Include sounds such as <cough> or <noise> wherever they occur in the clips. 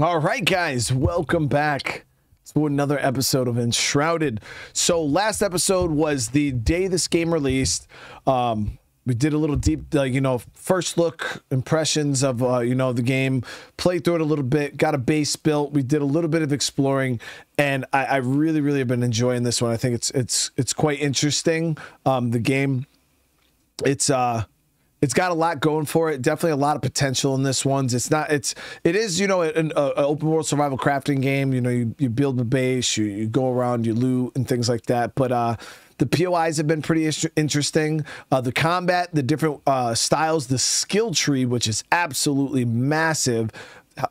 All right, guys, welcome back to another episode of Enshrouded. So, last episode was the day this game released. Um, we did a little deep, uh, you know, first look impressions of, uh, you know, the game. Played through it a little bit, got a base built. We did a little bit of exploring, and I, I really, really have been enjoying this one. I think it's it's it's quite interesting. Um, the game, it's uh it's got a lot going for it. Definitely a lot of potential in this one. It's not. It's it is you know an, open world survival crafting game. You know you, you build a base, you, you go around, you loot and things like that. But uh, the POIs have been pretty interesting. Uh, the combat, the different uh, styles, the skill tree, which is absolutely massive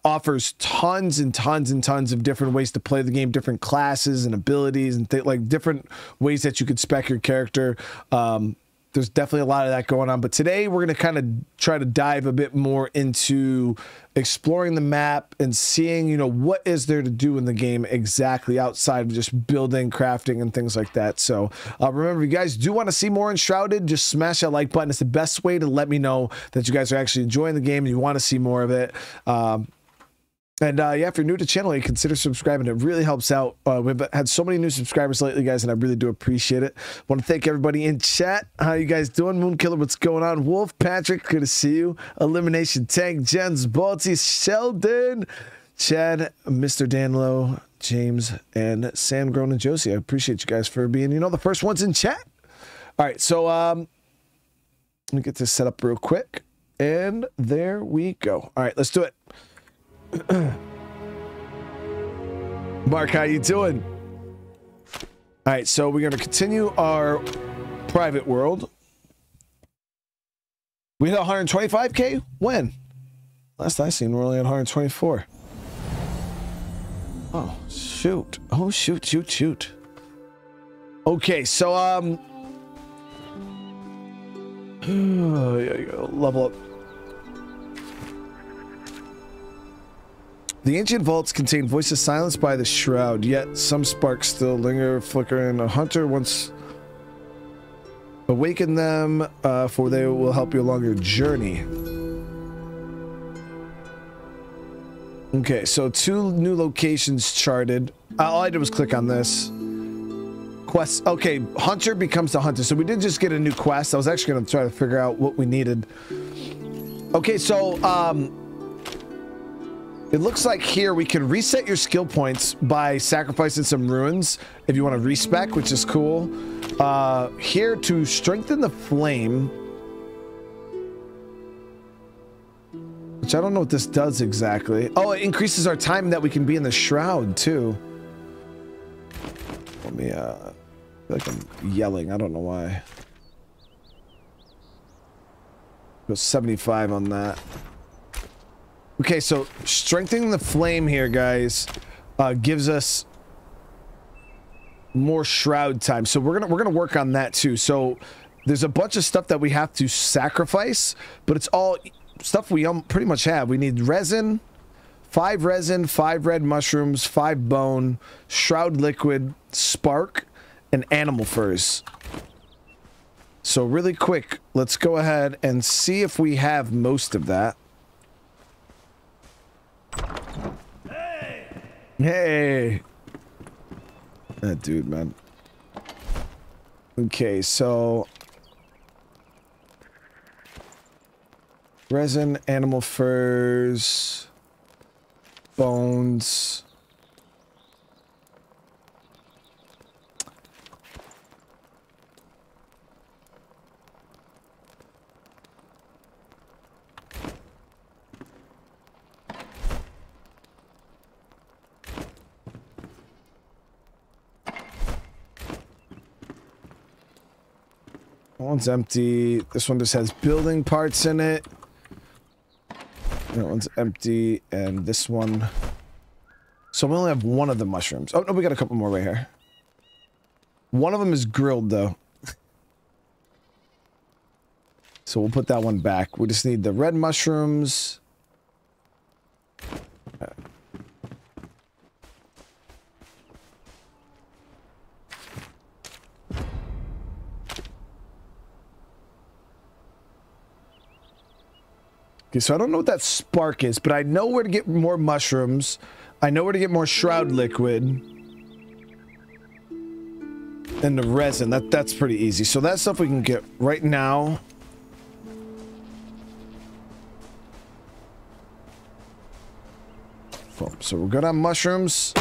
offers tons and tons and tons of different ways to play the game, different classes and abilities, and like different ways that you could spec your character. Um, there's definitely a lot of that going on. But today we're going to kind of try to dive a bit more into exploring the map and seeing, you know, what is there to do in the game exactly outside of just building, crafting, and things like that. So uh, remember, if you guys do want to see more Enshrouded, just smash that like button. It's the best way to let me know that you guys are actually enjoying the game and you want to see more of it. Um, and uh, yeah, if you're new to the channel, you consider subscribing. It really helps out. Uh, we've had so many new subscribers lately, guys, and I really do appreciate it. want to thank everybody in chat. How you guys doing? Moonkiller, what's going on? Wolf, Patrick, good to see you. Elimination Tank, Jens, Balti, Sheldon, Chad, Mr. Danlow, James, and Sandgrown and Josie. I appreciate you guys for being, you know, the first ones in chat. All right, so um, let me get this set up real quick. And there we go. All right, let's do it. <clears throat> Mark, how you doing? All right, so we're going to continue our private world. We hit 125k? When? Last I seen, we're only at 124. Oh, shoot. Oh, shoot, shoot, shoot. Okay, so, um... <sighs> level up. The ancient vaults contain voices silenced by the shroud, yet some sparks still linger, flickering. A hunter once awaken them, uh, for they will help you along your journey. Okay, so two new locations charted. Uh, all I did was click on this. Quest. Okay, hunter becomes the hunter. So we did just get a new quest. I was actually going to try to figure out what we needed. Okay, so um, it looks like here we can reset your skill points by sacrificing some runes if you want to respec, which is cool. Uh, here to strengthen the flame. Which I don't know what this does exactly. Oh, it increases our time that we can be in the shroud too. Let me, uh, I feel like I'm yelling. I don't know why. Go 75 on that. Okay, so strengthening the flame here, guys, uh, gives us more shroud time. So we're gonna we're gonna work on that too. So there's a bunch of stuff that we have to sacrifice, but it's all stuff we um, pretty much have. We need resin, five resin, five red mushrooms, five bone, shroud liquid, spark, and animal furs. So really quick, let's go ahead and see if we have most of that. Hey! Hey! That dude, man. Okay, so... Resin, animal furs, bones... one's empty. This one just has building parts in it. That one's empty. And this one... So we only have one of the mushrooms. Oh, no, we got a couple more right here. One of them is grilled, though. <laughs> so we'll put that one back. We just need the red mushrooms. Okay, so I don't know what that spark is, but I know where to get more mushrooms. I know where to get more shroud liquid. And the resin, that, that's pretty easy. So that stuff we can get right now. So we're good on mushrooms.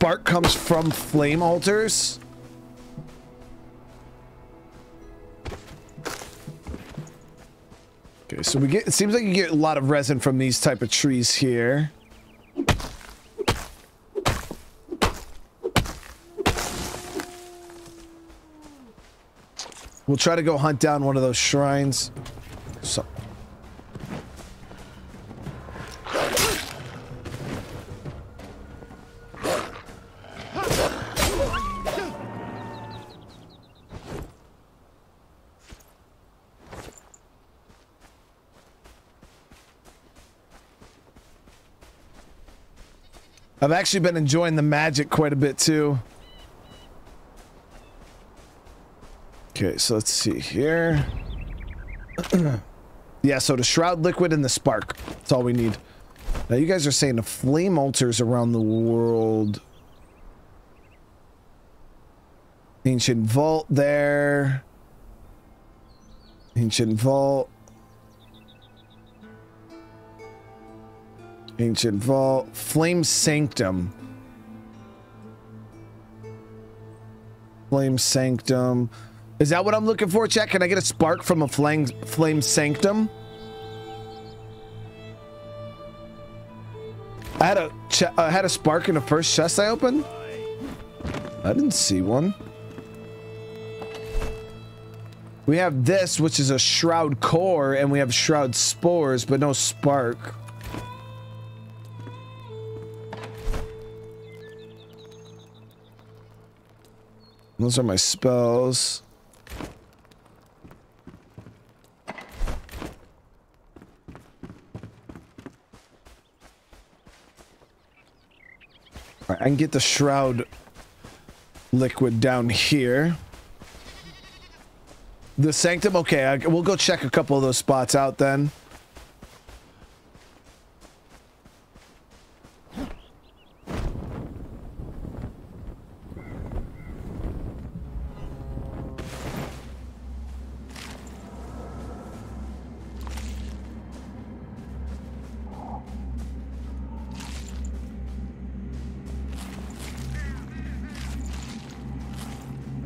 Spark comes from flame altars. Okay, so we get, it seems like you get a lot of resin from these type of trees here. We'll try to go hunt down one of those shrines. So I've actually been enjoying the magic quite a bit too. Okay, so let's see here. <clears throat> yeah, so the shroud liquid and the spark. That's all we need. Now you guys are saying the flame altars around the world. Ancient vault there. Ancient vault. Ancient Vault. Flame Sanctum. Flame Sanctum. Is that what I'm looking for, chat? Can I get a spark from a flame, flame Sanctum? I had a I had a spark in the first chest I opened. I didn't see one. We have this, which is a shroud core, and we have shroud spores, but no spark. Those are my spells. I can get the shroud liquid down here. The sanctum, okay, I, we'll go check a couple of those spots out then.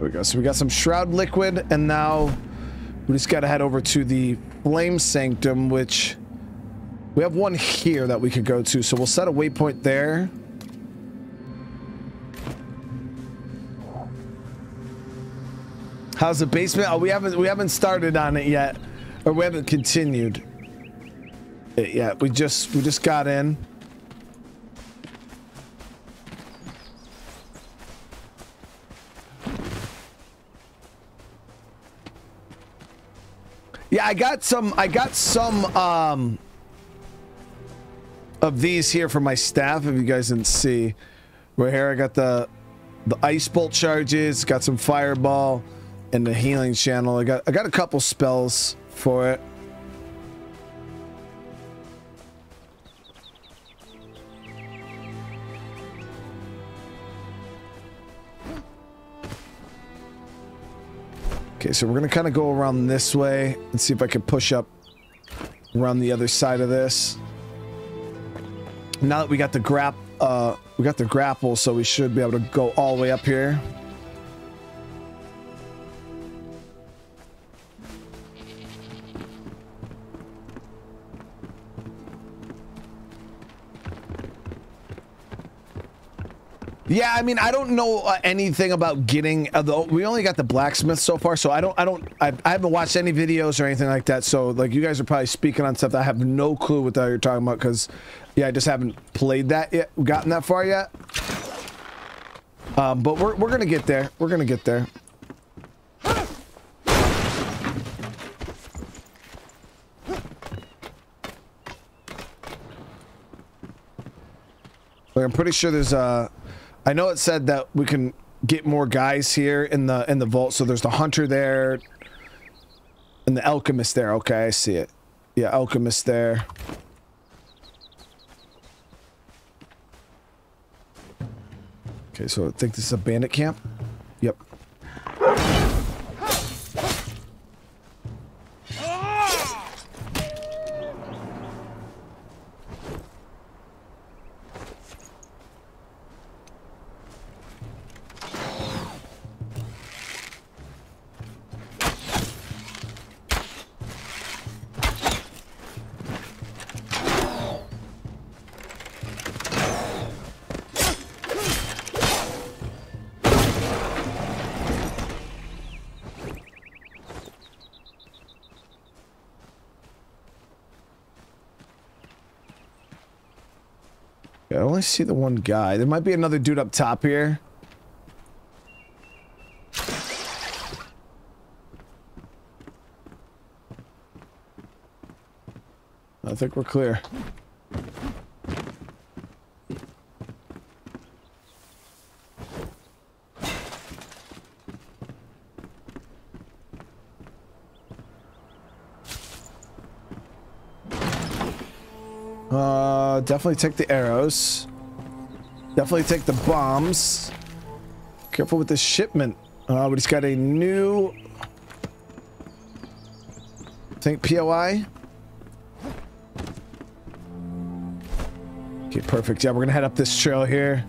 So we got some Shroud Liquid, and now we just got to head over to the Flame Sanctum, which we have one here that we could go to. So we'll set a waypoint there. How's the basement? Oh, we haven't we haven't started on it yet, or we haven't continued it yet. We just we just got in. Yeah, I got some. I got some um, of these here for my staff. If you guys didn't see, right here I got the the ice bolt charges. Got some fireball and the healing channel. I got I got a couple spells for it. Okay, so we're gonna kind of go around this way and see if I can push up around the other side of this. Now that we got the grap, uh, we got the grapple, so we should be able to go all the way up here. Yeah, I mean, I don't know uh, anything about getting. Uh, the, we only got the blacksmith so far, so I don't. I don't. I, I, haven't watched any videos or anything like that. So, like, you guys are probably speaking on stuff that I have no clue what you're talking about because, yeah, I just haven't played that yet, gotten that far yet. Um, but we're we're gonna get there. We're gonna get there. Like, I'm pretty sure there's a. I know it said that we can get more guys here in the in the vault. So there's the hunter there, and the alchemist there. Okay, I see it. Yeah, alchemist there. Okay, so I think this is a bandit camp. Yep. See the one guy. There might be another dude up top here. I think we're clear. Uh, definitely take the arrows. Definitely take the bombs. Careful with the shipment. Uh, but he's got a new... Think POI? Okay, perfect. Yeah, we're gonna head up this trail here.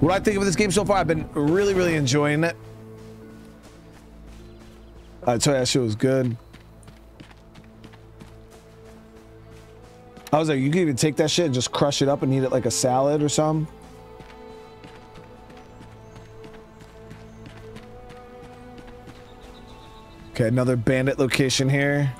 What I think of this game so far? I've been really, really enjoying it. I tell you, that shit was good. I was like, you can even take that shit and just crush it up and eat it like a salad or something. Okay, another bandit location here.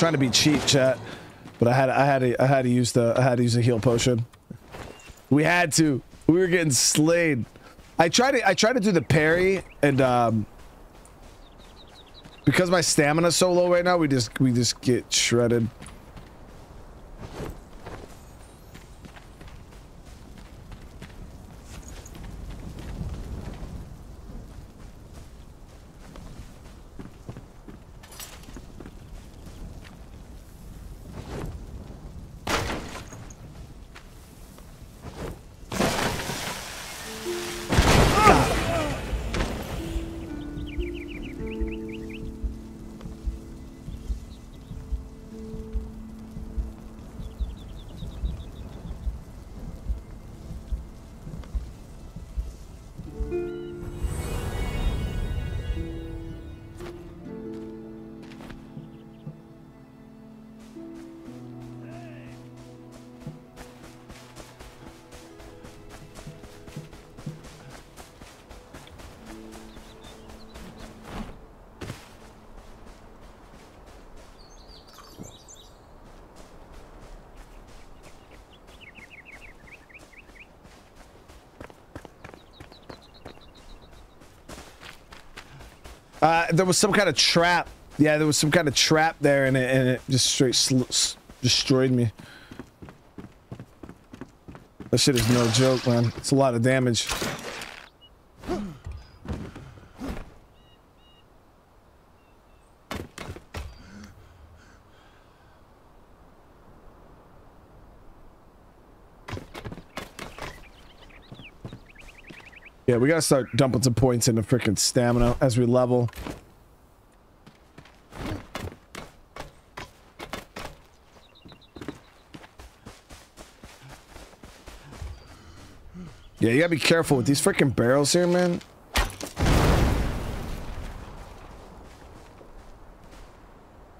Trying to be cheap, chat, but I had I had to I had to use the I had to use a heal potion. We had to. We were getting slayed. I tried to I tried to do the parry and um because my stamina's so low right now, we just we just get shredded. there was some kind of trap. Yeah, there was some kind of trap there, and it, and it just straight destroyed me. That shit is no joke, man. It's a lot of damage. Yeah, we gotta start dumping some points into freaking stamina as we level. Yeah, you gotta be careful with these freaking barrels here, man.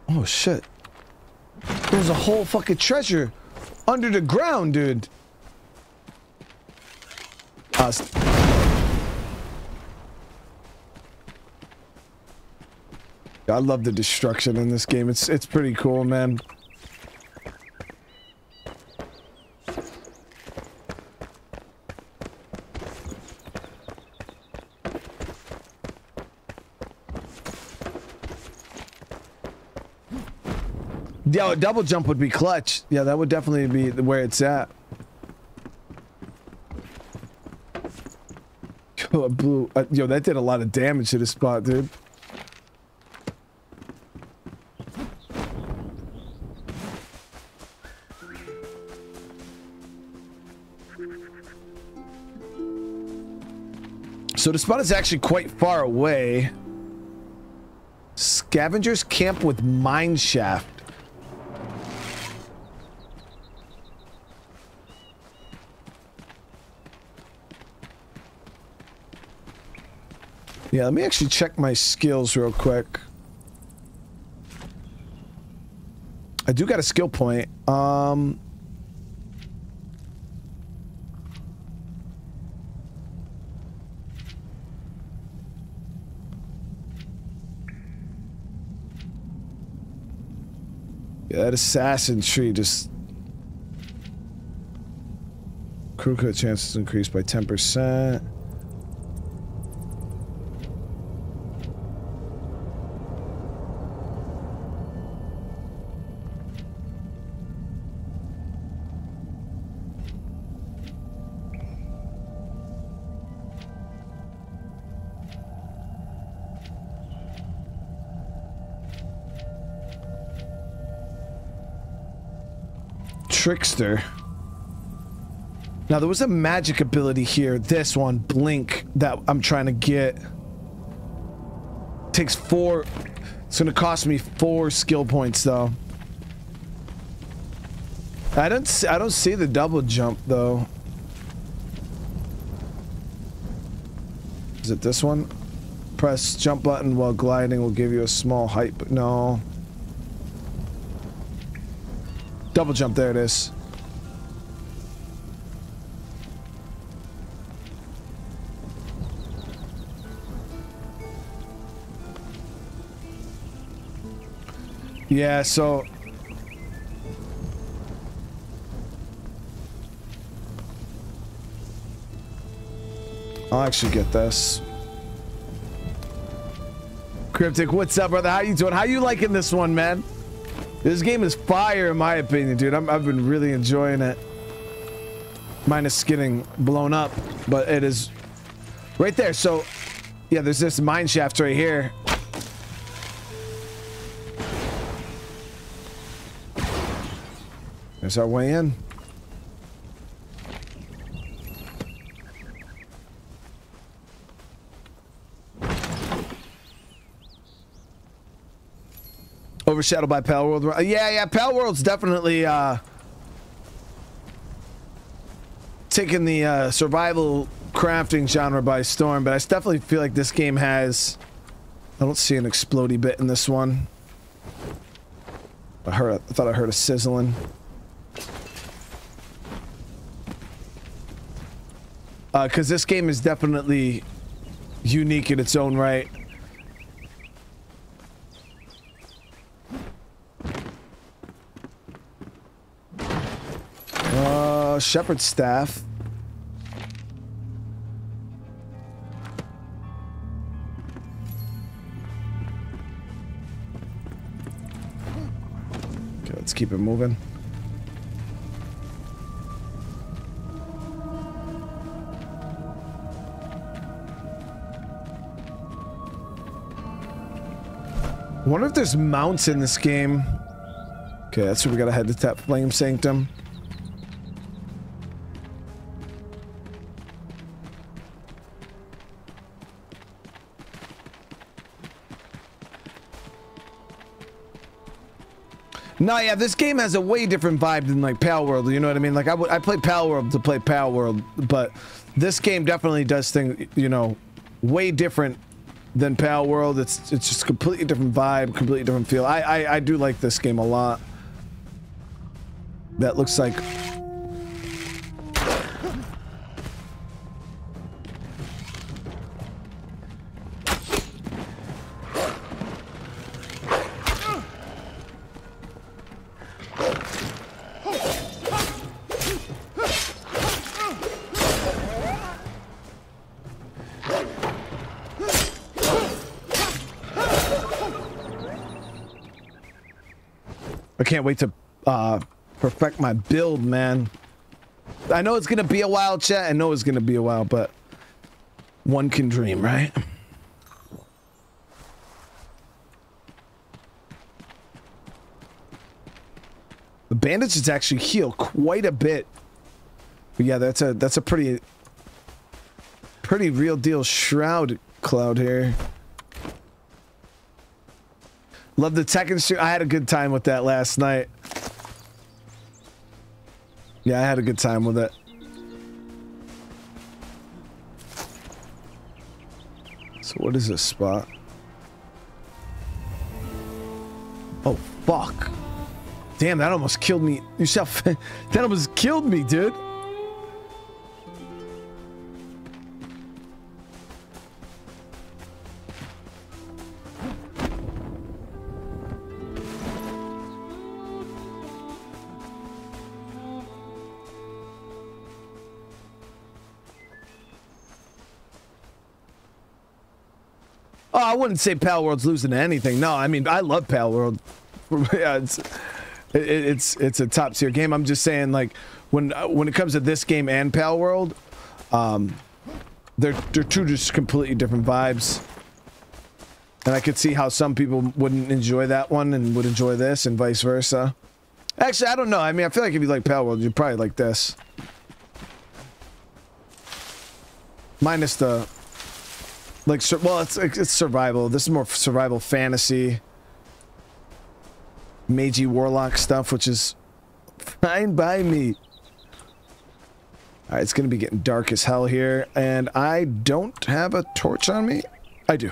Oh, shit. There's a whole fucking treasure under the ground, dude. Uh, I love the destruction in this game. It's it's pretty cool, man. A double jump would be clutch. Yeah, that would definitely be where it's at. <laughs> Yo, blue. Uh, yo, that did a lot of damage to this spot, dude. So the spot is actually quite far away. Scavengers camp with mine shaft. Yeah, let me actually check my skills real quick. I do got a skill point. Um... Yeah, that assassin tree just... Crew cut chances increased by 10%. Trickster. Now, there was a magic ability here. This one, Blink, that I'm trying to get. Takes four... It's to cost me four skill points, though. I don't see, I don't see the double jump, though. Is it this one? Press jump button while gliding will give you a small height, but no. Double jump, there it is. Yeah, so... I'll actually get this. Cryptic, what's up, brother? How you doing? How you liking this one, man? This game is fire, in my opinion, dude. i have been really enjoying it. Minus getting blown up, but it is right there. So, yeah, there's this mine shaft right here. There's our way in. Overshadowed by Palworld. yeah, yeah, Palworld's definitely uh, taking the uh, survival crafting genre by storm, but I definitely feel like this game has... I don't see an explody bit in this one. I heard. I thought I heard a sizzling. Because uh, this game is definitely unique in its own right. Shepherd's staff. Okay, let's keep it moving. Wonder if there's mounts in this game. Okay, that's where we gotta head to that flame sanctum. No, yeah, this game has a way different vibe than like Palworld. You know what I mean? Like I, I play Palworld to play Palworld, but this game definitely does things, you know, way different than Palworld. It's it's just completely different vibe, completely different feel. I, I I do like this game a lot. That looks like can't wait to uh, perfect my build, man. I know it's gonna be a while, chat. I know it's gonna be a while, but one can dream, right? The bandages actually heal quite a bit. But yeah, that's a that's a pretty pretty real deal shroud cloud here. Love the Tekken stream. I had a good time with that last night. Yeah, I had a good time with it. So what is this spot? Oh, fuck. Damn, that almost killed me. Yourself. <laughs> that almost killed me, dude. Oh, I wouldn't say Palworld's losing to anything. No, I mean I love Palworld. <laughs> yeah, it's it, it's it's a top tier game. I'm just saying like when when it comes to this game and Palworld, um, they're they're two just completely different vibes. And I could see how some people wouldn't enjoy that one and would enjoy this, and vice versa. Actually, I don't know. I mean, I feel like if you like Palworld, you'd probably like this. Minus the like, well, it's it's survival. This is more survival fantasy. Meiji Warlock stuff, which is fine by me. All right, it's going to be getting dark as hell here, and I don't have a torch on me. I do.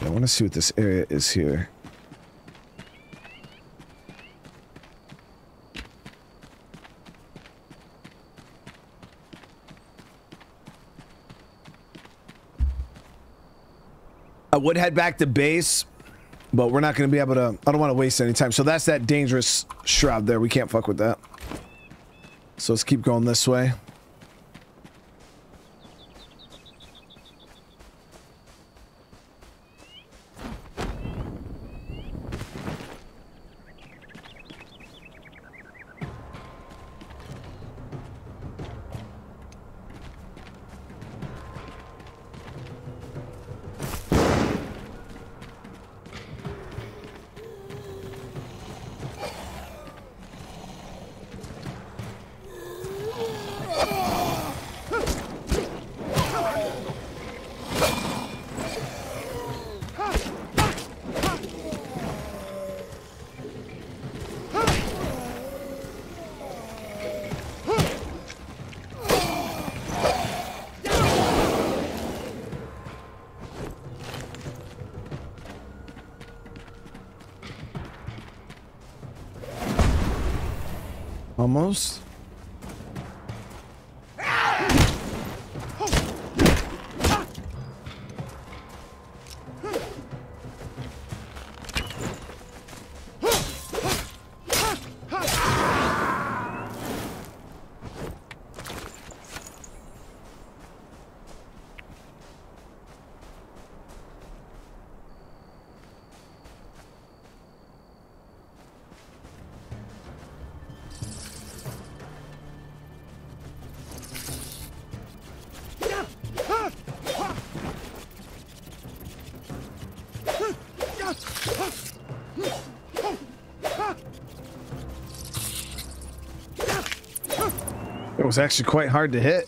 I want to see what this area is here. I would head back to base, but we're not going to be able to... I don't want to waste any time. So that's that dangerous shroud there. We can't fuck with that. So let's keep going this way. Almost. Was actually quite hard to hit.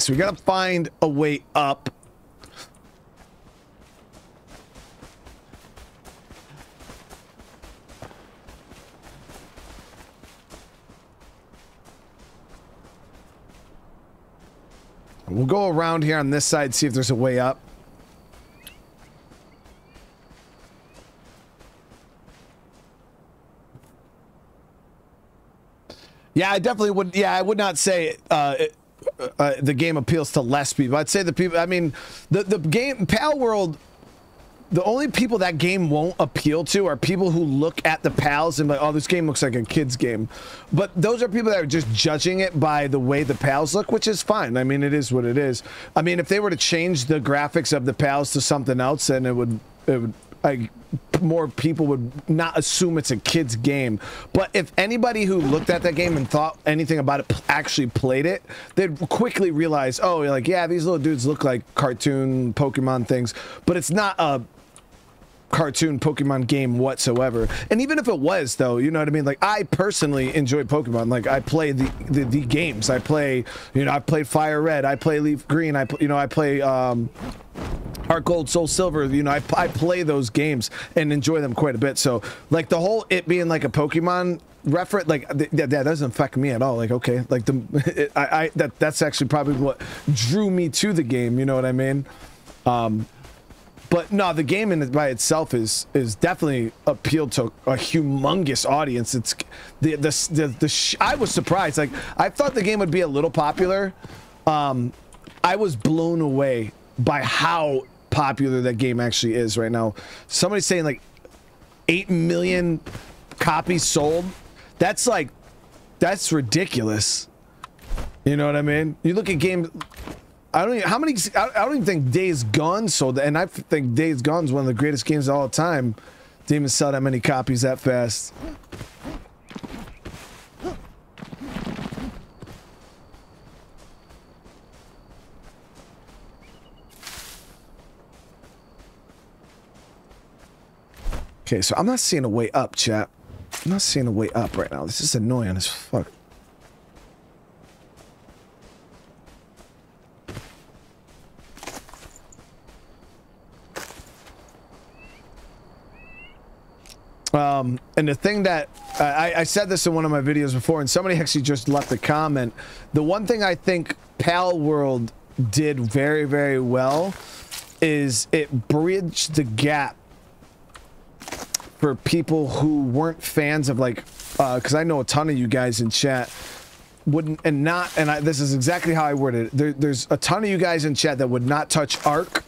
So we gotta find a way up. We'll go around here on this side, see if there's a way up. Yeah, I definitely would. Yeah, I would not say uh, uh, the game appeals to less people. I'd say the people. I mean, the the game Palworld. The only people that game won't appeal to are people who look at the pals and like, oh, this game looks like a kid's game. But those are people that are just judging it by the way the pals look, which is fine. I mean, it is what it is. I mean, if they were to change the graphics of the pals to something else, then it would it would I, more people would not assume it's a kid's game. But if anybody who looked at that game and thought anything about it actually played it, they'd quickly realize, oh, like, yeah, these little dudes look like cartoon Pokemon things, but it's not a cartoon Pokemon game whatsoever. And even if it was, though, you know what I mean? Like, I personally enjoy Pokemon. Like, I play the, the, the games. I play, you know, I played FireRed. I play LeafGreen. I, you know, I play um, HeartGold, Soul Silver. You know, I, I play those games and enjoy them quite a bit. So, like, the whole it being like a Pokemon reference like that, that doesn't affect me at all like okay like the <laughs> it, I, I that that's actually probably what drew me to the game you know what i mean um but no, the game in by itself is is definitely appealed to a humongous audience. It's the the the, the I was surprised. Like I thought the game would be a little popular. Um, I was blown away by how popular that game actually is right now. Somebody's saying like eight million copies sold. That's like that's ridiculous. You know what I mean? You look at games I don't even, how many, I, don't even think Days Gone sold, and I think Days Gone is one of the greatest games of all time. Didn't even sell that many copies that fast. Okay, so I'm not seeing a way up, chat. I'm not seeing a way up right now. This is annoying as fuck. Um, and the thing that I, I, said this in one of my videos before, and somebody actually just left a comment. The one thing I think Palworld did very, very well is it bridged the gap for people who weren't fans of like, because uh, I know a ton of you guys in chat wouldn't, and not, and I, this is exactly how I worded it. There, there's a ton of you guys in chat that would not touch Ark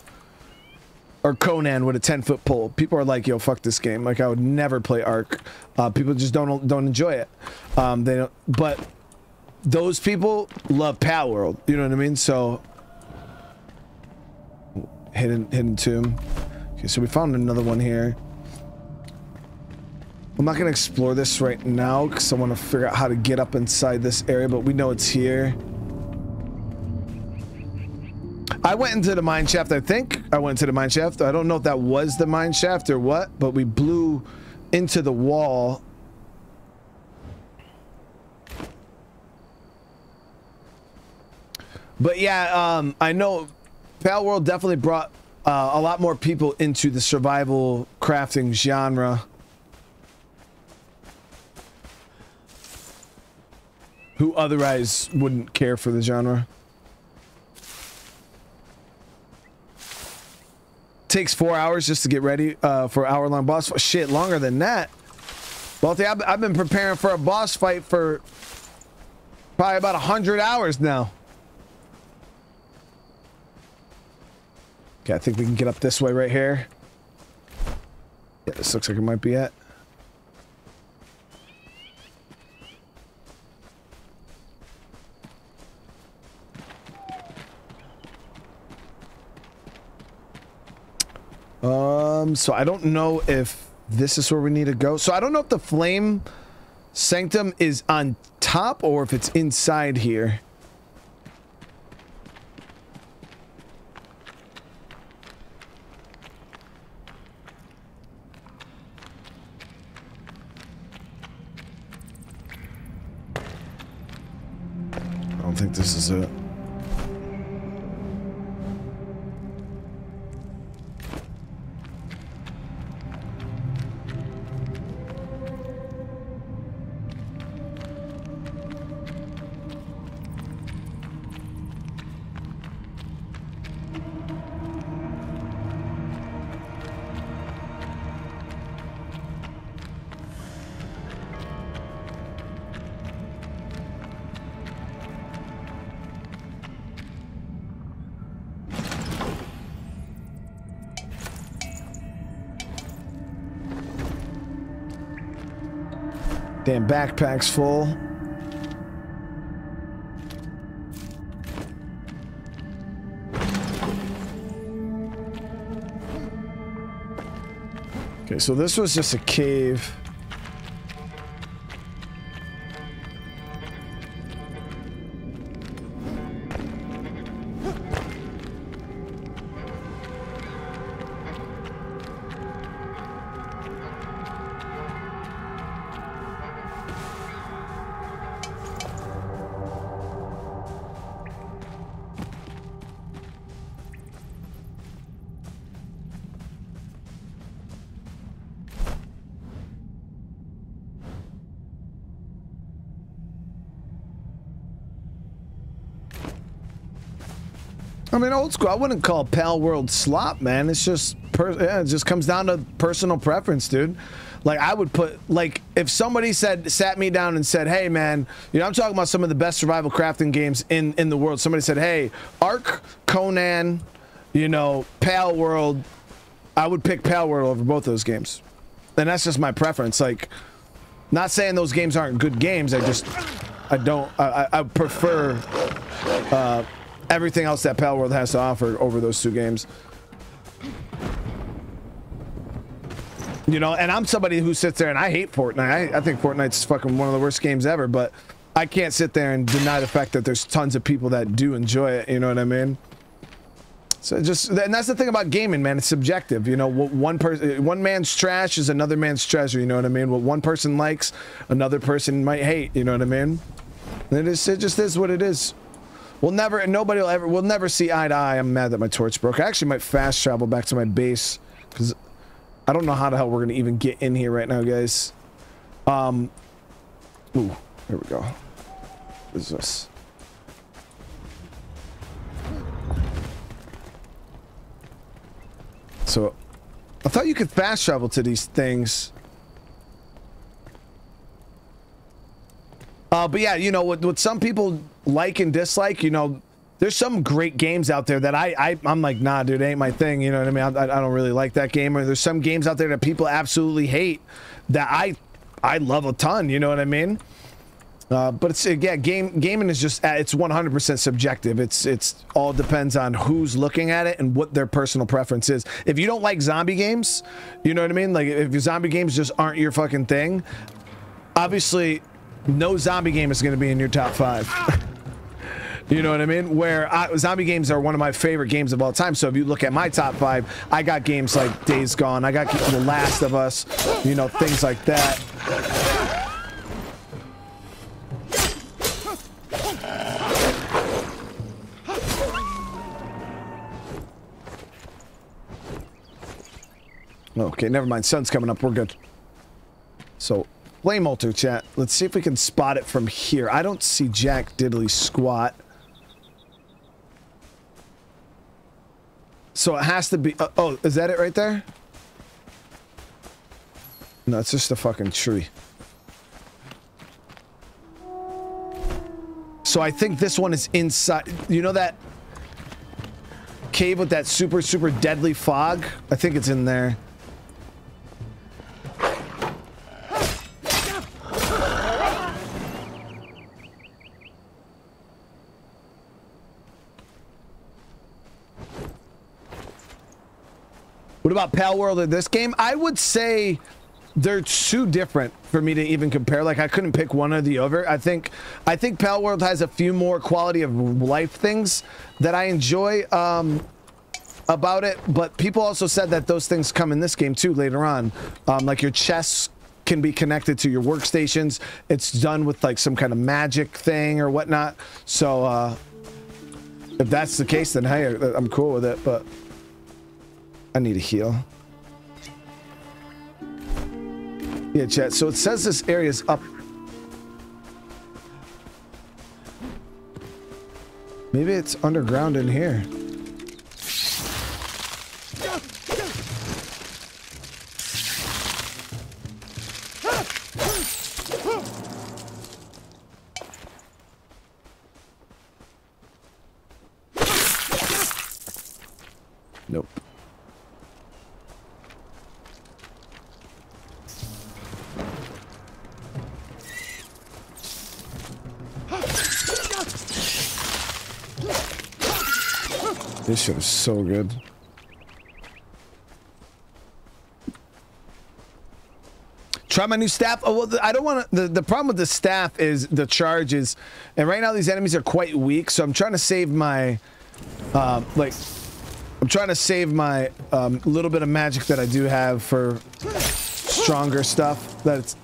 or Conan with a 10 foot pole. People are like, yo, fuck this game. Like I would never play Ark. Uh, people just don't don't enjoy it. Um, they don't, but those people love Palworld. You know what I mean? So hidden hidden tomb. Okay, so we found another one here. I'm not gonna explore this right now because I want to figure out how to get up inside this area, but we know it's here. I went into the mine shaft, I think. I went into the mine shaft. I don't know if that was the mine shaft or what, but we blew into the wall. But yeah, um, I know Palworld definitely brought uh, a lot more people into the survival crafting genre. Who otherwise wouldn't care for the genre. Takes four hours just to get ready uh, for hour long boss fight. Shit, longer than that. Well, I've, I've been preparing for a boss fight for probably about 100 hours now. Okay, I think we can get up this way right here. Yeah, this looks like it might be it. Um, so I don't know if this is where we need to go. So I don't know if the flame sanctum is on top or if it's inside here. I don't think this is it. Backpack's full. Okay, so this was just a cave. School. I wouldn't call Palworld slop, man. It's just, yeah, it just comes down to personal preference, dude. Like I would put, like if somebody said, sat me down and said, "Hey, man, you know, I'm talking about some of the best survival crafting games in in the world." Somebody said, "Hey, Ark, Conan, you know, Palworld." I would pick Palworld over both those games, and that's just my preference. Like, not saying those games aren't good games. I just, I don't. I, I prefer. Uh, everything else that Palworld has to offer over those two games. You know, and I'm somebody who sits there and I hate Fortnite. I, I think Fortnite's fucking one of the worst games ever, but I can't sit there and deny the fact that there's tons of people that do enjoy it. You know what I mean? So just, and that's the thing about gaming, man. It's subjective. You know, what one person, one man's trash is another man's treasure. You know what I mean? What one person likes, another person might hate. You know what I mean? And it, is, it just is what it is. We'll never, nobody will ever, we'll never see eye to eye. I'm mad that my torch broke. I actually might fast travel back to my base because I don't know how the hell we're going to even get in here right now, guys. Um, ooh, here we go. What is this? So, I thought you could fast travel to these things. Uh, but yeah, you know, what, what some people like and dislike, you know, there's some great games out there that I, I I'm like, nah, dude, ain't my thing. You know what I mean? I, I don't really like that game. Or there's some games out there that people absolutely hate that I I love a ton. You know what I mean? Uh, but it's yeah, game gaming is just uh, it's 100% subjective. It's it's all depends on who's looking at it and what their personal preference is. If you don't like zombie games, you know what I mean. Like if your zombie games just aren't your fucking thing, obviously, no zombie game is going to be in your top five. <laughs> You know what I mean? Where I, zombie games are one of my favorite games of all time. So if you look at my top five, I got games like Days Gone, I got The Last of Us, you know, things like that. Okay, never mind. Sun's coming up. We're good. So, flame altar chat. Let's see if we can spot it from here. I don't see Jack Diddley squat. So it has to be... Uh, oh, is that it right there? No, it's just a fucking tree. So I think this one is inside... You know that cave with that super, super deadly fog? I think it's in there. What about Palworld in this game? I would say they're too different for me to even compare. Like I couldn't pick one or the other. I think I think Palworld has a few more quality of life things that I enjoy um, about it. But people also said that those things come in this game too later on. Um, like your chests can be connected to your workstations. It's done with like some kind of magic thing or whatnot. So uh, if that's the case, then hey, I'm cool with it. But I need a heal. Yeah, chat. So it says this area is up. Maybe it's underground in here. So good. Try my new staff. Oh, well, I don't want to. The, the problem with the staff is the charges. And right now, these enemies are quite weak. So I'm trying to save my. Um, like. I'm trying to save my um, little bit of magic that I do have for stronger stuff. That's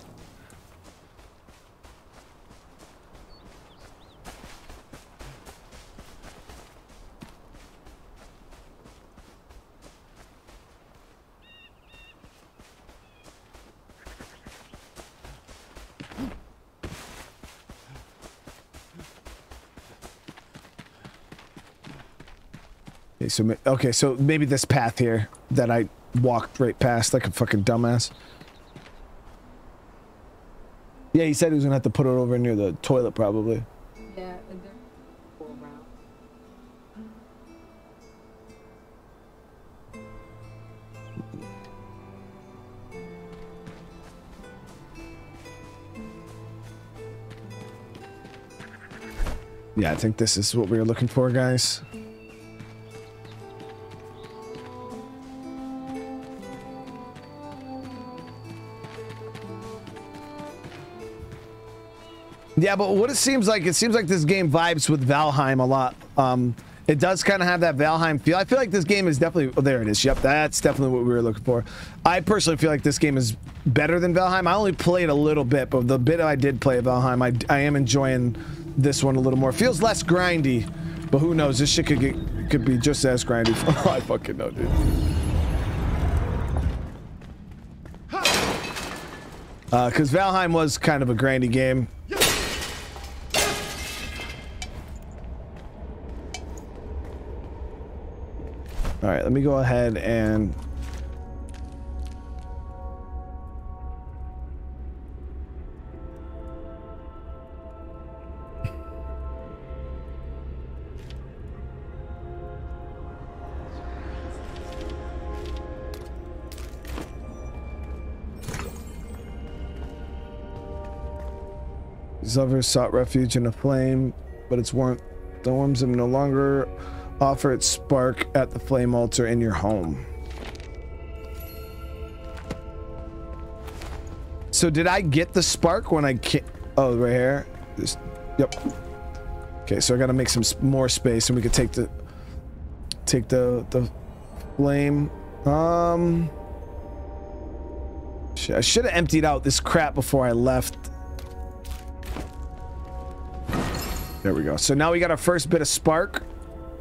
Okay, so okay, so maybe this path here that I walked right past like a fucking dumbass. Yeah, he said he was gonna have to put it over near the toilet, probably. Yeah, Yeah, I think this is what we were looking for, guys. Yeah, but what it seems like, it seems like this game vibes with Valheim a lot. Um, it does kind of have that Valheim feel. I feel like this game is definitely, oh, there it is. Yep, that's definitely what we were looking for. I personally feel like this game is better than Valheim. I only played a little bit, but the bit I did play Valheim, I, I am enjoying this one a little more. Feels less grindy, but who knows? This shit could get, could be just as grindy. <laughs> I fucking know, dude. Because uh, Valheim was kind of a grindy game. All right, let me go ahead and These lovers sought refuge in a flame, but its warmth the warms them no longer Offer its spark at the flame altar in your home. So did I get the spark when I came? Oh, right here. This, yep. Okay, so I got to make some more space, and we could take the take the the flame. Um, I should have emptied out this crap before I left. There we go. So now we got our first bit of spark.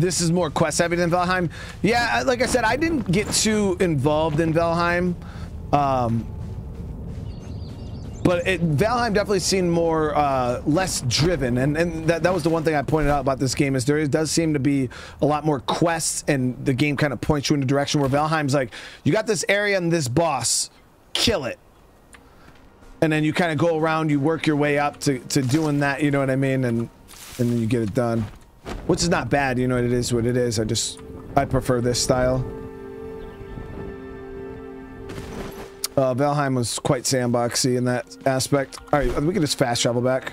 this is more quest heavy than Valheim. Yeah, like I said, I didn't get too involved in Valheim. Um, but it, Valheim definitely seemed more uh, less driven, and and that, that was the one thing I pointed out about this game is there is, does seem to be a lot more quests, and the game kind of points you in a direction where Valheim's like, you got this area and this boss, kill it, and then you kind of go around, you work your way up to to doing that, you know what I mean, and and then you get it done. Which is not bad, you know, it is what it is. I just, I prefer this style. Uh, Valheim was quite sandboxy in that aspect. All right, we can just fast travel back.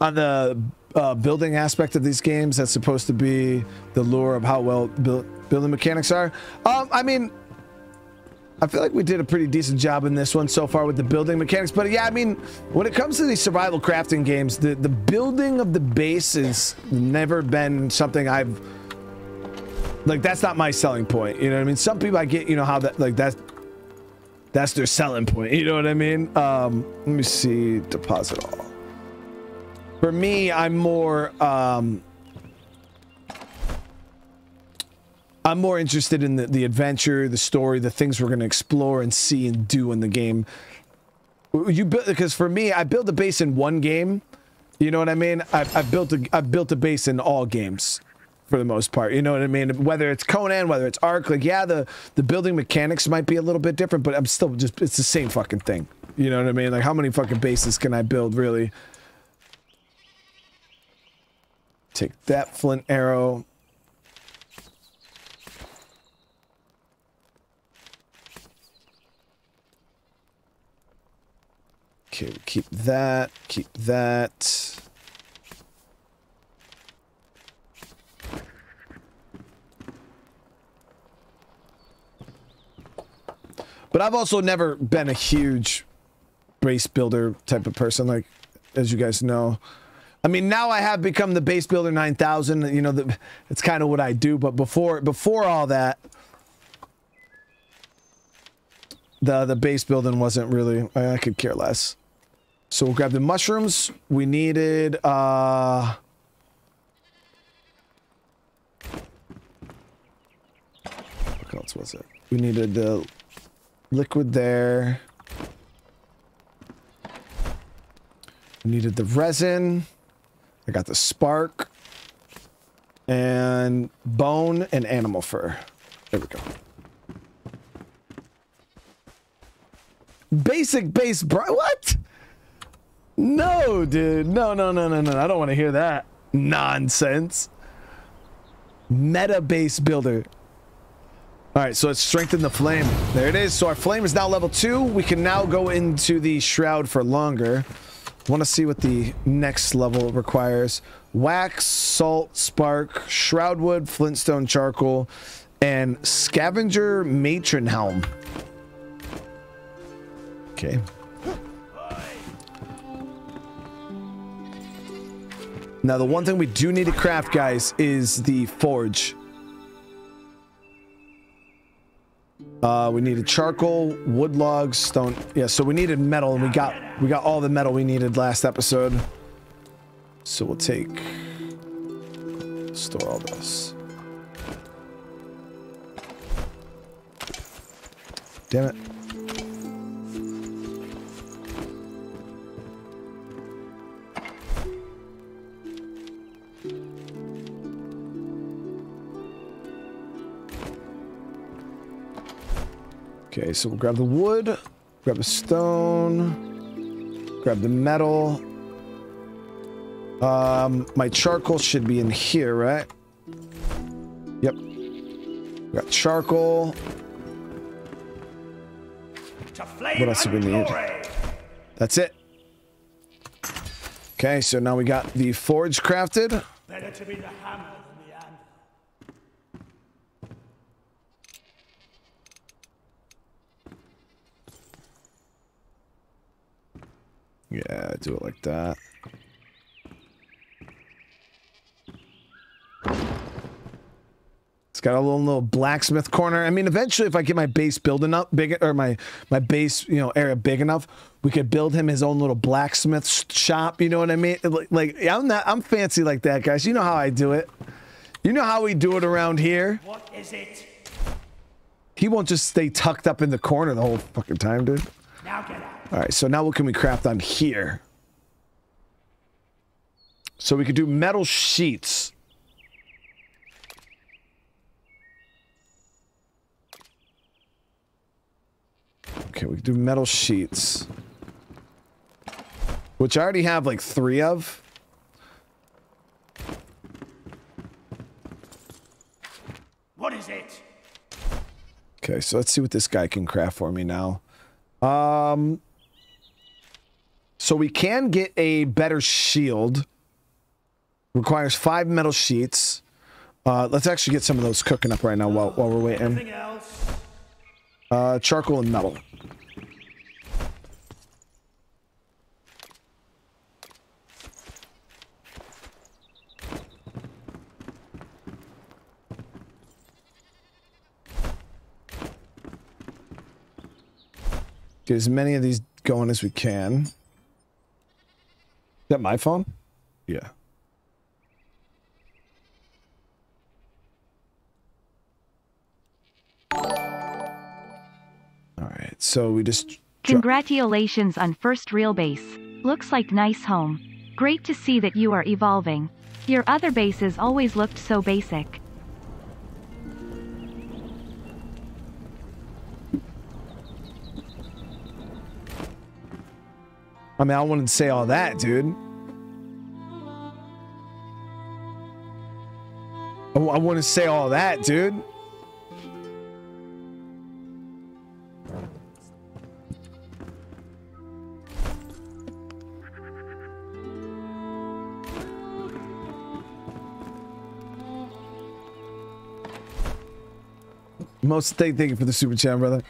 On the uh, building aspect of these games that's supposed to be the lure of how well build, building mechanics are. Um, I mean, I feel like we did a pretty decent job in this one so far with the building mechanics. But yeah, I mean, when it comes to these survival crafting games, the, the building of the base has never been something I've... Like, that's not my selling point. You know what I mean? Some people I get, you know, how that, like, that, that's their selling point. You know what I mean? Um, let me see. Deposit all. For me, I'm more, um, I'm more interested in the, the adventure, the story, the things we're going to explore and see and do in the game. You build because for me, I build a base in one game. You know what I mean? I've, I've built a I've built a base in all games for the most part. You know what I mean? Whether it's Conan, whether it's Ark, like yeah, the the building mechanics might be a little bit different, but I'm still just it's the same fucking thing. You know what I mean? Like how many fucking bases can I build really? Take that flint arrow. Okay, we keep that, keep that. But I've also never been a huge base builder type of person, like, as you guys know. I mean, now I have become the base builder 9000. You know, the, it's kind of what I do. But before, before all that, the the base building wasn't really. I, I could care less. So we'll grab the mushrooms. We needed. uh What else was it? We needed the liquid there. We needed the resin. I got the spark and bone and animal fur. There we go. Basic base what? No, dude. No, no, no, no, no. I don't want to hear that nonsense. Meta base builder. All right, so let's strengthen the flame. There it is. So our flame is now level two. We can now go into the shroud for longer. Want to see what the next level requires. Wax, salt, spark, shroudwood, flintstone charcoal, and scavenger matron helm. Okay. Now, the one thing we do need to craft, guys, is the forge. Uh, we needed charcoal, wood logs, stone. Yeah, so we needed metal, and we got we got all the metal we needed last episode. So we'll take store all this. Damn it. Okay, so we'll grab the wood, grab the stone, grab the metal. Um, my charcoal should be in here, right? Yep. got charcoal. What else do we need? That's it. Okay, so now we got the forge crafted. Better to be the hammer Yeah, do it like that. It's got a little, little blacksmith corner. I mean, eventually, if I get my base building up big, or my my base, you know, area big enough, we could build him his own little blacksmith shop. You know what I mean? Like, like I'm not, I'm fancy like that, guys. You know how I do it. You know how we do it around here. What is it? He won't just stay tucked up in the corner the whole fucking time, dude. Now get out. All right, so now what can we craft on here? So we could do metal sheets. Okay, we could do metal sheets. Which I already have like three of. What is it? Okay, so let's see what this guy can craft for me now. Um, so we can get a better shield. Requires five metal sheets. Uh, let's actually get some of those cooking up right now while, while we're waiting. Uh, charcoal and metal. Get as many of these going as we can that my phone? Yeah. All right, so we just. Congratulations on first real base. Looks like nice home. Great to see that you are evolving. Your other bases always looked so basic. I mean, I wouldn't say all that, dude. I, wouldn't say all that, dude. Most thank, thank you for the super chat, brother.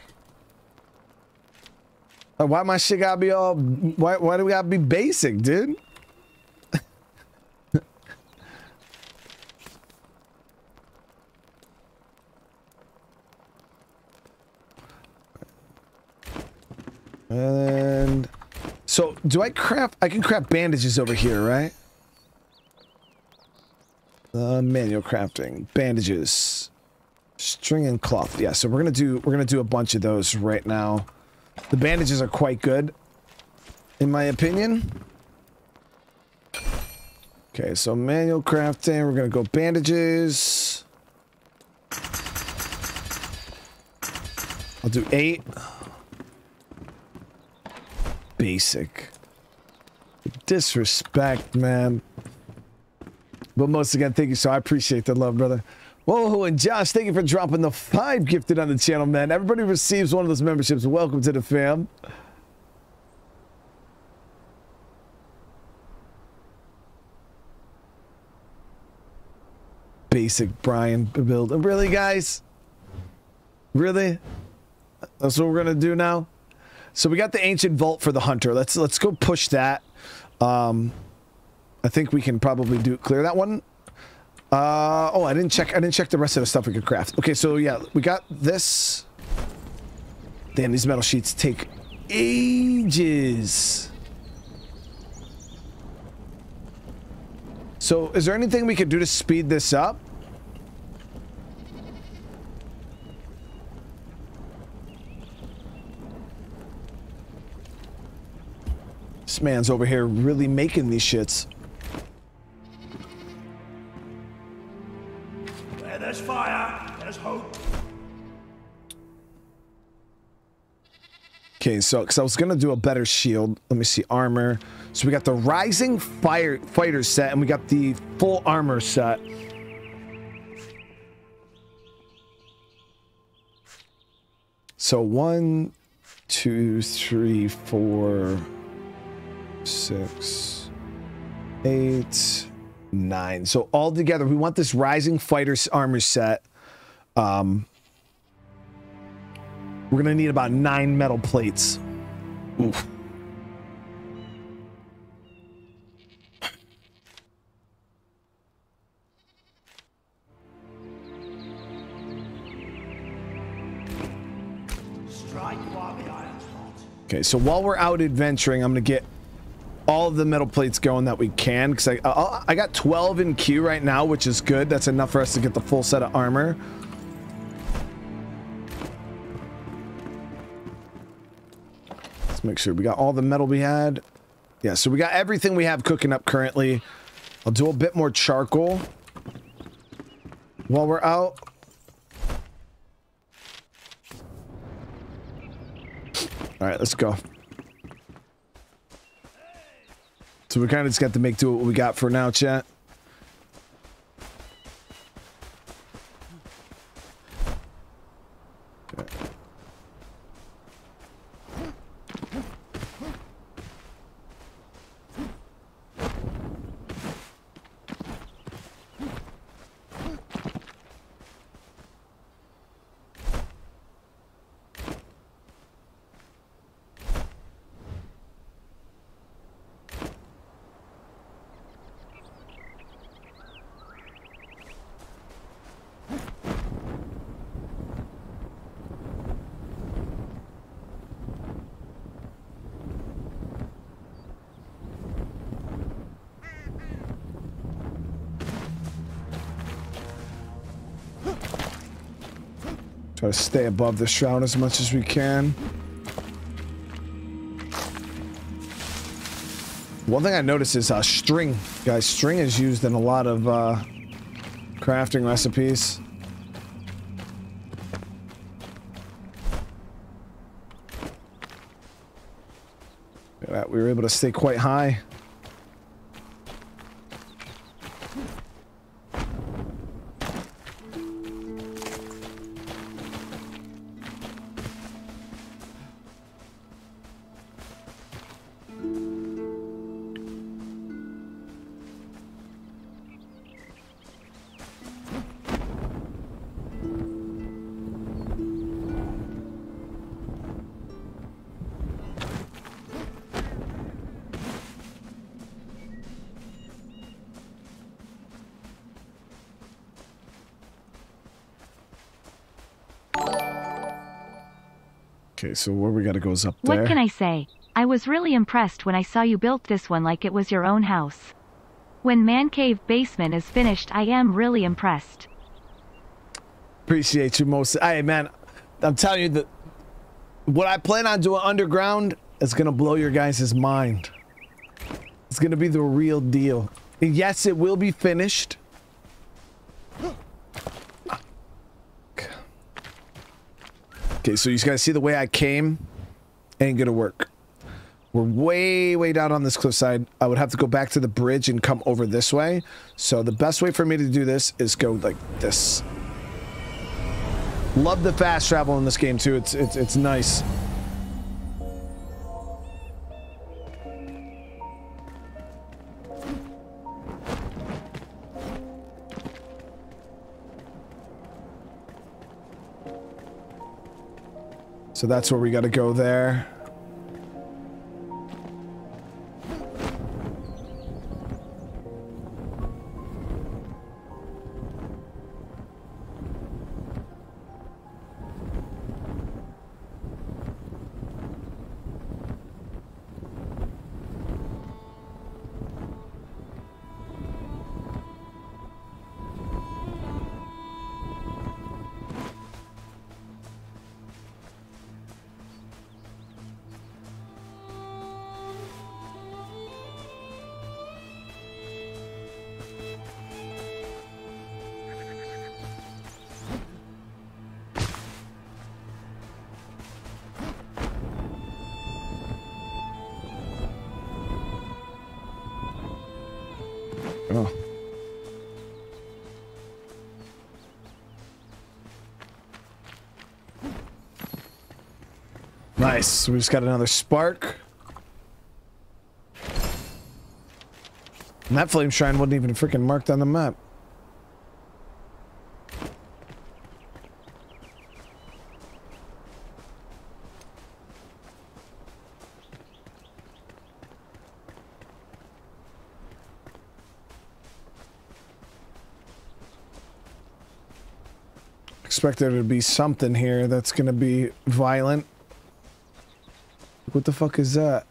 Uh, why my shit gotta be all? Why why do we gotta be basic, dude? <laughs> and so, do I craft? I can craft bandages over here, right? Uh, manual crafting bandages, string and cloth. Yeah, so we're gonna do we're gonna do a bunch of those right now. The bandages are quite good, in my opinion. Okay, so manual crafting. We're gonna go bandages. I'll do eight. Basic. Disrespect, man. But most again, thank you. So I appreciate the love, brother. Whoa, and Josh, thank you for dropping the five gifted on the channel, man. Everybody receives one of those memberships. Welcome to the fam. Basic Brian build. Really, guys? Really? That's what we're gonna do now. So we got the ancient vault for the hunter. Let's let's go push that. Um, I think we can probably do clear that one. Uh, oh, I didn't check. I didn't check the rest of the stuff we could craft. Okay, so yeah, we got this. Damn, these metal sheets take ages. So, is there anything we could do to speed this up? This man's over here really making these shits. There's fire, there's hope. Okay, so because I was gonna do a better shield. Let me see armor. So we got the rising fire fighter set, and we got the full armor set. So one, two, three, four, six, eight, nine. So all together, we want this rising fighter armor set. Um, we're gonna need about nine metal plates. Oof. Strike while the iron's hot. Okay, so while we're out adventuring, I'm gonna get all of the metal plates going that we can because I I I got 12 in queue right now, which is good. That's enough for us to get the full set of armor. Let's make sure we got all the metal we had. Yeah, so we got everything we have cooking up currently. I'll do a bit more charcoal while we're out. All right, let's go. So we kind of just got to make do what we got for now, chat. Try to stay above the shroud as much as we can. One thing I noticed is uh, string. Guys, string is used in a lot of uh, crafting recipes. That we were able to stay quite high. Gotta go is up there. What can I say? I was really impressed when I saw you built this one like it was your own house. When Man Cave Basement is finished I am really impressed. Appreciate you most. Hey, man, I'm telling you that what I plan on doing underground is gonna blow your guys' mind. It's gonna be the real deal. And yes, it will be finished. Okay, so you guys see the way I came? Ain't gonna work. We're way, way down on this cliffside. I would have to go back to the bridge and come over this way. So the best way for me to do this is go like this. Love the fast travel in this game too. It's it's it's nice. So that's where we got to go there. Nice. We just got another spark. And that flame shrine wasn't even freaking marked on the map. Expect there to be something here that's gonna be violent. What the fuck is that?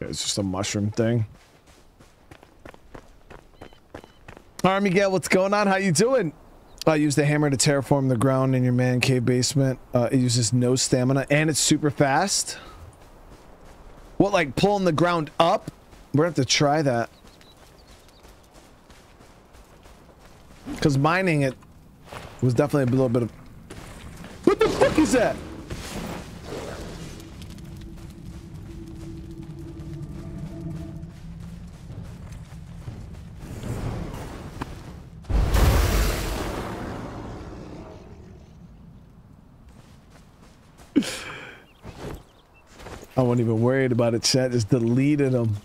It's just a mushroom thing. Miguel, what's going on? How you doing? I use the hammer to terraform the ground in your man cave basement. Uh, it uses no stamina and it's super fast. What, like pulling the ground up? We're gonna have to try that. Because mining it was definitely a little bit of... What the fuck is that? Even worried about it, chat. Just deleted them.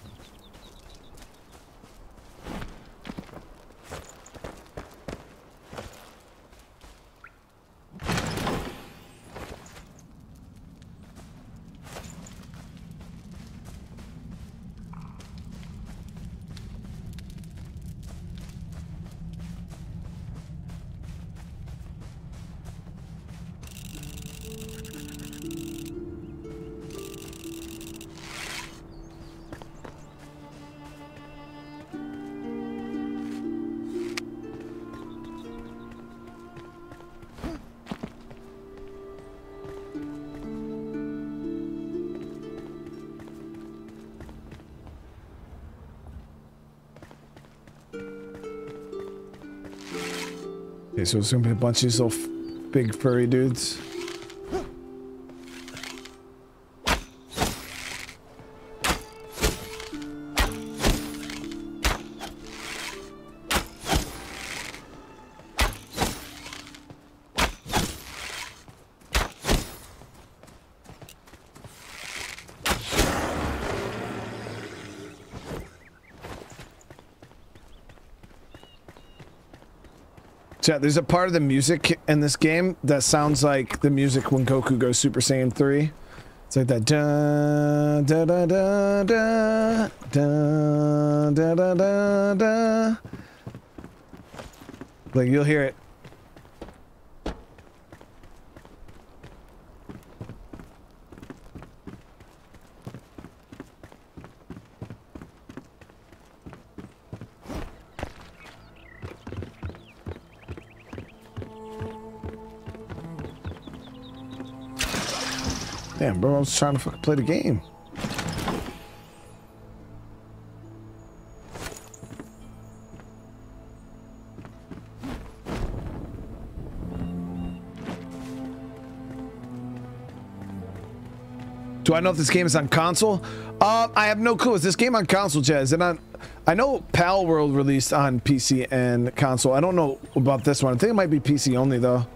So it's gonna be a bunch of these little big furry dudes. There's a part of the music in this game that sounds like the music when Goku goes Super Saiyan 3. It's like that da da da da da da da da da da. Like you'll hear it. Was trying to fucking play the game. Do I know if this game is on console? Uh, I have no clue. Is this game on console, Jazz? And on, I know Palworld released on PC and console. I don't know about this one. I think it might be PC only, though.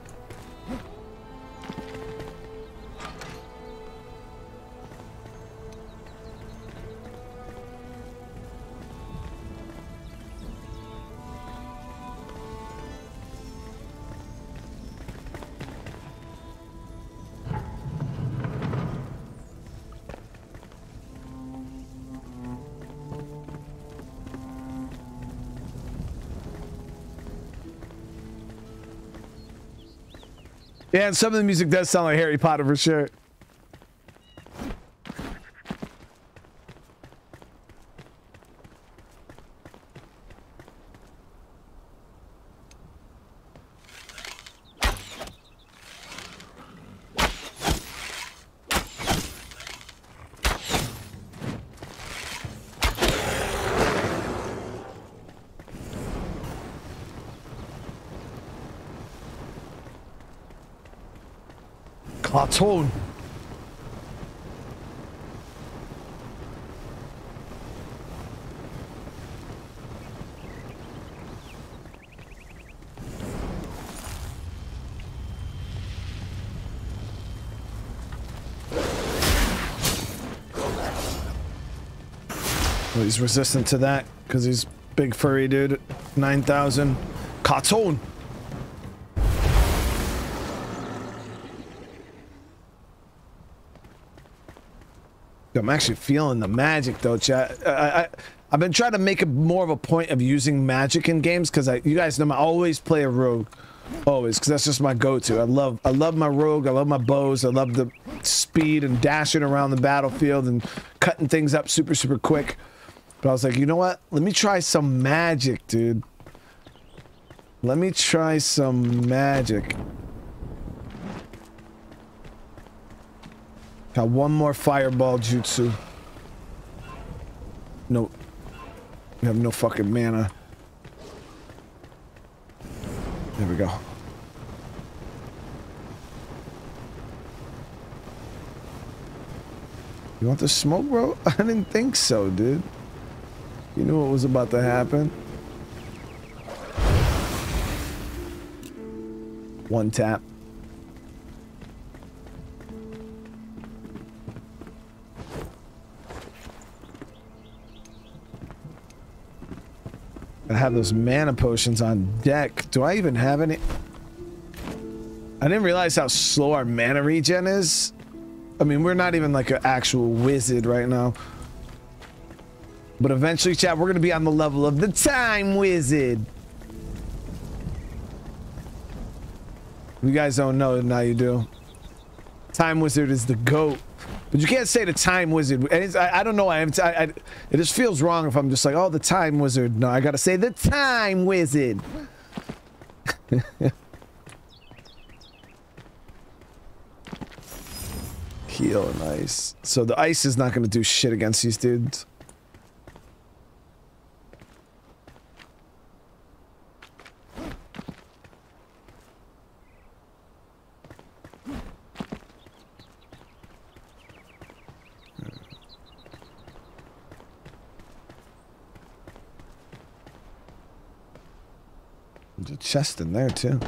Yeah, and some of the music does sound like Harry Potter for sure. Well, he's resistant to that because he's big furry dude. 9,000. Cartoon. I'm actually feeling the magic though, chat. I, I, I've been trying to make a more of a point of using magic in games because I, you guys know, I always play a rogue, always, because that's just my go-to. I love, I love my rogue. I love my bows. I love the speed and dashing around the battlefield and cutting things up super, super quick. But I was like, you know what? Let me try some magic, dude. Let me try some magic. Got one more fireball jutsu. No. We have no fucking mana. There we go. You want the smoke, bro? <laughs> I didn't think so, dude. You knew what was about to happen. One tap. Have those mana potions on deck. Do I even have any? I didn't realize how slow our mana regen is. I mean, we're not even like an actual wizard right now. But eventually, chat, we're going to be on the level of the time wizard. You guys don't know, now you do. Time wizard is the goat. But you can't say the time wizard. And I, I, don't know. I, it just feels wrong if I'm just like, oh, the time wizard. No, I gotta say the time wizard. <laughs> Heal and ice. So the ice is not gonna do shit against these dudes. There's a chest in there too.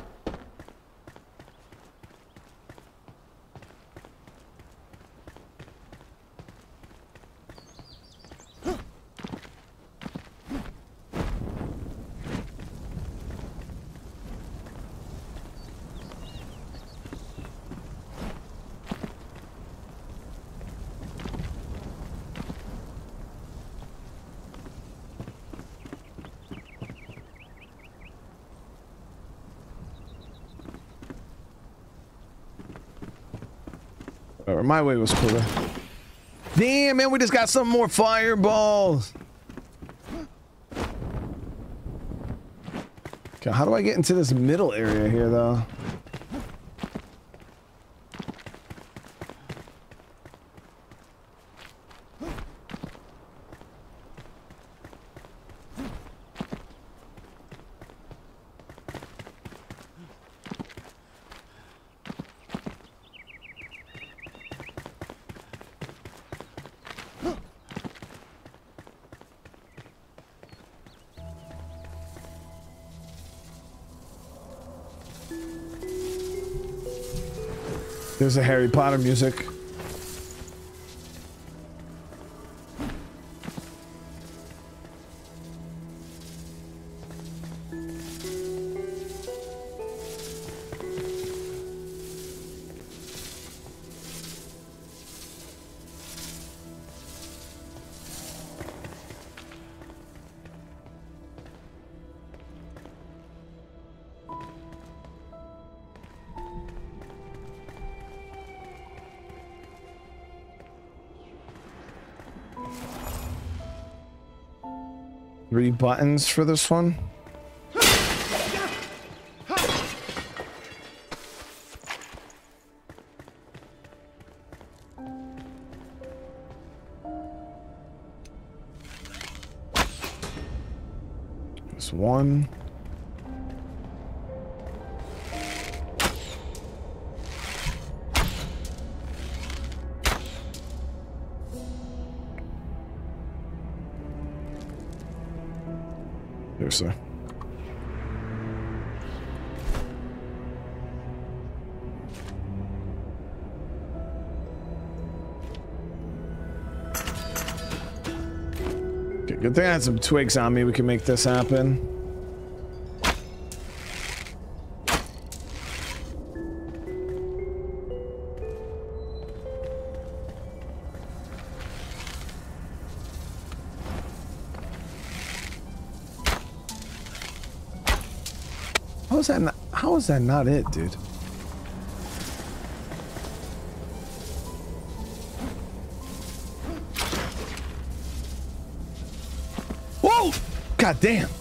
My way was cooler. Damn, man, we just got some more fireballs. Okay, how do I get into this middle area here, though? There's the Harry Potter music. Buttons for this one. This one. Good thing I had some twigs on me. We can make this happen. How is that not, how is that not it, dude? God damn.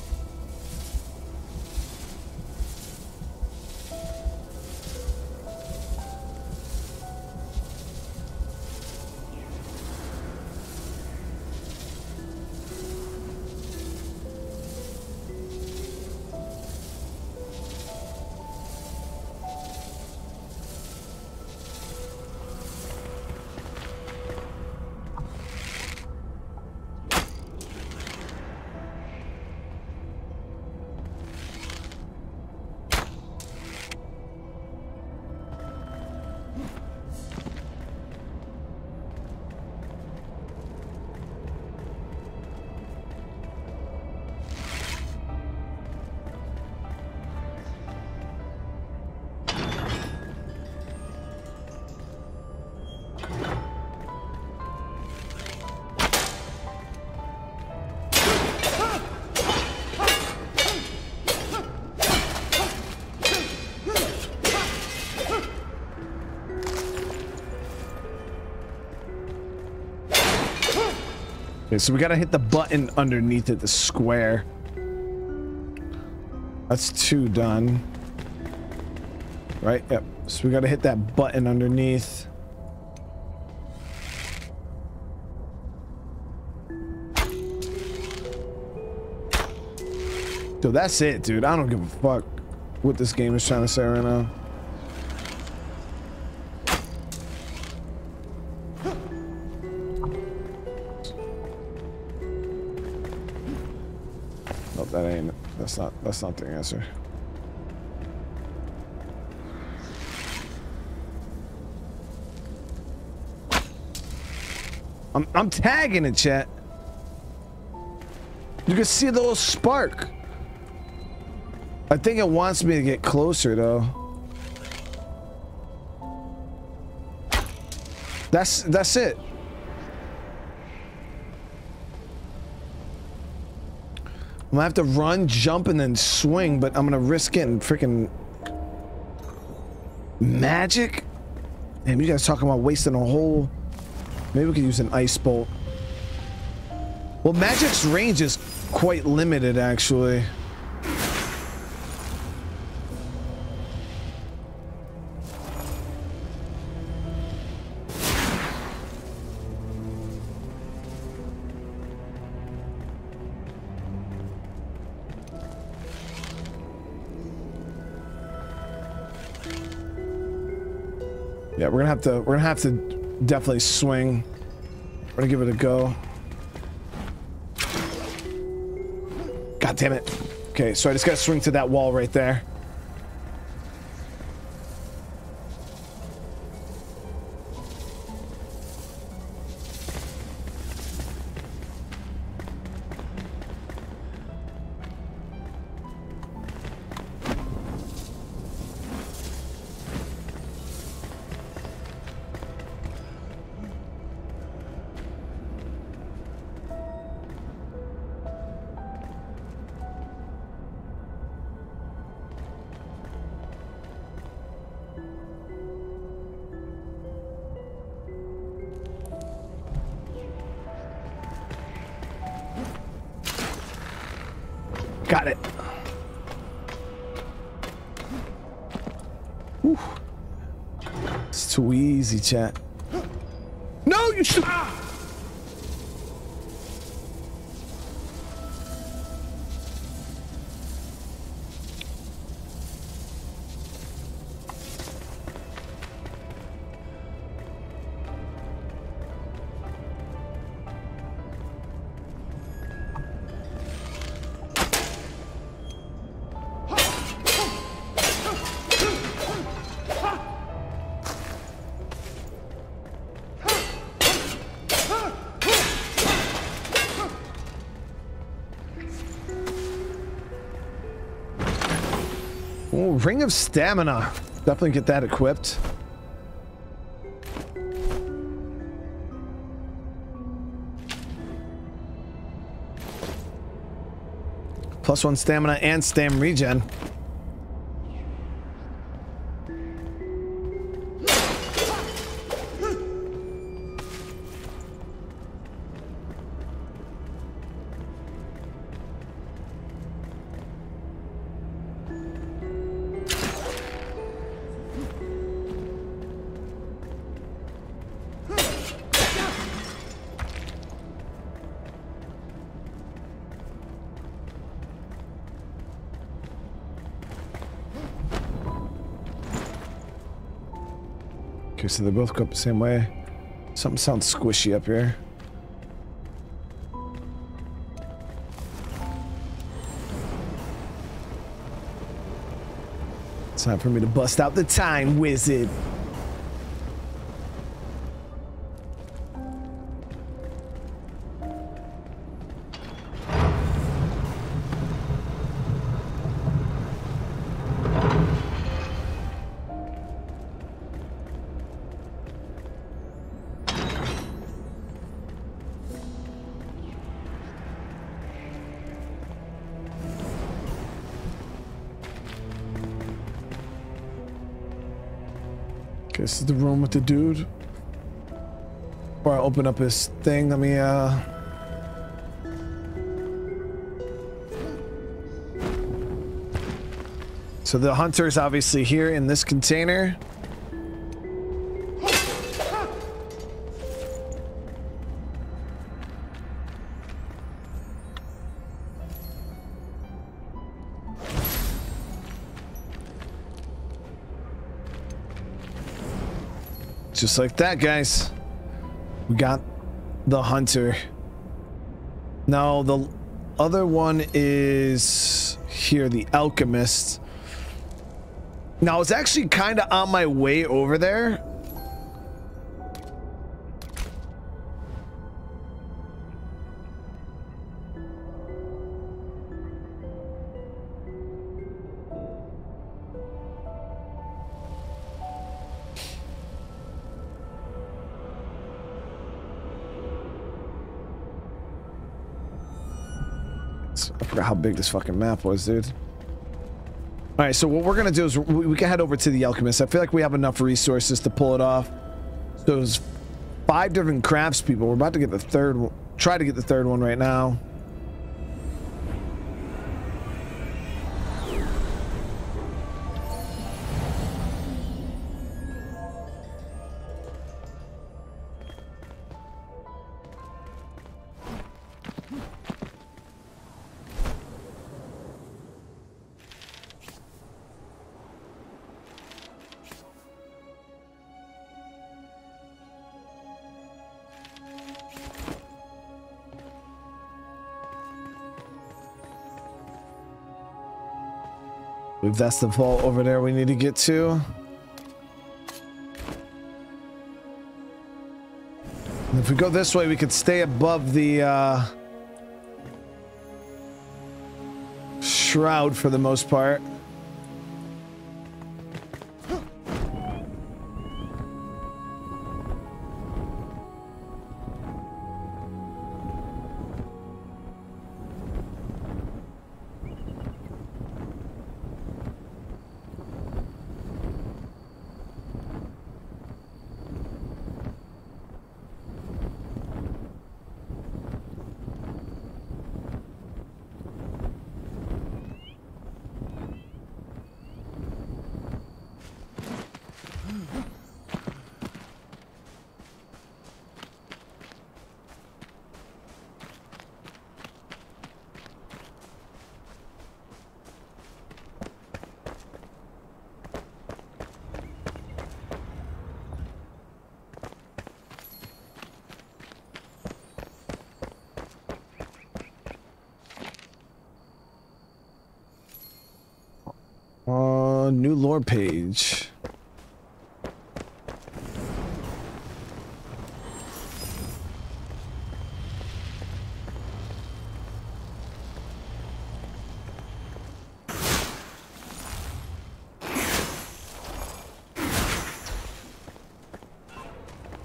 So we gotta hit the button underneath it, the square. That's two done. Right? Yep. So we gotta hit that button underneath. So that's it, dude. I don't give a fuck what this game is trying to say right now. That's not the answer. I'm, I'm tagging it, chat. You can see the little spark. I think it wants me to get closer, though. That's that's it. I'm gonna have to run, jump, and then swing, but I'm gonna risk getting freaking magic. Damn, you guys talking about wasting a whole. Maybe we could use an ice bolt. Well, magic's range is quite limited, actually. Have to. We're gonna have to definitely swing. We're gonna give it a go. God damn it. Okay, so I just gotta swing to that wall right there. Chat. No, you should. Oh, Ring of Stamina. Definitely get that equipped. Plus one stamina and stam regen. So they both go up the same way. Something sounds squishy up here. It's time for me to bust out the time wizard. Is the room with the dude. Before I open up his thing, let me, uh... So the hunter is obviously here in this container. Just like that, guys. We got the hunter. Now, the other one is here, the alchemist. Now, it's actually kind of on my way over there. Big this fucking map was, dude. All right, so what we're gonna do is we, we can head over to the alchemist. I feel like we have enough resources to pull it off. There's five different crafts people. We're about to get the third one. Try to get the third one right now. That's the vault over there we need to get to. And if we go this way, we could stay above the uh, shroud for the most part.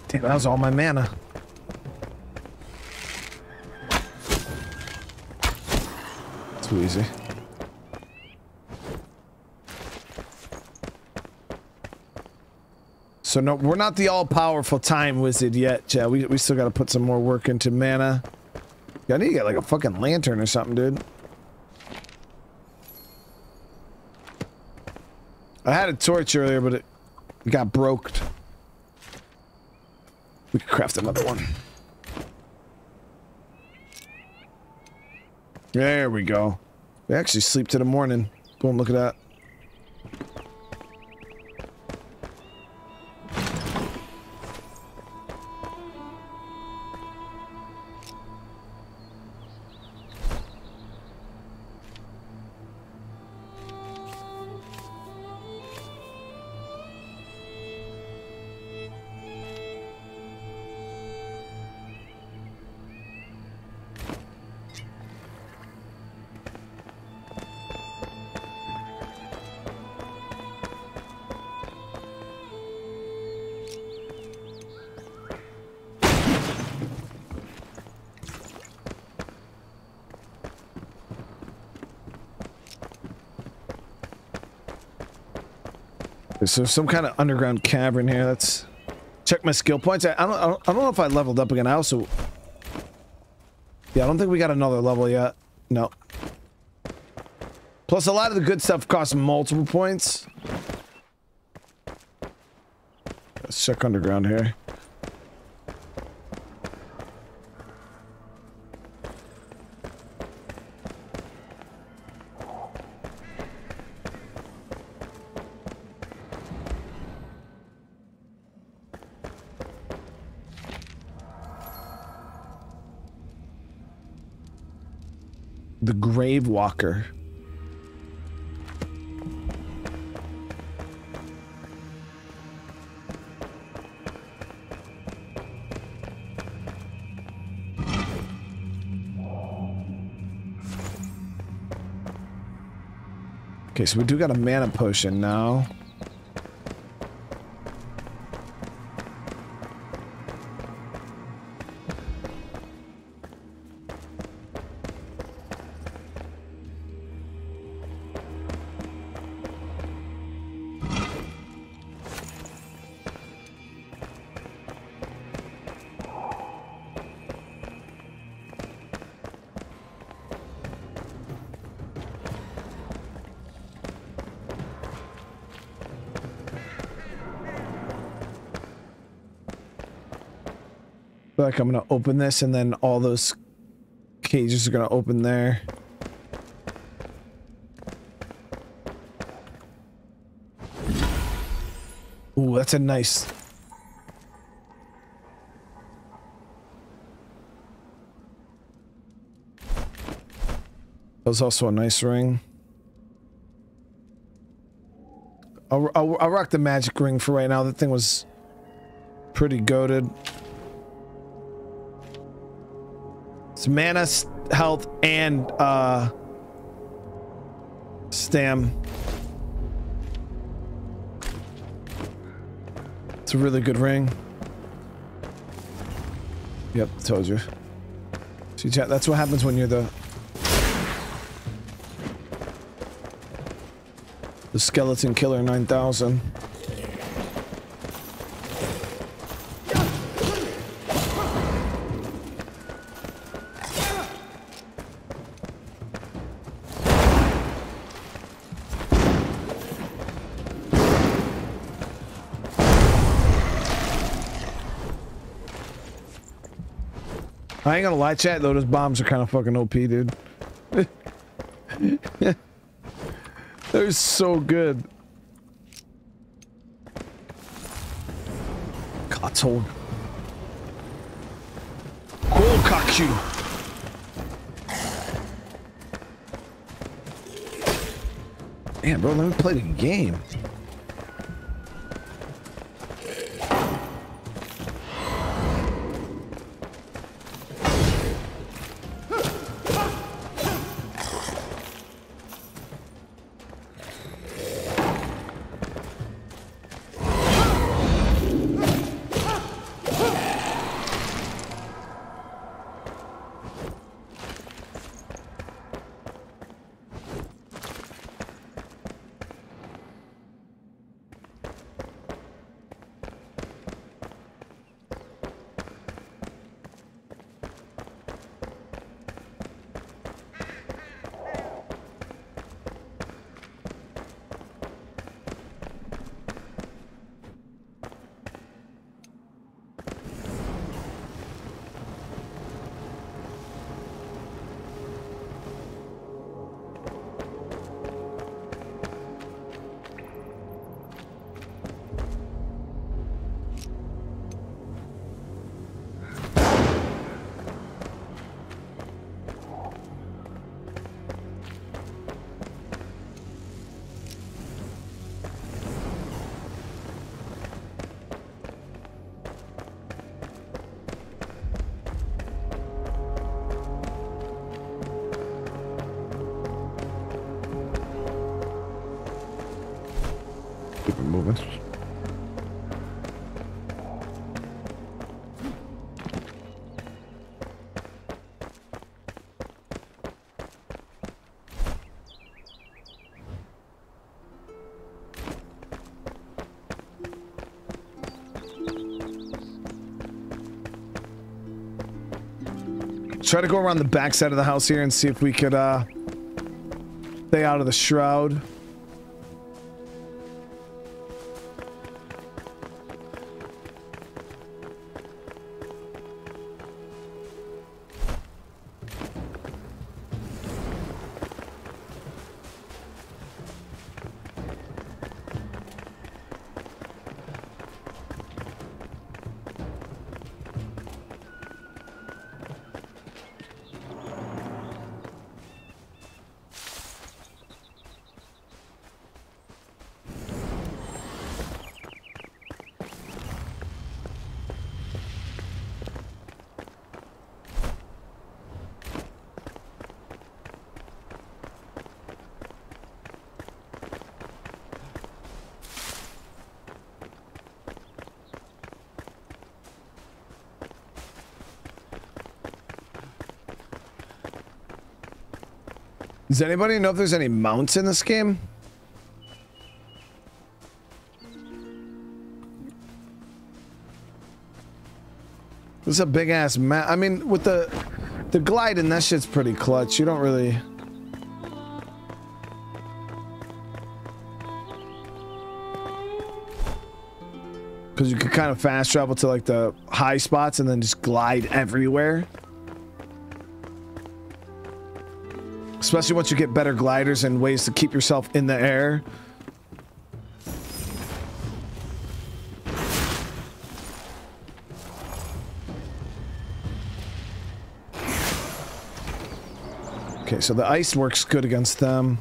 Damn, that was all my mana. Too easy. So no, we're not the all-powerful time wizard yet, Chad. We, we still got to put some more work into mana. I need to get like a fucking lantern or something, dude. I had a torch earlier, but it, it got broked. We could craft another one. There we go. We actually sleep to the morning. Boom, look at that. So some kind of underground cavern here. Let's check my skill points. I, I, don't, I don't. I don't know if I leveled up again. I also. Yeah, I don't think we got another level yet. No. Plus, a lot of the good stuff costs multiple points. Let's check underground here. Walker. Okay, so we do got a mana potion now. Like I'm gonna open this and then all those cages are gonna open there. Ooh, that's a nice. That was also a nice ring. I'll, I'll, I'll rock the magic ring for right now. That thing was pretty goaded. It's mana, health, and uh, stam. It's a really good ring. Yep, told you. See, chat, that's what happens when you're the the skeleton killer 9000. I ain't gonna lie, chat, though, those bombs are kind of fucking OP, dude. <laughs> They're so good. Katon. Kokaku. Damn, bro, let me play the game. Try to go around the back side of the house here and see if we could uh stay out of the shroud. Does anybody know if there's any mounts in this game? This is a big ass map. I mean, with the the gliding, that shit's pretty clutch. You don't really. Because you could kind of fast travel to like the high spots and then just glide everywhere. Especially once you get better gliders and ways to keep yourself in the air. Okay, so the ice works good against them.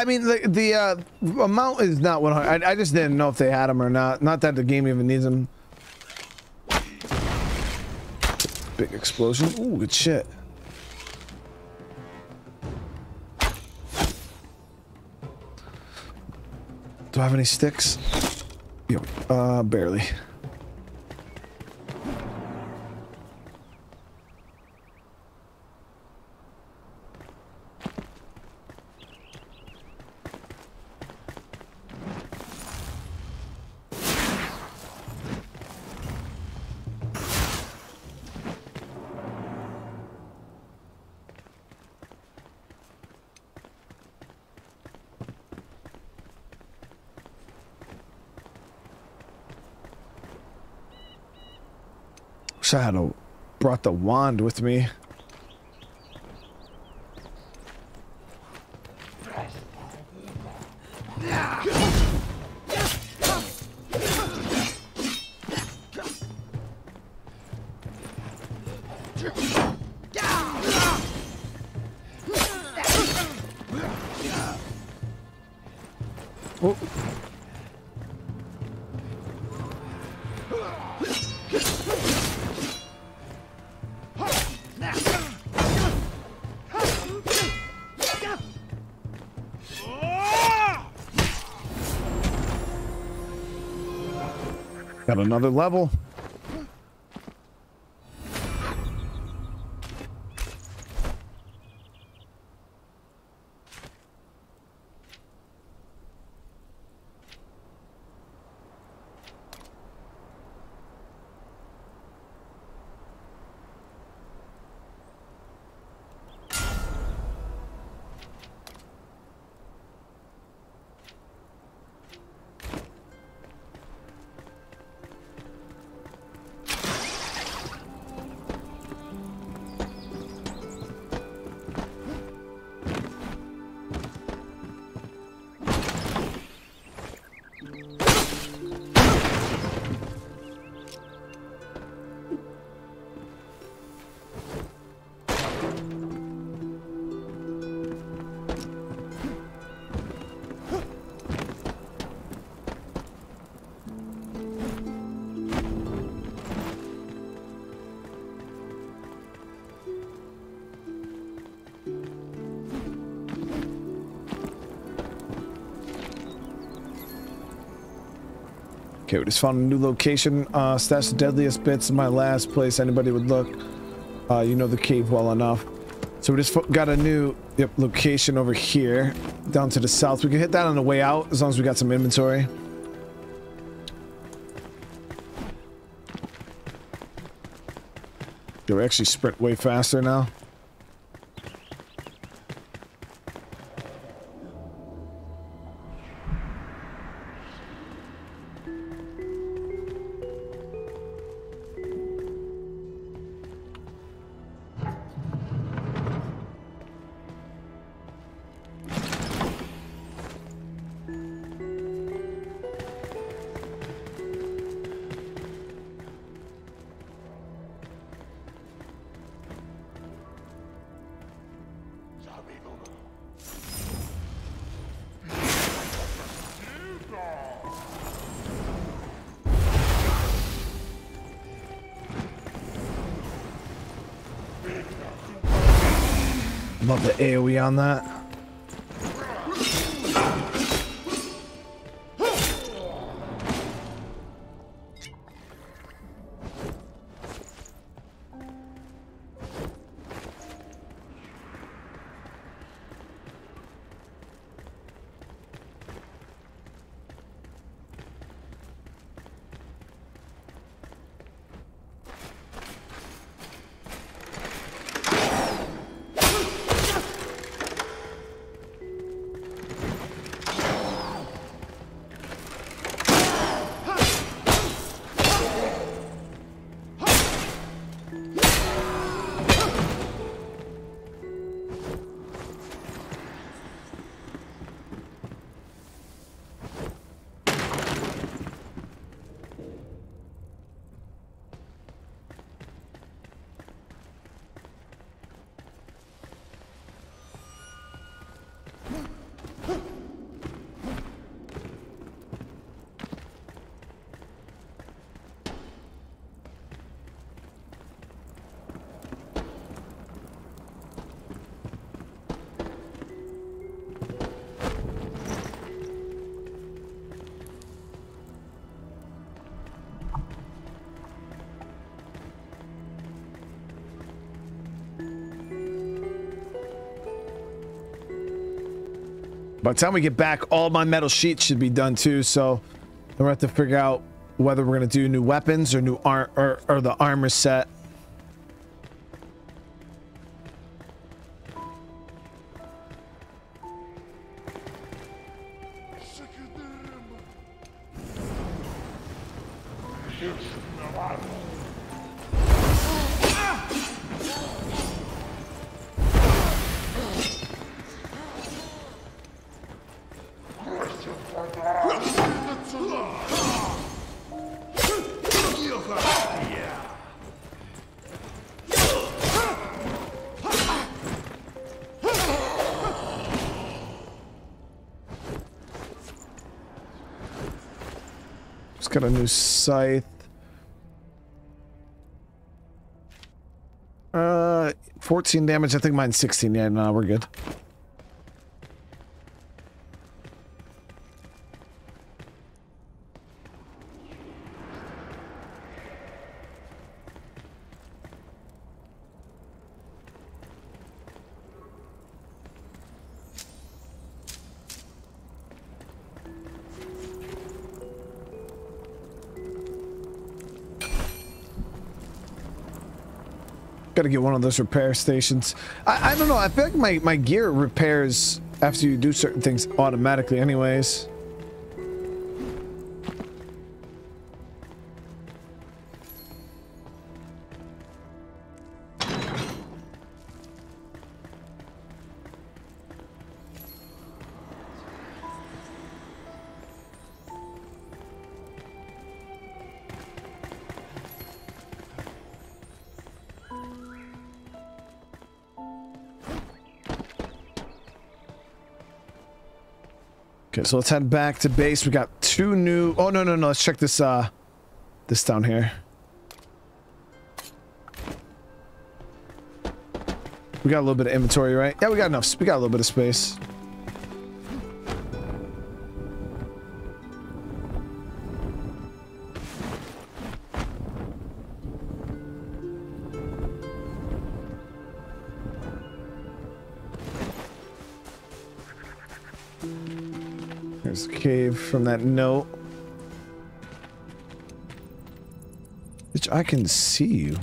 I mean the the uh, amount is not 100. I, I just didn't know if they had them or not. Not that the game even needs them. Big explosion. Ooh, good shit. Do I have any sticks? Yep. Uh, barely. Wish I had a, brought the wand with me. Another level. Just found a new location. Uh, stash the deadliest bits in my last place anybody would look. Uh, you know the cave well enough. So we just got a new yep, location over here, down to the south. We can hit that on the way out, as long as we got some inventory. Do we actually sprint way faster now? AoE on that. By the time we get back, all my metal sheets should be done too. So we're gonna have to figure out whether we're gonna do new weapons or new ar or, or the armor set. New scythe. Uh, 14 damage. I think mine's 16. Yeah, no, we're good. One of those repair stations. I, I don't know. I feel like my, my gear repairs after you do certain things automatically anyways. Okay, so let's head back to base. We got two new... Oh, no, no, no. Let's check this, uh... This down here. We got a little bit of inventory, right? Yeah, we got enough. We got a little bit of space. From that note. Which I can see you.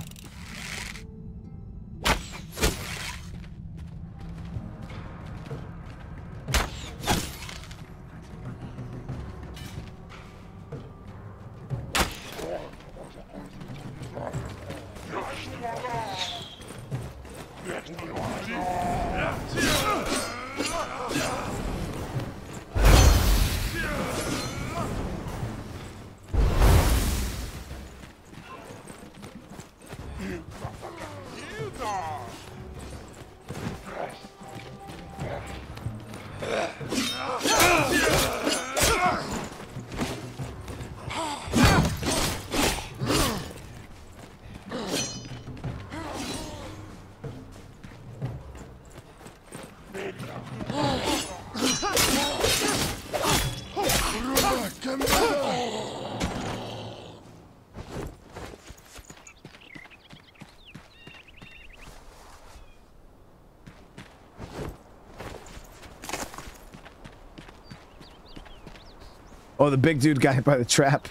Oh, the big dude got hit <laughs> by the trap.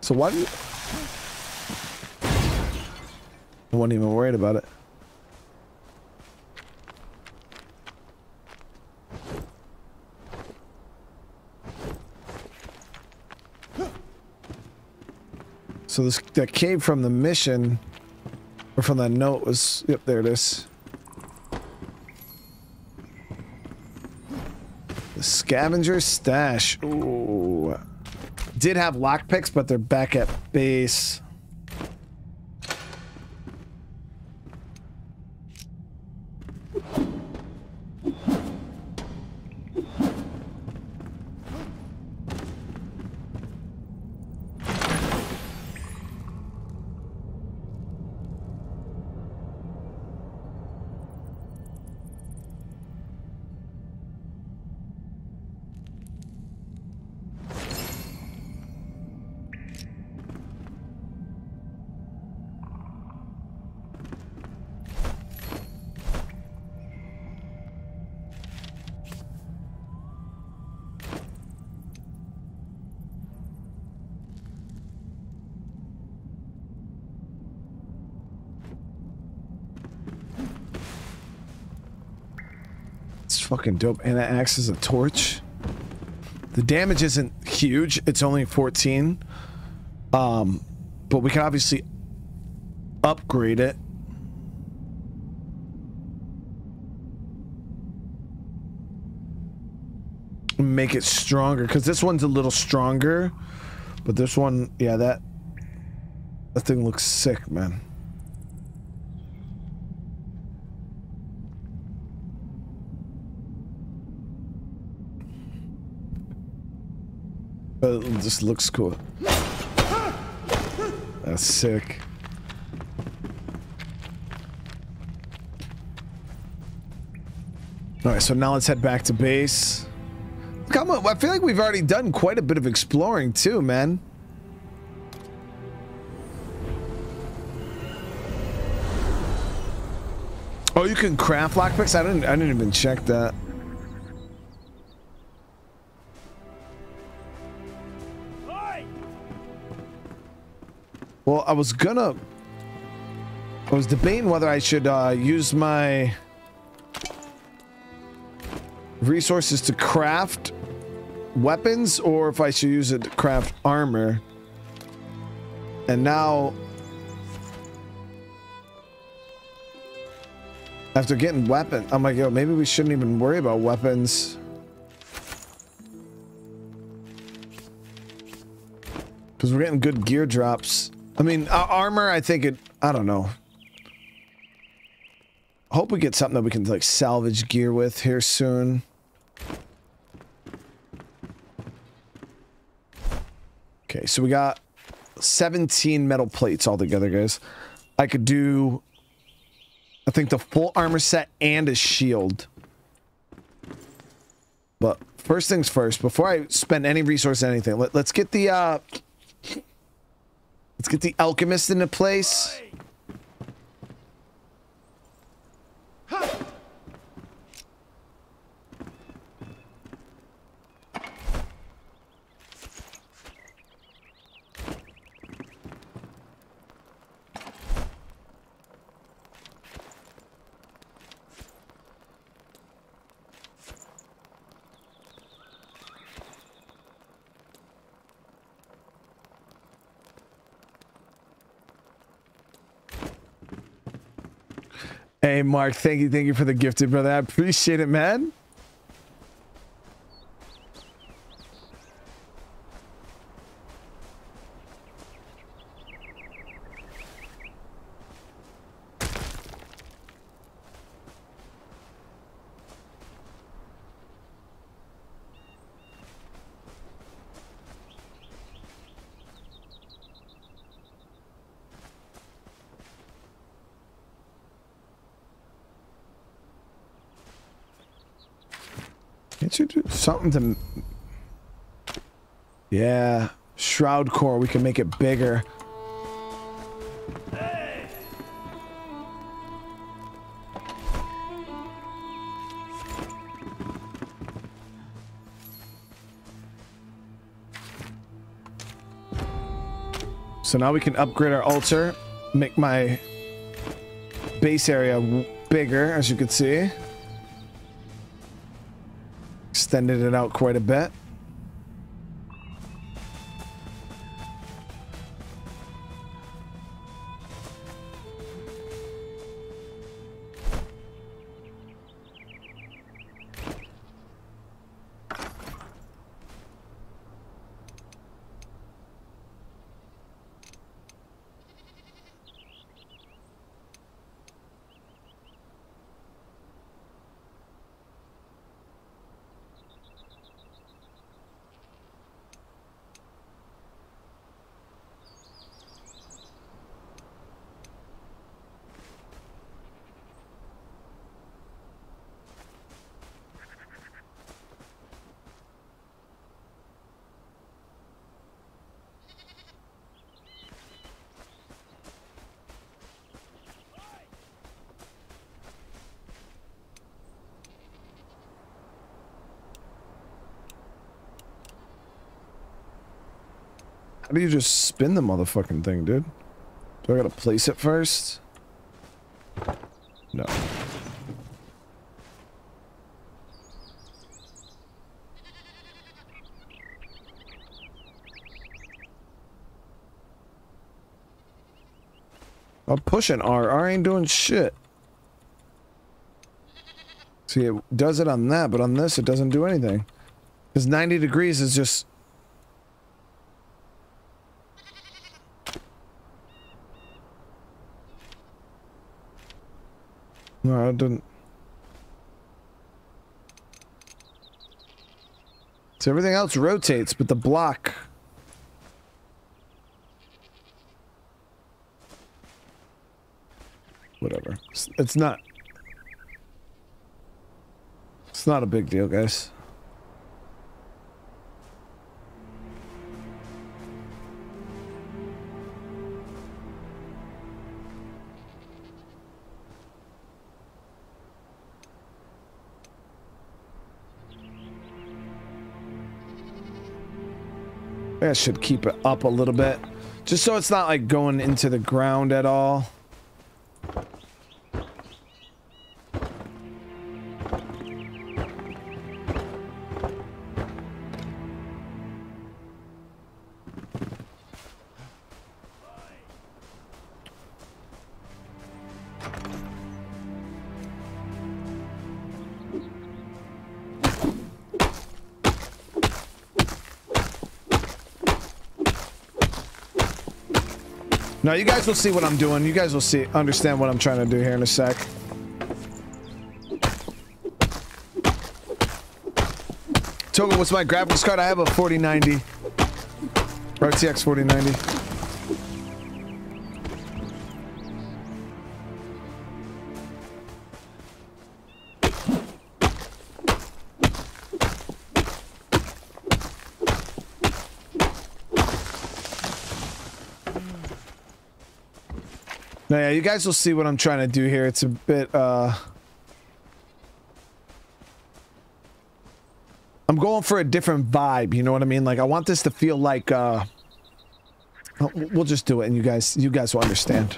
So do. I wasn't even worried about it. So this that came from the mission, or from that note was yep there it is. The scavenger stash. Ooh, did have lockpicks, but they're back at base. Fucking dope. And it acts as a torch. The damage isn't huge. It's only 14. Um, but we can obviously upgrade it. Make it stronger. Because this one's a little stronger. But this one, yeah, that... That thing looks sick, man. But it just looks cool. That's sick. All right, so now let's head back to base. I feel like we've already done quite a bit of exploring too, man. Oh, you can craft lockpicks? I didn't I didn't even check that. Well, I was gonna. I was debating whether I should uh, use my resources to craft weapons or if I should use it to craft armor. And now, after getting weapon, I'm like, yo, maybe we shouldn't even worry about weapons. Because we're getting good gear drops. I mean, uh, armor, I think it, I don't know. Hope we get something that we can like salvage gear with here soon. Okay, so we got 17 metal plates altogether, guys. I could do, I think, the full armor set and a shield. But first things first, before I spend any resource anything, let, let's get the, uh, get the alchemist into place. Hey, Mark, thank you, thank you for the gifted, brother. I appreciate it, man. something to... Yeah. Shroud core, we can make it bigger. So now we can upgrade our altar, make my base area bigger, as you can see. Extended it out quite a bit. How do you just spin the motherfucking thing, dude? Do I gotta place it first? No. I'm pushing R. R ain't doing shit. See, it does it on that, but on this, it doesn't do anything. Because 90 degrees is just No, I didn't. So everything else rotates, but the block... Whatever. It's, it's not... It's not a big deal, guys. That should keep it up a little bit. Just so it's not like going into the ground at all. Guys will see what I'm doing. You guys will see, understand what I'm trying to do here in a sec. Toga, what's my graphics card? I have a 4090. RTX 4090. You guys will see what I'm trying to do here. It's a bit, uh... I'm going for a different vibe, you know what I mean? Like, I want this to feel like, uh... We'll just do it and you guys, you guys will understand.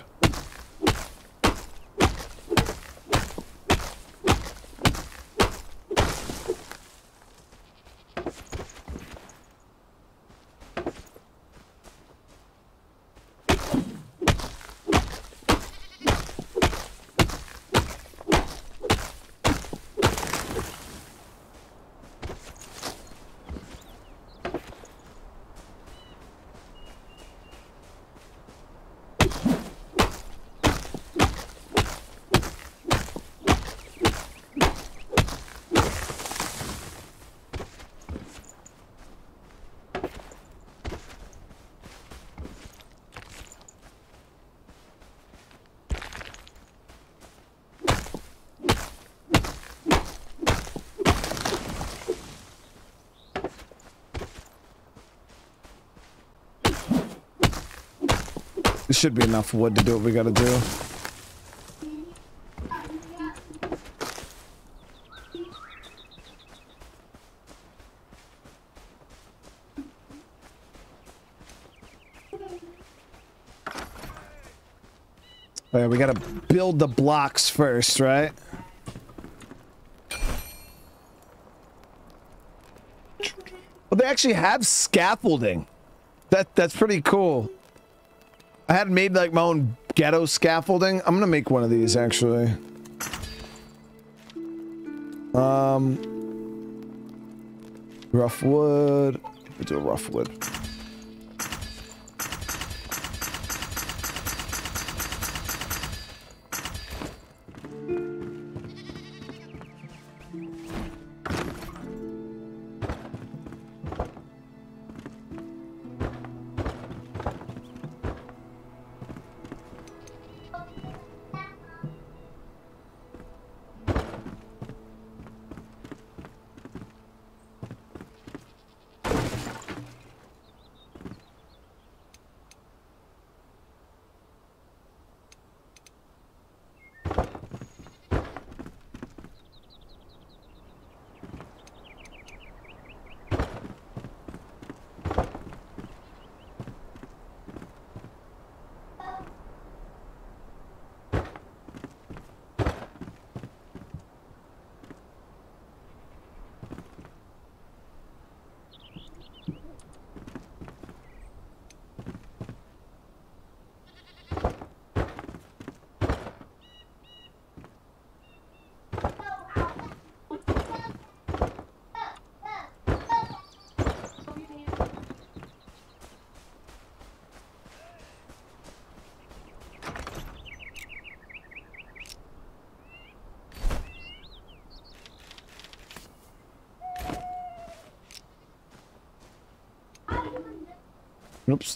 Should be enough wood to do what we gotta do. Oh, yeah, we gotta build the blocks first, right? Well, they actually have scaffolding. That that's pretty cool. I had made like my own ghetto scaffolding. I'm gonna make one of these actually. Um, rough wood. Do a rough wood.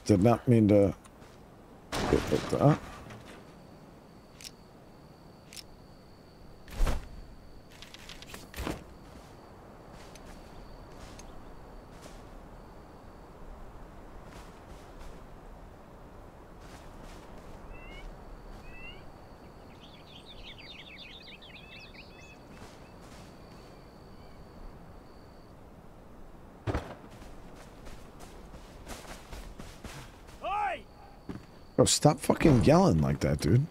Did not mean to get that. Stop fucking yelling like that, dude.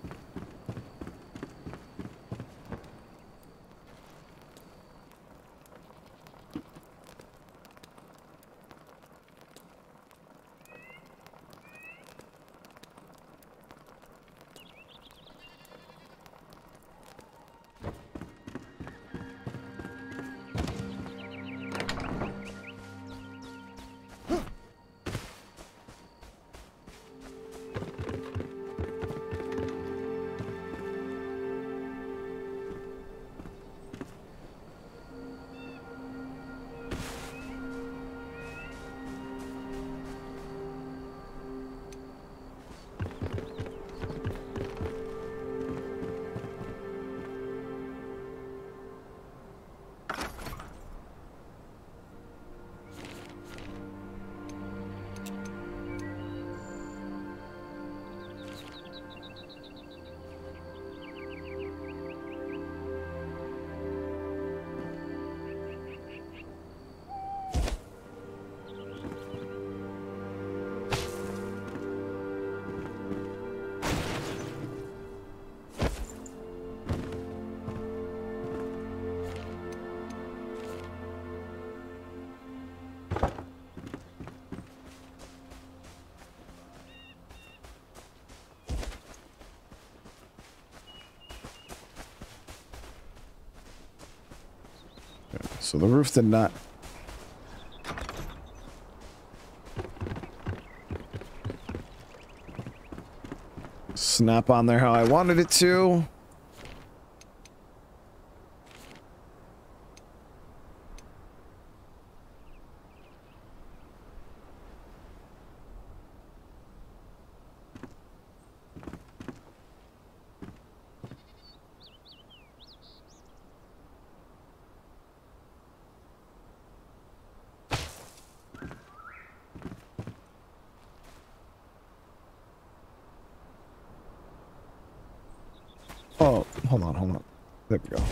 So the roof did not. Snap on there how I wanted it to. Oh, hold on, hold on. There we go.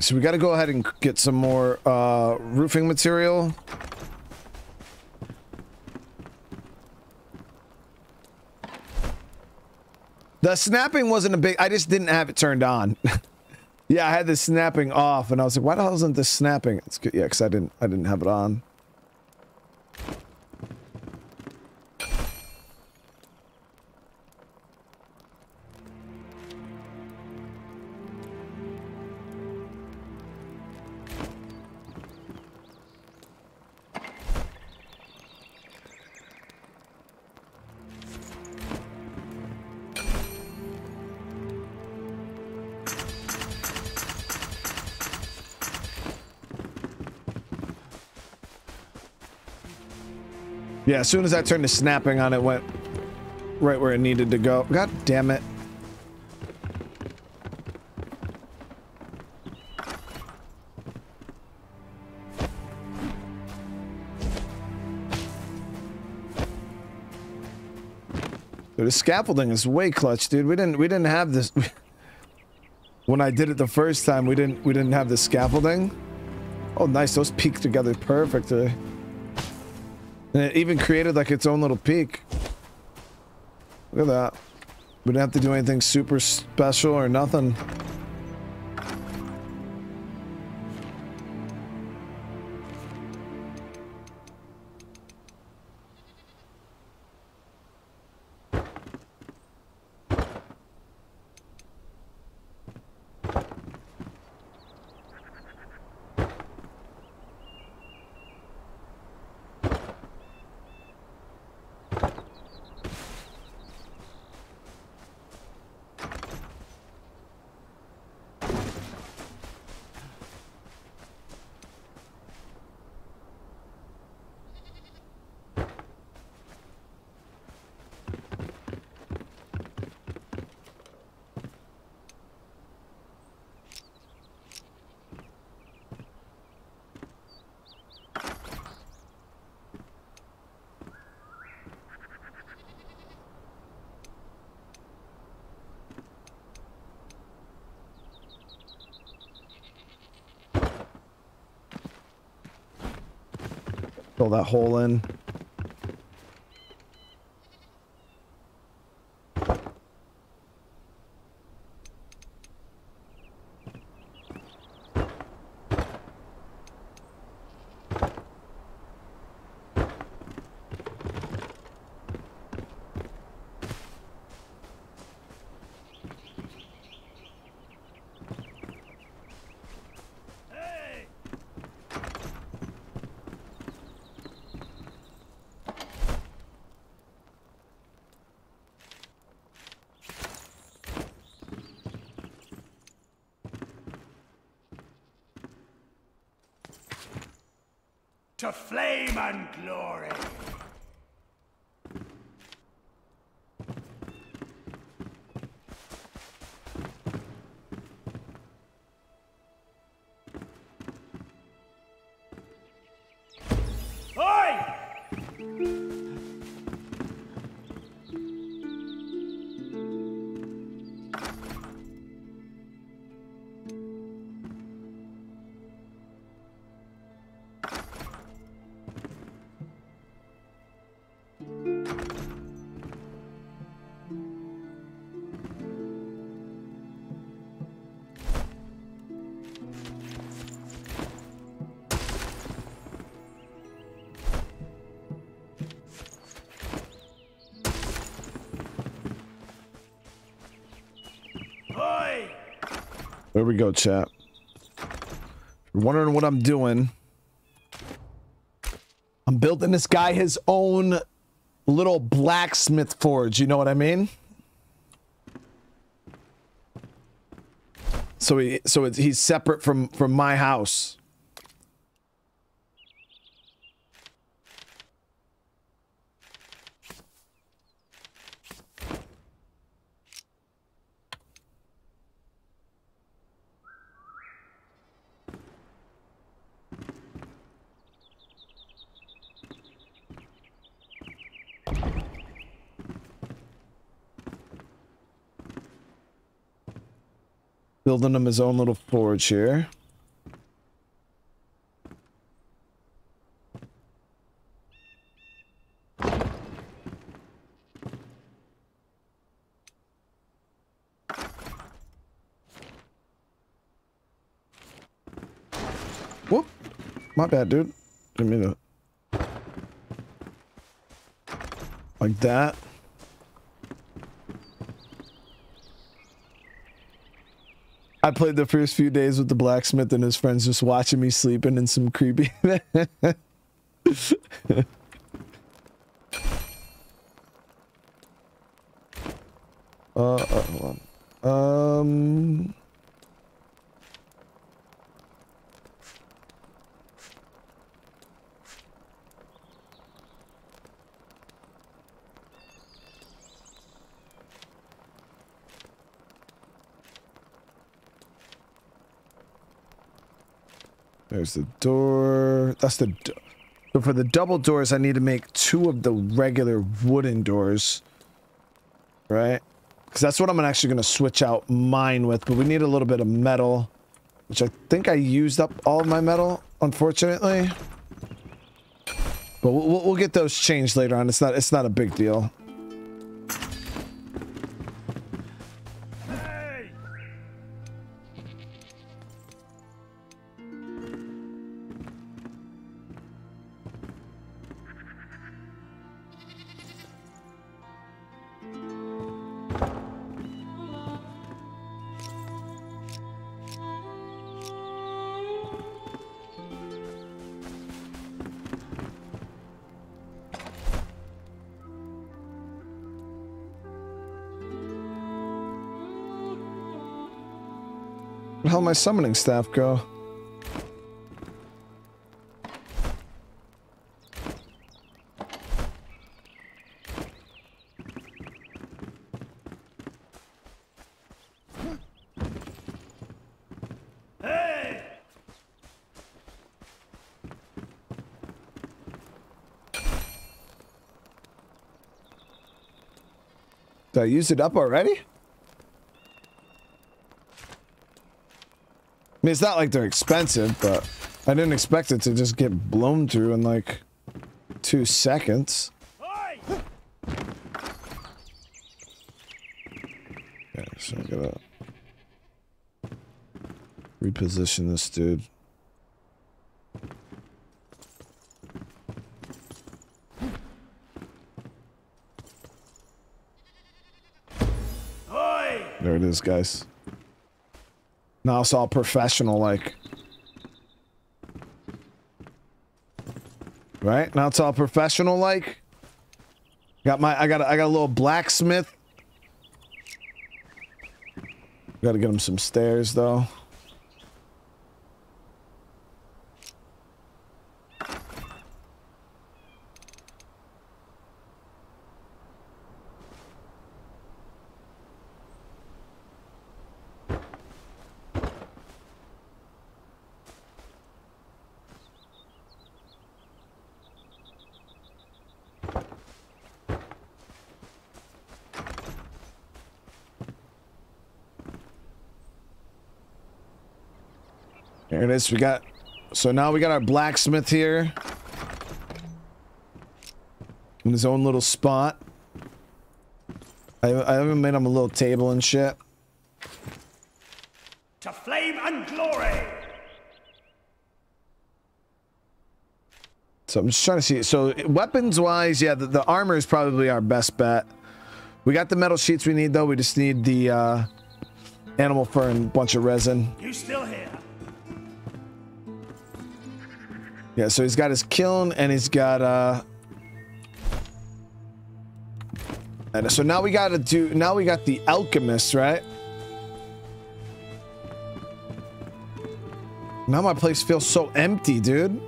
So we got to go ahead and get some more uh, roofing material. The snapping wasn't a big. I just didn't have it turned on. <laughs> yeah, I had the snapping off, and I was like, "Why the hell isn't this snapping?" It's good. Yeah, because I didn't. I didn't have it on. Yeah, as soon as I turned the snapping on, it went right where it needed to go. God damn it. Dude, the scaffolding is way clutch, dude. We didn't we didn't have this <laughs> when I did it the first time. We didn't we didn't have the scaffolding. Oh, nice. Those peak together perfectly. And it even created like its own little peak. Look at that. We didn't have to do anything super special or nothing. Fill that hole in. Hey! To flame and glory! There we go, chat. Wondering what I'm doing. I'm building this guy his own little blacksmith forge. You know what I mean? So he, so it's, he's separate from from my house. building him his own little forge here. Whoop. My bad, dude. Give me the. Like that. I played the first few days with the blacksmith and his friends just watching me sleeping in some creepy. <laughs> uh, uh, hold on. Um. There's the door. That's the. Do so for the double doors, I need to make two of the regular wooden doors. Right? Because that's what I'm actually going to switch out mine with. But we need a little bit of metal. Which I think I used up all of my metal, unfortunately. But we'll, we'll get those changed later on. It's not, it's not a big deal. Summoning staff go? Did I use it up already? Mean, it's not like they're expensive, but I didn't expect it to just get blown through in like two seconds. Okay, so I gotta reposition this dude. There it is, guys. Now it's all professional like. Right? Now it's all professional like. Got my I got a, I got a little blacksmith. Got to get him some stairs though. We got. So now we got our blacksmith here. In his own little spot. I, I even made him a little table and shit. To flame and glory! So I'm just trying to see. So weapons wise, yeah, the, the armor is probably our best bet. We got the metal sheets we need though. We just need the uh, animal fur and bunch of resin. You Yeah, so he's got his kiln and he's got uh and so now we gotta do now we got the alchemist, right? Now my place feels so empty, dude.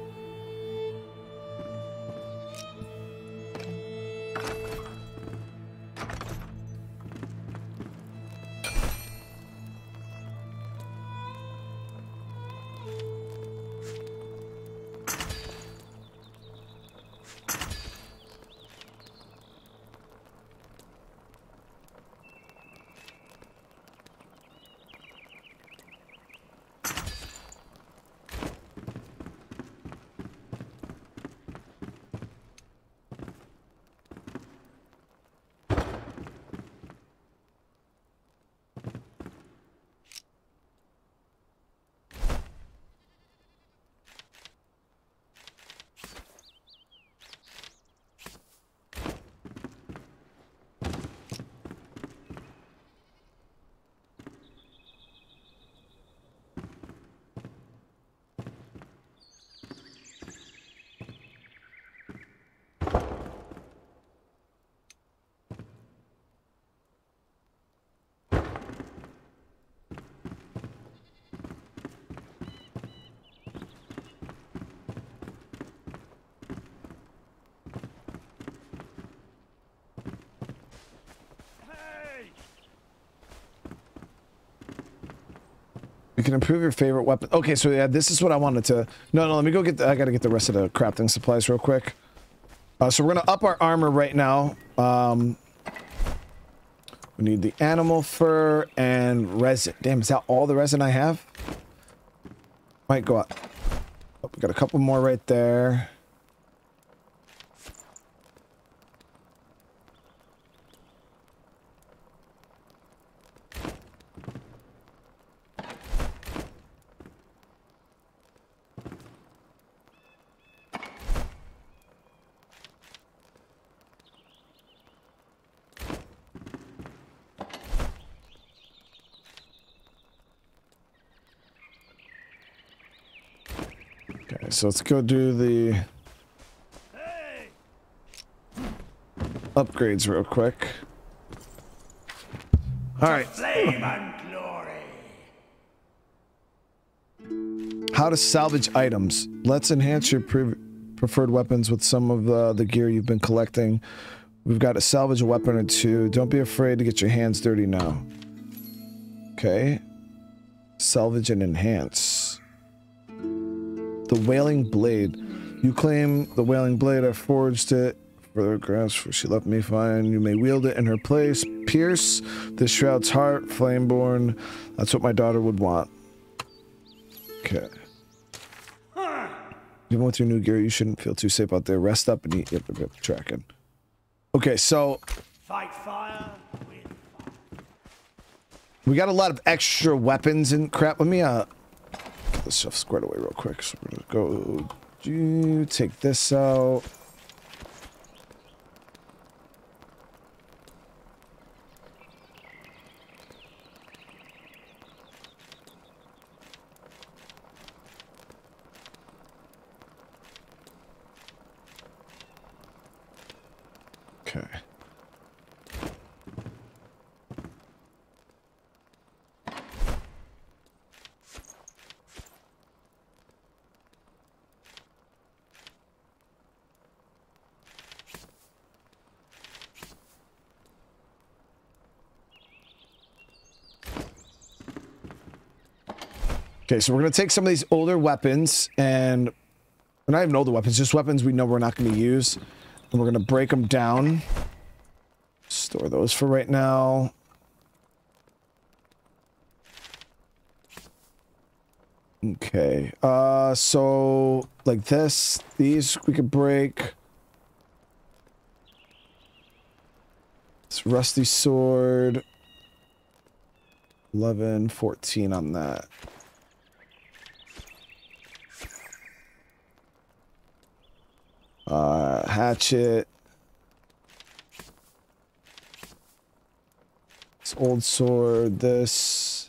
Can improve your favorite weapon. Okay, so yeah, this is what I wanted to. No, no, let me go get. The, I gotta get the rest of the crafting supplies real quick. Uh, so we're gonna up our armor right now. Um, we need the animal fur and resin. Damn, is that all the resin I have? Might go up. Oh, we got a couple more right there. So let's go do the upgrades real quick. All right, how to salvage items. Let's enhance your pre preferred weapons with some of the, the gear you've been collecting. We've got to salvage a weapon or two. Don't be afraid to get your hands dirty now. Okay. Salvage and enhance. The Wailing Blade. You claim the Wailing Blade. I forged it for the grasp for she left me fine. You may wield it in her place. Pierce the Shroud's heart, Flameborn. That's what my daughter would want. Okay. Even with your new gear, you shouldn't feel too safe out there. Rest up and eat. Yep, yep, yep, tracking. Okay, so Fight fire we got a lot of extra weapons and crap. Let me uh this stuff squared away real quick. So we're gonna go do take this out. Okay. Okay, so we're gonna take some of these older weapons and or not even older weapons, just weapons we know we're not gonna use, and we're gonna break them down. Store those for right now. Okay, uh, so like this, these we could break. This rusty sword. 11, 14 on that. Uh, hatchet. This old sword, this.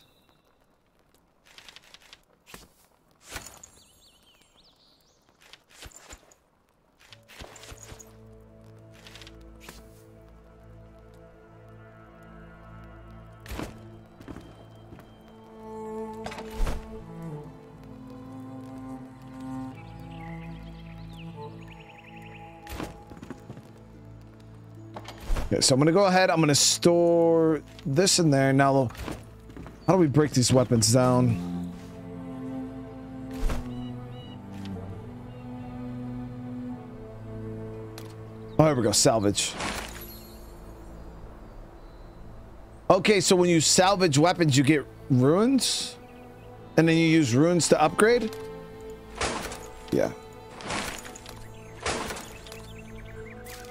Okay, so I'm gonna go ahead. I'm gonna store this in there. Now, how do we break these weapons down? Oh, here we go. Salvage. Okay, so when you salvage weapons, you get runes? And then you use runes to upgrade? Yeah.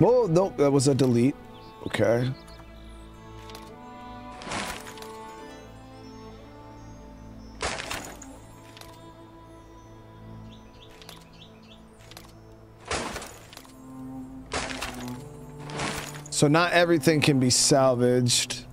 Oh, Whoa, no, that was a delete. Okay. So not everything can be salvaged.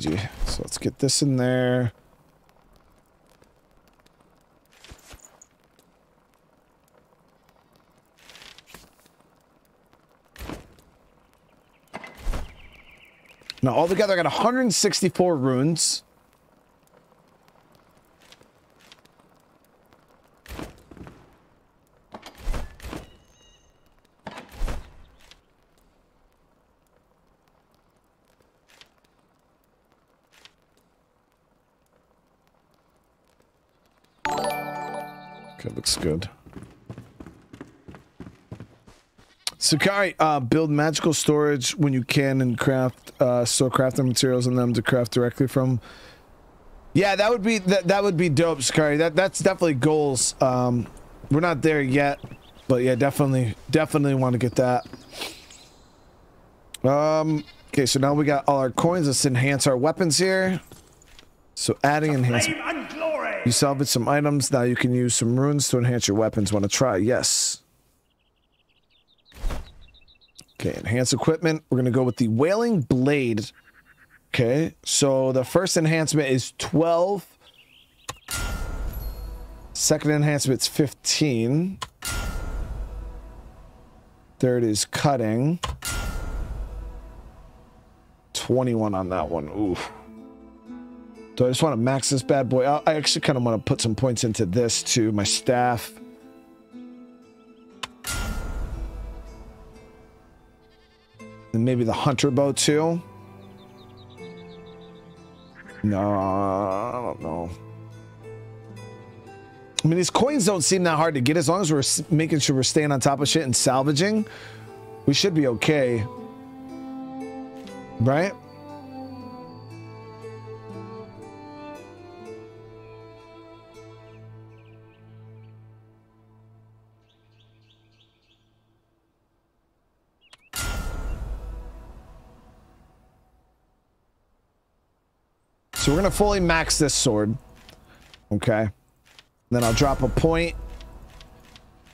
GG. So let's get this in there. Now, altogether, I got 164 runes. Okay, looks good. Sakai, uh, build magical storage when you can and craft, uh, store crafting materials in them to craft directly from. Yeah, that would be that. That would be dope, Sakai. That that's definitely goals. Um, we're not there yet, but yeah, definitely, definitely want to get that. Um. Okay, so now we got all our coins. Let's enhance our weapons here. So adding enhancement. You salvage some items. Now you can use some runes to enhance your weapons. Want to try? Yes. Okay, enhance equipment. We're going to go with the Wailing Blade. Okay, so the first enhancement is 12. Second enhancement is 15. Third is cutting. 21 on that one. Ooh. So I just want to max this bad boy out. I actually kind of want to put some points into this too. My staff. And maybe the hunter bow too. No, I don't know. I mean, these coins don't seem that hard to get as long as we're making sure we're staying on top of shit and salvaging. We should be okay. Right? We're gonna fully max this sword. Okay. Then I'll drop a point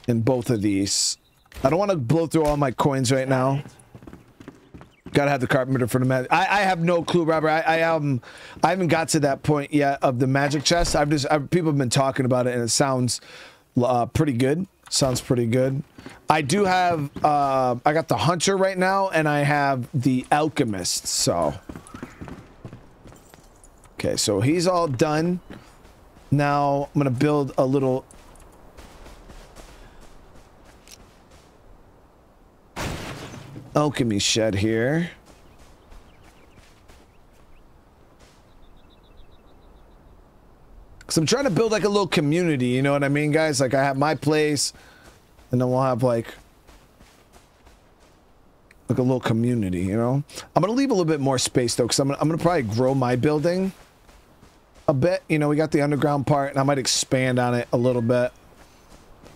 in both of these. I don't want to blow through all my coins right now. Gotta have the carpenter for the magic. I, I have no clue, Robert. I, I um I haven't got to that point yet of the magic chest. I've just I've, people have been talking about it and it sounds uh, pretty good. Sounds pretty good. I do have uh I got the hunter right now and I have the alchemist. So Okay, so he's all done. Now I'm gonna build a little alchemy shed here. Cause I'm trying to build like a little community, you know what I mean, guys? Like I have my place, and then we'll have like like a little community, you know. I'm gonna leave a little bit more space though, because I'm gonna, I'm gonna probably grow my building a bit. You know, we got the underground part, and I might expand on it a little bit.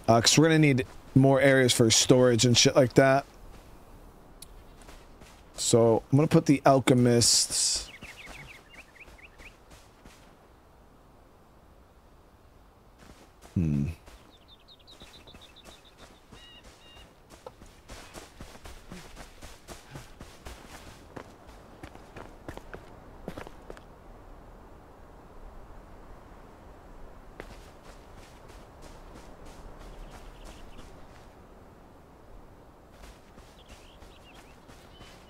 Because we're going to need more areas for storage and shit like that. So, I'm going to put the alchemists... Hmm.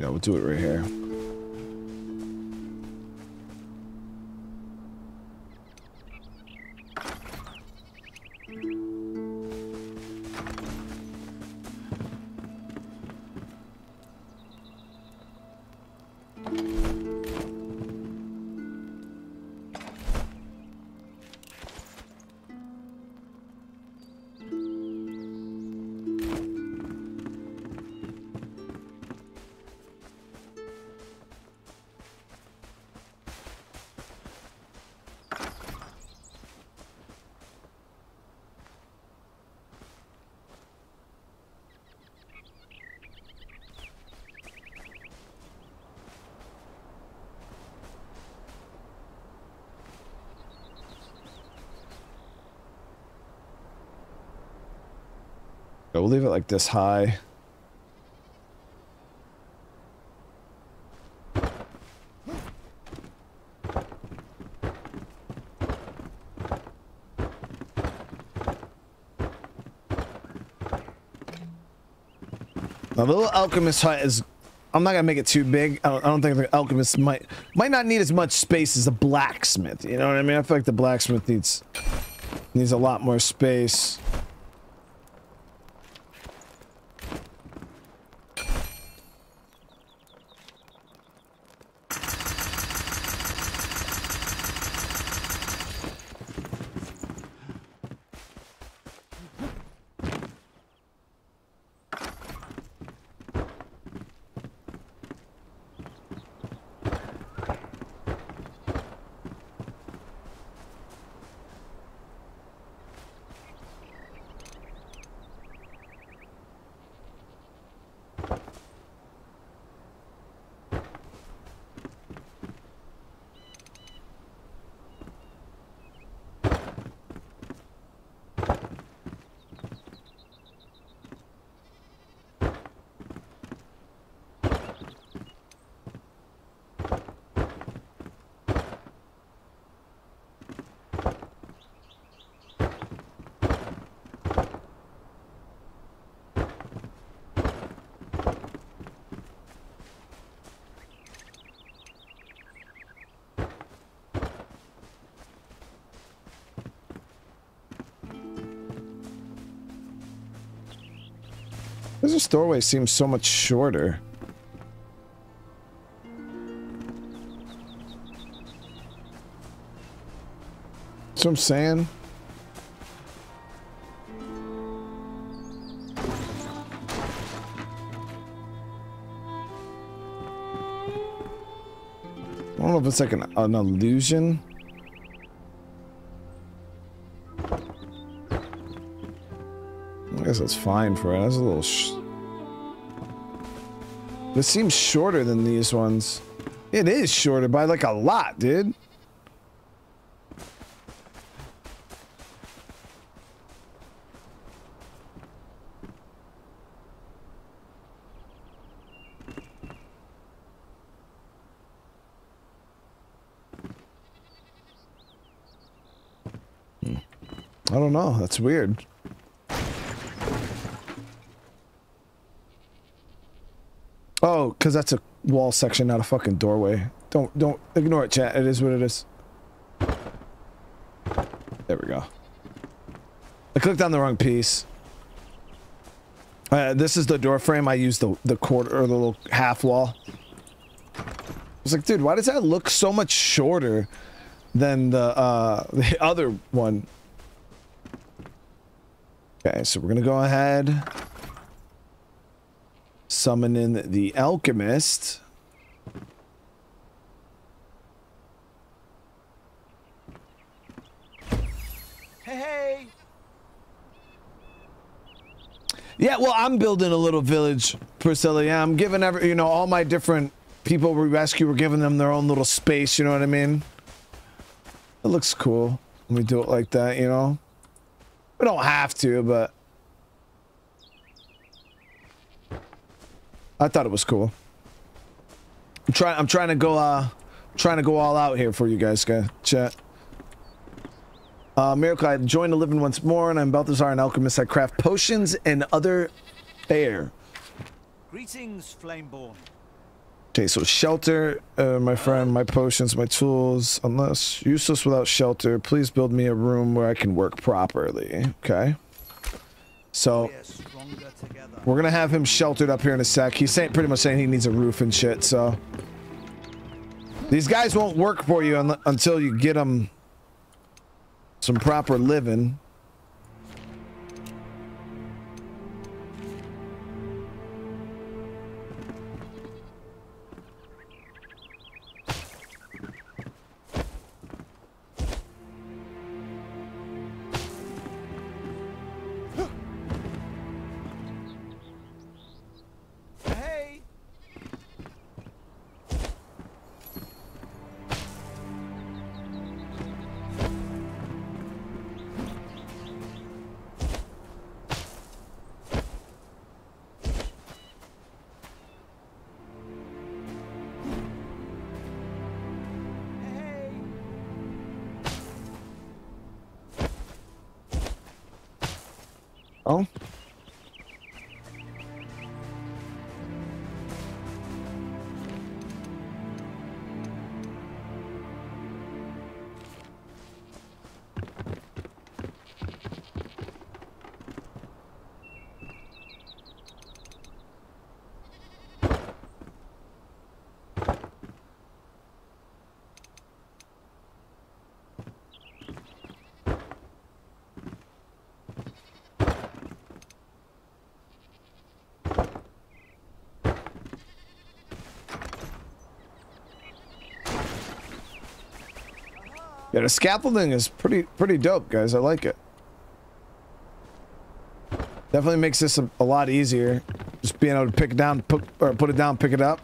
Yeah, we'll do it right here. We'll leave it like this high. The little alchemist hut is I'm not gonna make it too big. I don't, I don't, think the alchemist might might not need as much space as the blacksmith. You know what I mean? I feel like the blacksmith needs needs a lot more space. Doorway seems so much shorter. What I'm saying. I don't know if it's like an, an illusion. I guess that's fine for it. That's a little. This seems shorter than these ones. It is shorter by like a lot, dude. Hmm. I don't know. That's weird. Oh, because that's a wall section, not a fucking doorway. Don't don't ignore it, chat. It is what it is. There we go. I clicked on the wrong piece. Uh, this is the door frame. I used the the quarter or the little half wall. I was like, dude, why does that look so much shorter than the uh, <laughs> the other one? Okay, so we're gonna go ahead summon in the alchemist. Hey, Yeah, well, I'm building a little village, Priscilla. Yeah, I'm giving every, you know, all my different people we rescue, we're giving them their own little space, you know what I mean? It looks cool when we do it like that, you know? We don't have to, but... I thought it was cool. I'm trying. I'm trying to go. Uh, trying to go all out here for you guys, guys. Chat. Uh, Miracle, I joined the living once more, and I'm Balthazar, an alchemist. I craft potions and other fare. greetings, Flameborn. Okay, so shelter, uh, my friend, my potions, my tools. Unless useless without shelter, please build me a room where I can work properly. Okay. So We're we're gonna have him sheltered up here in a sec. He's saying pretty much saying he needs a roof and shit. So these guys won't work for you un until you get them some proper living. Yeah, the scaffolding is pretty pretty dope, guys. I like it. Definitely makes this a, a lot easier. Just being able to pick down, put or put it down, pick it up.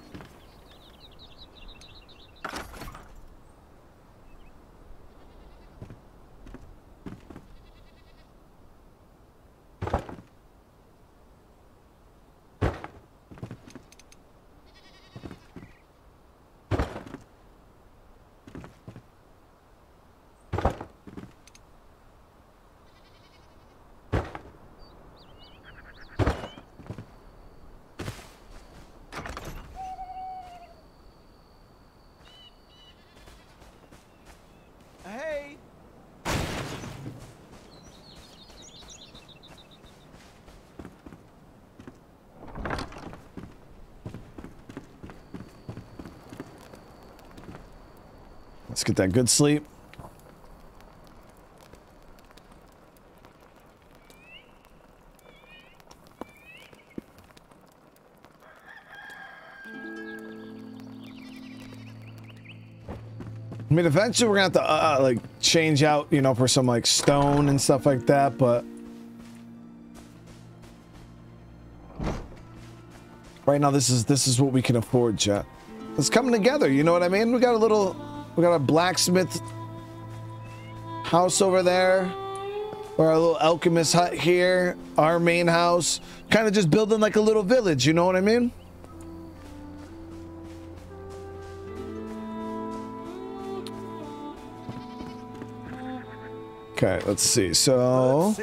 Hey! Let's get that good sleep. I mean, eventually we're gonna have to uh, uh, like change out, you know, for some like stone and stuff like that, but right now this is this is what we can afford, chat. It's coming together, you know what I mean? We got a little, we got a blacksmith house over there, or a little alchemist hut here, our main house, kind of just building like a little village, you know what I mean? Okay, let's see. So,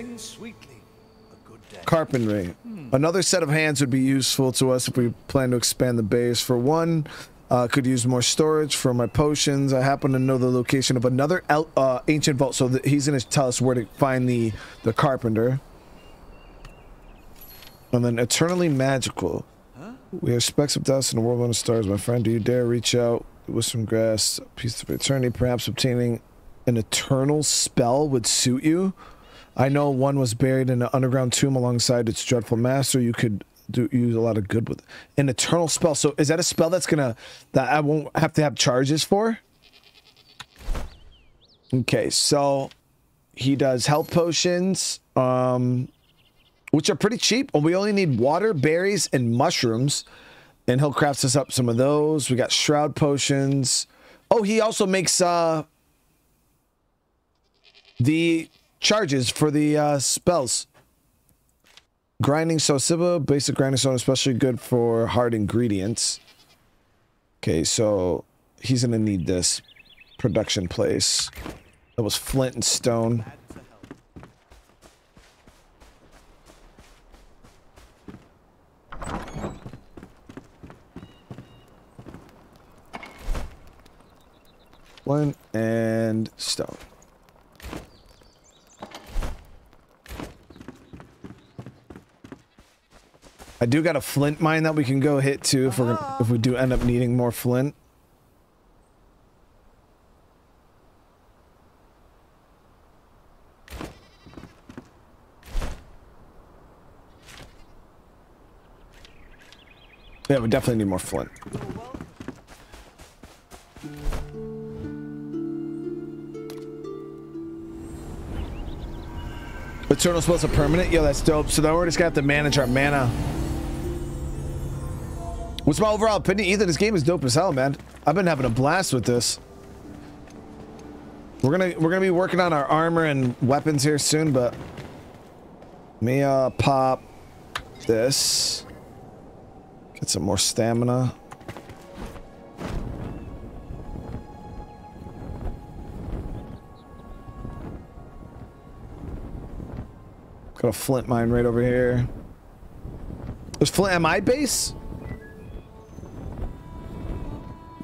carpentry. Another set of hands would be useful to us if we plan to expand the base. For one, uh, could use more storage for my potions. I happen to know the location of another uh, ancient vault, so he's going to tell us where to find the the carpenter. And then eternally magical. We have specks of dust in the world of stars, my friend. Do you dare reach out with some grass, a piece of eternity? Perhaps obtaining an eternal spell would suit you. I know one was buried in an underground tomb alongside its dreadful master. You could do use a lot of good with an eternal spell. So is that a spell that's gonna that I won't have to have charges for? Okay, so he does health potions, um, which are pretty cheap. And we only need water, berries, and mushrooms. And he'll craft us up some of those. We got shroud potions. Oh, he also makes uh the charges for the uh, spells. Grinding Sosiba, basic grinding stone, especially good for hard ingredients. Okay, so he's gonna need this production place. That was flint and stone. Flint and stone. I do got a flint mine that we can go hit too if we're if we do end up needing more flint. Yeah, we definitely need more flint. Eternal spells are permanent? Yo, that's dope. So now we're just gonna have to manage our mana. What's my overall opinion? Ethan, this game is dope as hell, man. I've been having a blast with this. We're gonna we're gonna be working on our armor and weapons here soon, but let me uh pop this. Get some more stamina. Got a flint mine right over here. There's flint at my base?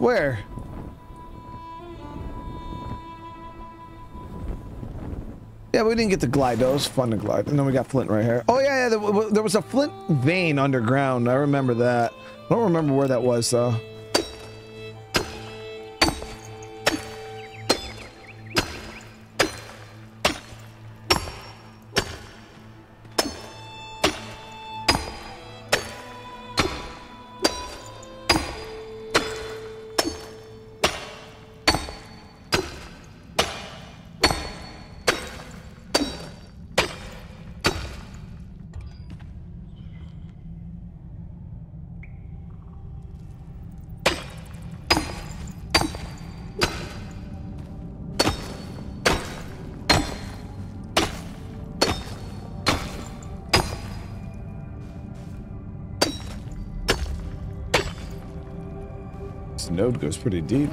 Where? Yeah, we didn't get the glide. Was fun to glide. And then we got flint right here. Oh, yeah, yeah. There, there was a flint vein underground. I remember that. I don't remember where that was, though. Goes pretty deep.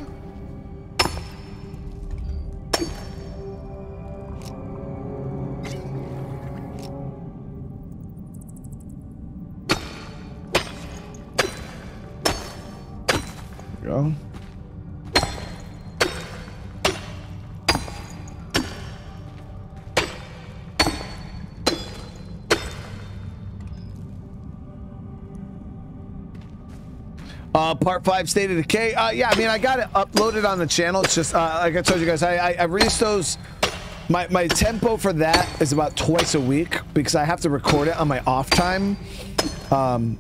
Part five, State of Decay. Uh, yeah, I mean, I got it uploaded on the channel. It's just, uh, like I told you guys, I, I, I released those. My, my tempo for that is about twice a week because I have to record it on my off time. Um,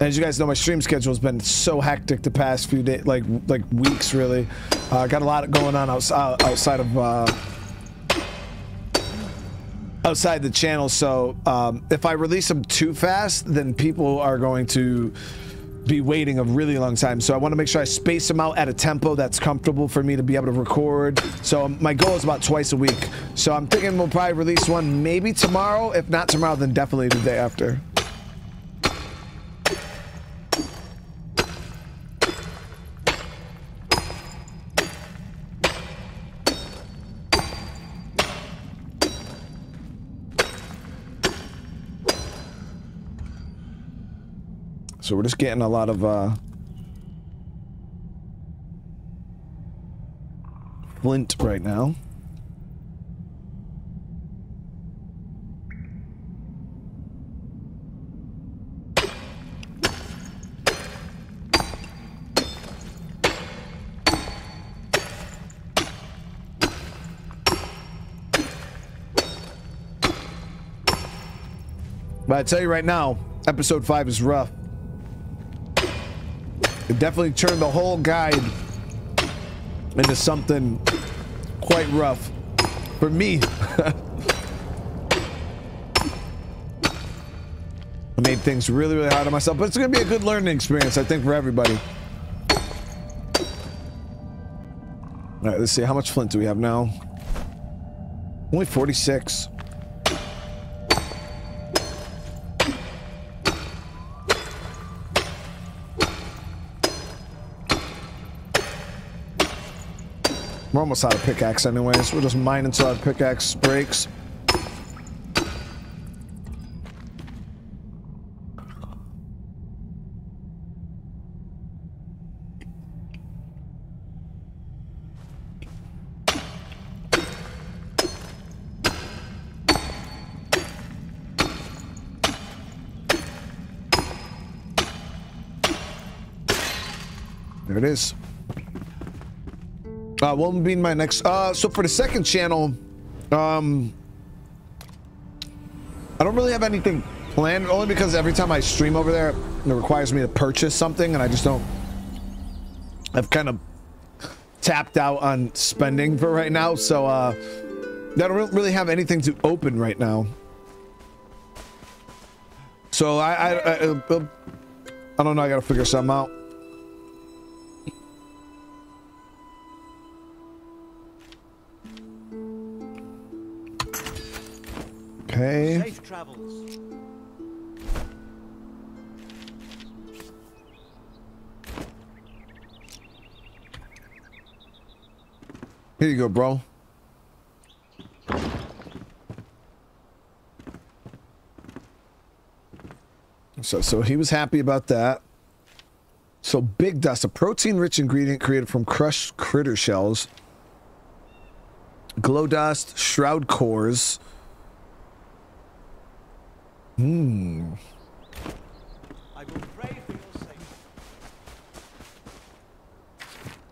as you guys know, my stream schedule has been so hectic the past few days, like like weeks, really. Uh, got a lot going on outside outside of uh, outside the channel. So um, if I release them too fast, then people are going to be waiting a really long time. So I want to make sure I space them out at a tempo that's comfortable for me to be able to record. So um, my goal is about twice a week. So I'm thinking we'll probably release one maybe tomorrow. If not tomorrow, then definitely the day after. So we're just getting a lot of uh, flint right now. But I tell you right now, episode five is rough. It definitely turned the whole guide into something quite rough for me. <laughs> I made things really, really hard on myself, but it's going to be a good learning experience, I think, for everybody. All right, let's see. How much flint do we have now? Only 46. Almost out of pickaxe anyways. We'll just mine until our pickaxe breaks. There it is. Uh, what will be my next? Uh, so for the second channel, um, I don't really have anything planned. Only because every time I stream over there, it requires me to purchase something, and I just don't. I've kind of tapped out on spending for right now, so uh, I don't really have anything to open right now. So I, I, I, I, I don't know. I got to figure something out. Okay. Safe travels. Here you go, bro. So, so he was happy about that. So big dust, a protein-rich ingredient created from crushed critter shells. Glow dust, shroud cores. Hmm.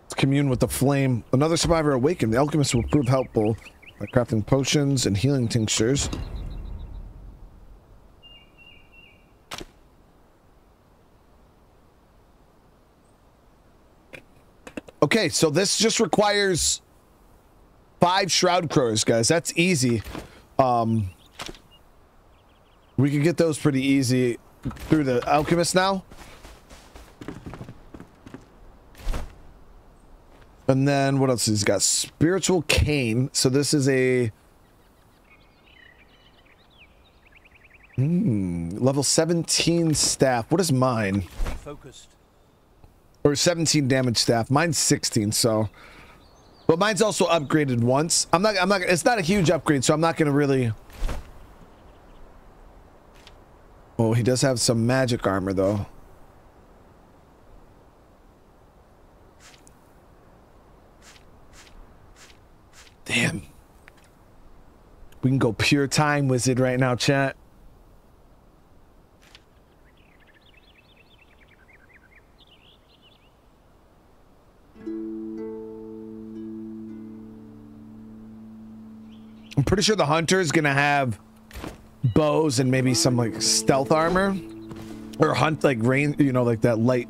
Let's commune with the flame. Another survivor awakened. The alchemist will prove helpful by crafting potions and healing tinctures. Okay, so this just requires five shroud cores, guys. That's easy. Um, we can get those pretty easy through the alchemist now. And then what else? He's got spiritual cane. So this is a hmm, level 17 staff. What is mine? Focused. Or 17 damage staff. Mine's 16, so. But mine's also upgraded once. I'm not, I'm not, it's not a huge upgrade, so I'm not going to really. Oh, he does have some magic armor, though. Damn. We can go pure time wizard right now, chat. I'm pretty sure the hunter is gonna have bows and maybe some like stealth armor or hunt like rain, you know, like that light.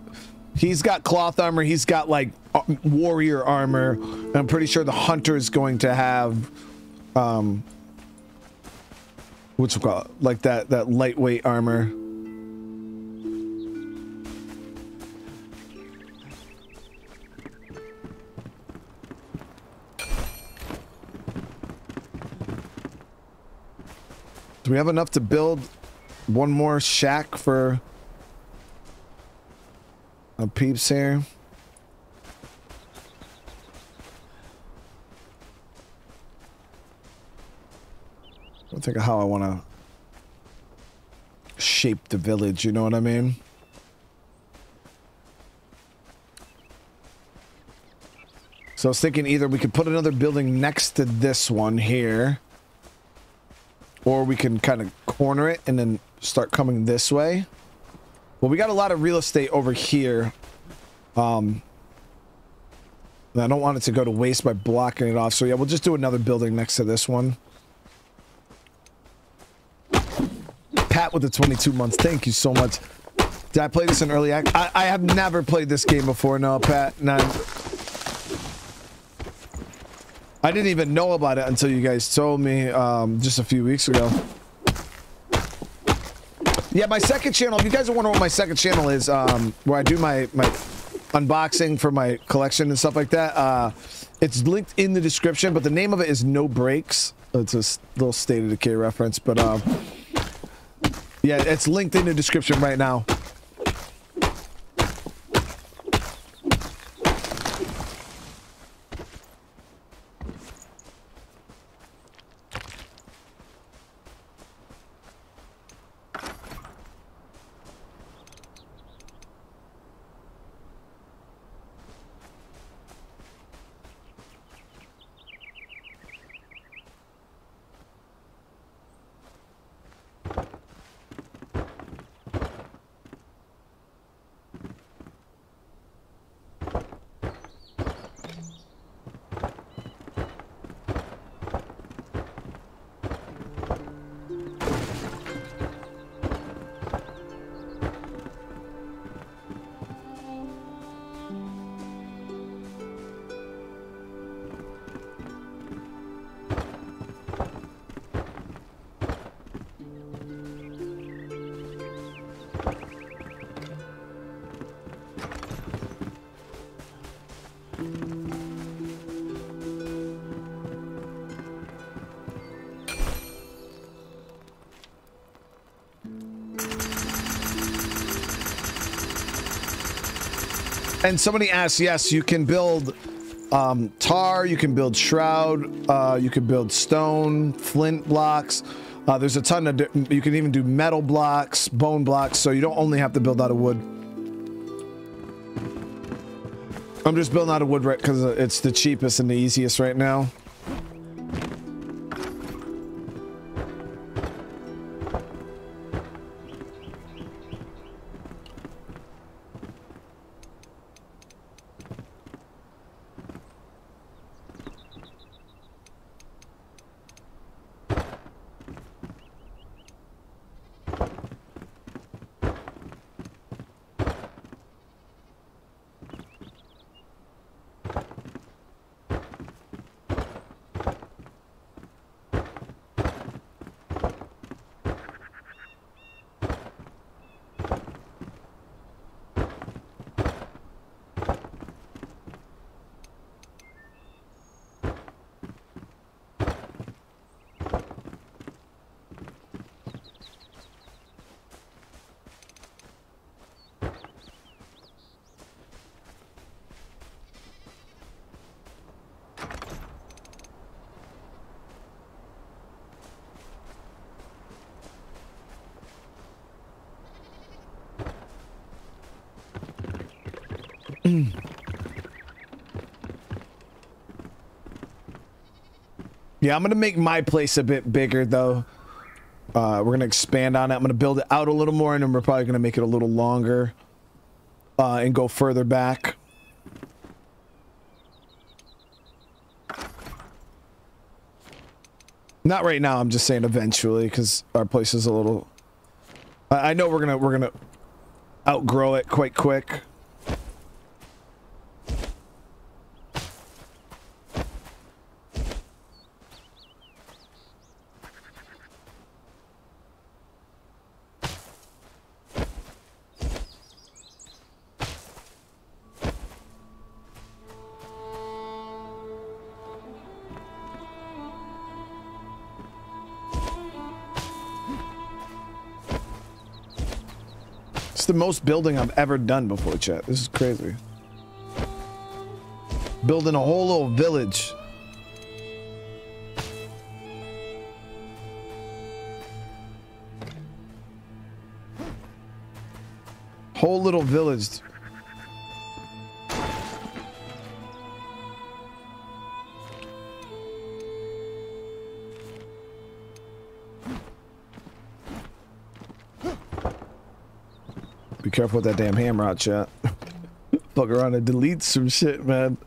He's got cloth armor. He's got like uh, warrior armor. I'm pretty sure the hunter is going to have, um, what's it called? Like that that lightweight armor. Do we have enough to build one more shack for a peeps here? I'll think of how I want to shape the village, you know what I mean? So I was thinking either we could put another building next to this one here. Or we can kind of corner it and then start coming this way. Well, we got a lot of real estate over here. Um, I don't want it to go to waste by blocking it off. So yeah, we'll just do another building next to this one. Pat with the 22 months. Thank you so much. Did I play this in early act? I, I have never played this game before. No, Pat. I didn't even know about it until you guys told me um, just a few weeks ago. Yeah, my second channel, if you guys are wondering what my second channel is, um, where I do my, my unboxing for my collection and stuff like that, uh, it's linked in the description, but the name of it is No Breaks. It's a little State of Decay reference, but uh, yeah, it's linked in the description right now. And somebody asked, yes, you can build um, tar, you can build shroud, uh, you can build stone, flint blocks. Uh, there's a ton of, you can even do metal blocks, bone blocks, so you don't only have to build out of wood. I'm just building out of wood right because it's the cheapest and the easiest right now. Yeah, I'm gonna make my place a bit bigger though. Uh, we're gonna expand on it. I'm gonna build it out a little more, and then we're probably gonna make it a little longer uh, and go further back. Not right now. I'm just saying eventually because our place is a little. I, I know we're gonna we're gonna outgrow it quite quick. The most building I've ever done before, chat. This is crazy. Building a whole little village. Whole little village. Careful with that damn hammer out, chat. <laughs> Fuck around and delete some shit, man.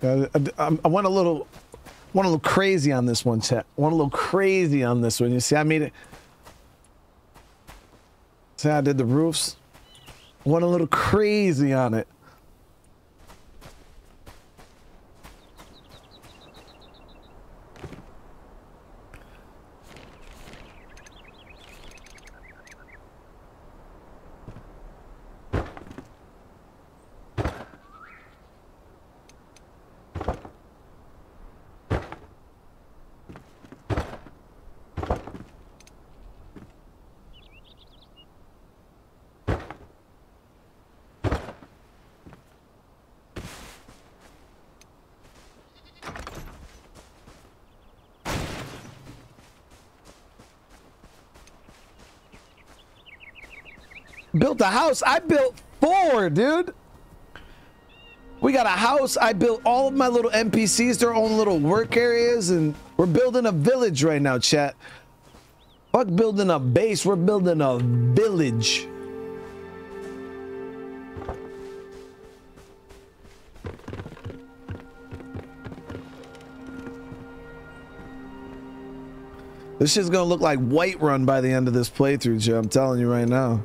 Uh, I, I went a little, went a little crazy on this one, chat. Went a little crazy on this one. You see, I made it. See, I did the roofs. Went a little crazy on it. Built a house. I built four, dude. We got a house. I built all of my little NPCs, their own little work areas, and we're building a village right now, chat. Fuck building a base. We're building a village. This shit's gonna look like Whiterun by the end of this playthrough, Joe. I'm telling you right now.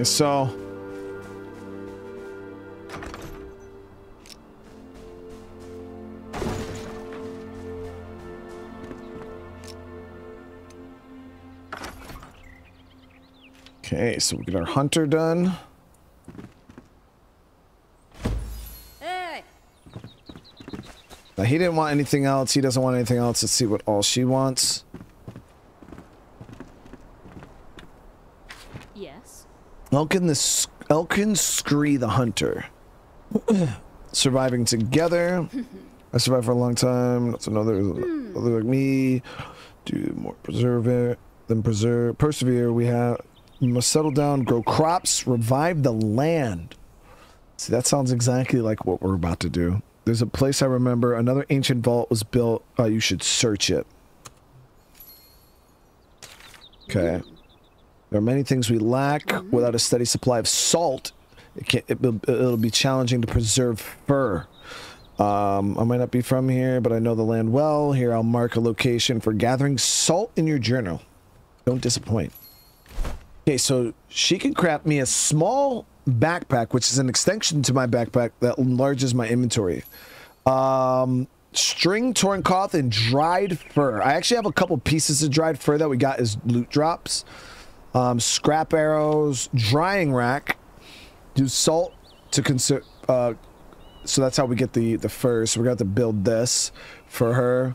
Okay, so Okay, so we get our hunter done. Hey! Now, he didn't want anything else. He doesn't want anything else. Let's see what all she wants. Yes? Elkin the Elkin Scree the Hunter. <clears throat> Surviving together. I survived for a long time. That's another, other like me. Do more preserve it, then preserve, persevere. We have we must settle down, grow crops, revive the land. See, that sounds exactly like what we're about to do. There's a place I remember. Another ancient vault was built. Uh, you should search it. Okay. There are many things we lack. Without a steady supply of salt, it can, it, will it'll be challenging to preserve fur. Um, I might not be from here, but I know the land well. Here, I'll mark a location for gathering salt in your journal. Don't disappoint. Okay, so she can craft me a small backpack, which is an extension to my backpack that enlarges my inventory. Um, string, torn cloth, and dried fur. I actually have a couple pieces of dried fur that we got as loot drops. Um, scrap arrows, drying rack, do salt to consider. Uh, so that's how we get the the fur. So we're gonna have to build this for her.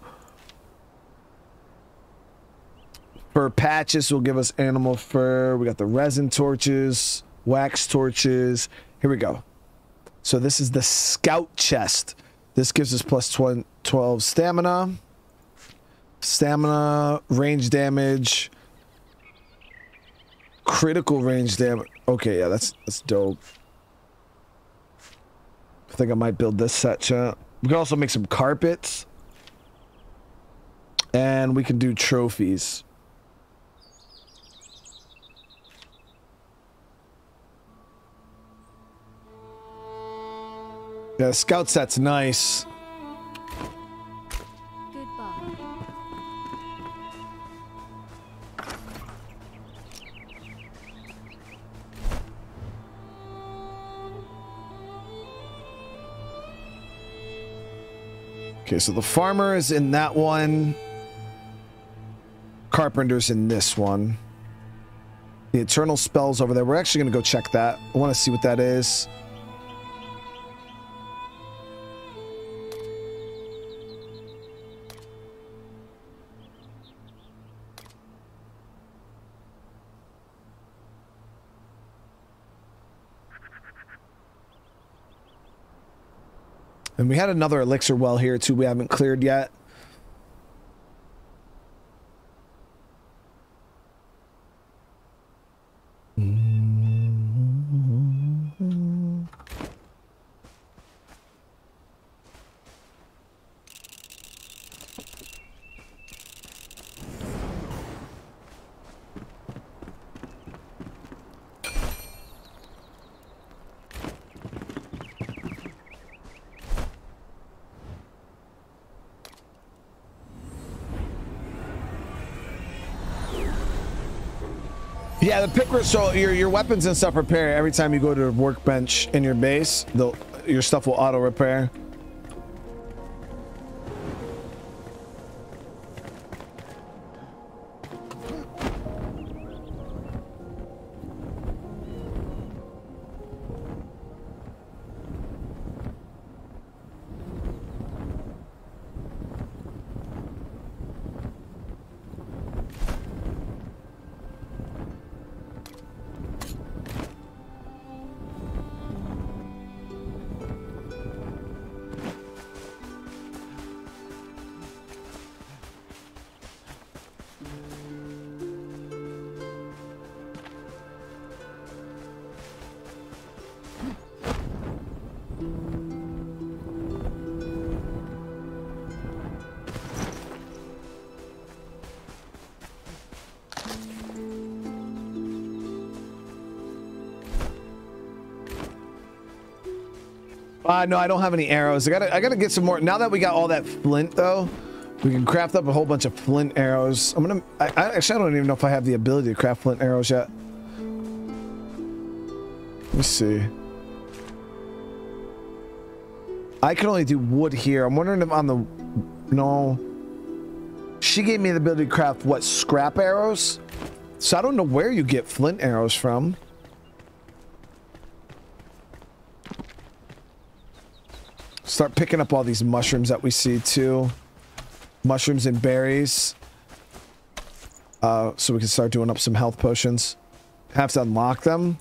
Fur patches will give us animal fur. We got the resin torches, wax torches. Here we go. So this is the scout chest. This gives us plus 12 12 stamina. Stamina, range damage, critical range damage. Okay, yeah, that's that's dope. I think I might build this set, chat. We can also make some carpets. And we can do trophies. Yeah, scout set's nice. Okay, so the farmer is in that one. Carpenter's in this one. The eternal spells over there. We're actually going to go check that. I want to see what that is. And we had another elixir well here too we haven't cleared yet. The picker. So your your weapons and stuff repair every time you go to a workbench in your base. They'll your stuff will auto repair. No, I don't have any arrows. I gotta, I gotta get some more. Now that we got all that flint, though, we can craft up a whole bunch of flint arrows. I'm gonna. I, I actually, I don't even know if I have the ability to craft flint arrows yet. Let's see. I can only do wood here. I'm wondering if on the, no. She gave me the ability to craft what scrap arrows. So I don't know where you get flint arrows from. Start picking up all these mushrooms that we see too. Mushrooms and berries. Uh, so we can start doing up some health potions. Have to unlock them.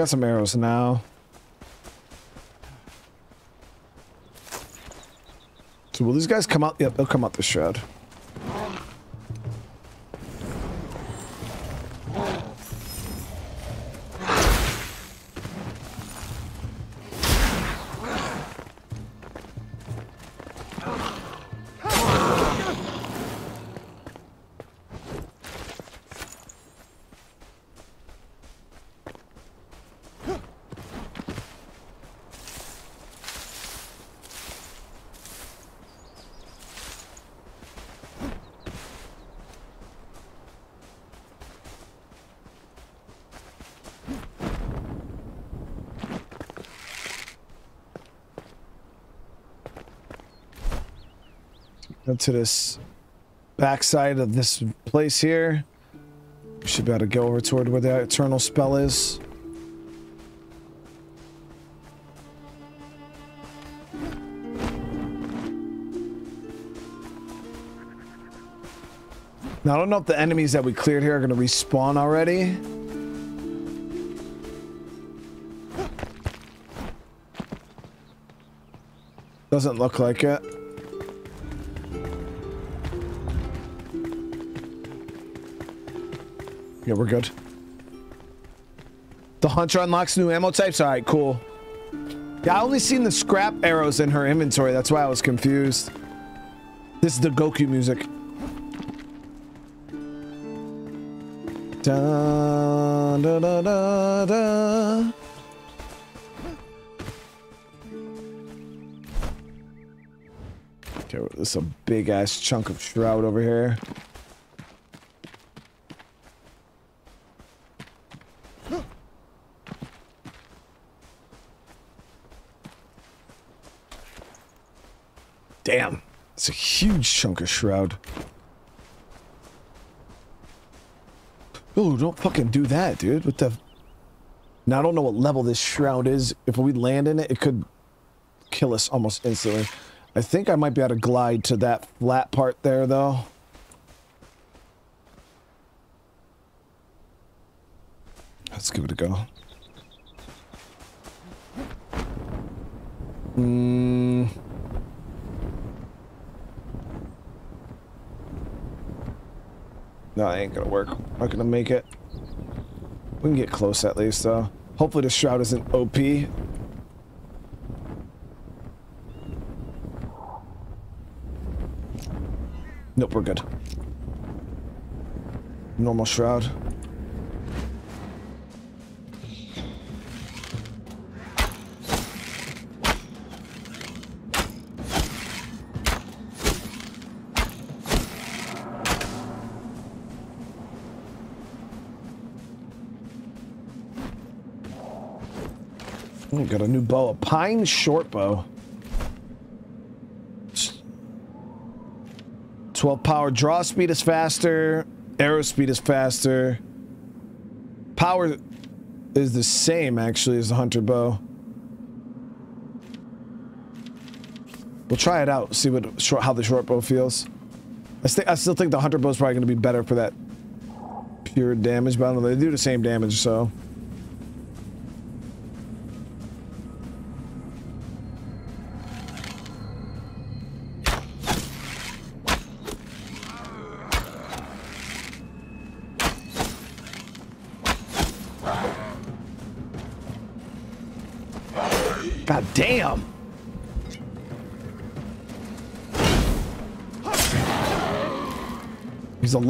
Got some arrows now. So will these guys come out? Yep, they'll come out the shroud. To this backside of this place here. We should be able to go over toward where the eternal spell is. Now, I don't know if the enemies that we cleared here are going to respawn already. Doesn't look like it. Yeah, we're good. The Hunter unlocks new ammo types? Alright, cool. Yeah, I only seen the scrap arrows in her inventory. That's why I was confused. This is the Goku music. Da, da, da, da. Okay, this is a big ass chunk of shroud over here. Damn, it's a huge chunk of shroud. Oh, don't fucking do that, dude. What the? Now I don't know what level this shroud is. If we land in it, it could kill us almost instantly. I think I might be able to glide to that flat part there, though. Let's give it a go. Hmm. No, that ain't gonna work. I'm not gonna make it. We can get close at least, though. Hopefully the shroud isn't OP. Nope, we're good. Normal shroud. Got a new bow, a pine short bow. 12 power draw speed is faster, arrow speed is faster. Power is the same actually as the hunter bow. We'll try it out, see what short, how the short bow feels. I, st I still think the hunter bow is probably going to be better for that pure damage, but I don't know. They do the same damage, so.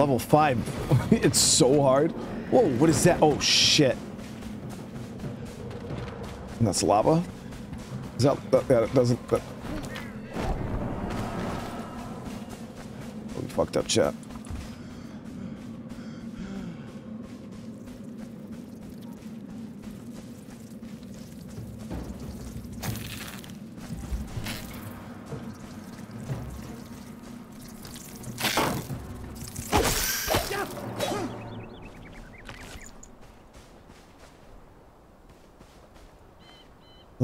Level 5. <laughs> it's so hard. Whoa, what is that? Oh, shit. And that's lava? Is that... that, that doesn't... That... Oh, we fucked up, chat.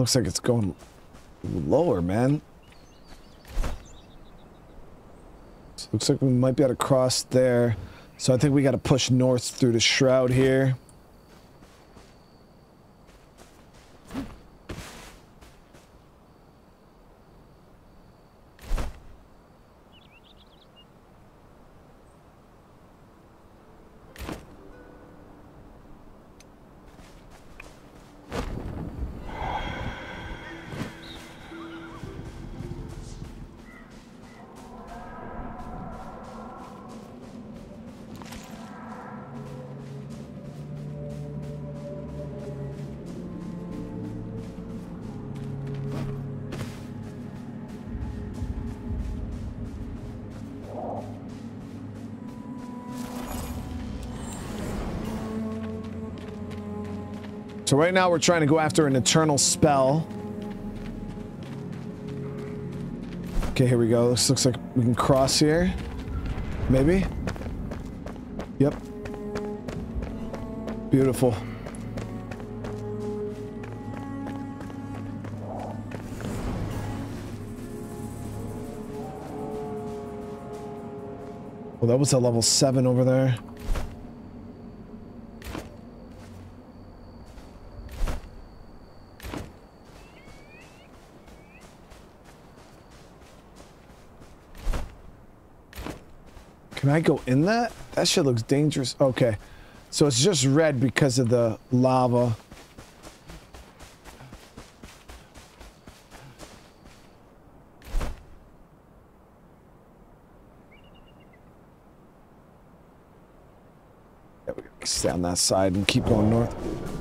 Looks like it's going lower, man. So looks like we might be able to cross there. So I think we got to push north through the shroud here. Right now we're trying to go after an eternal spell. Okay, here we go. This looks like we can cross here. Maybe? Yep. Beautiful. Well, that was a level 7 over there. Can I go in that? That shit looks dangerous. Okay. So it's just red because of the lava. Yeah, we stay on that side and keep going north.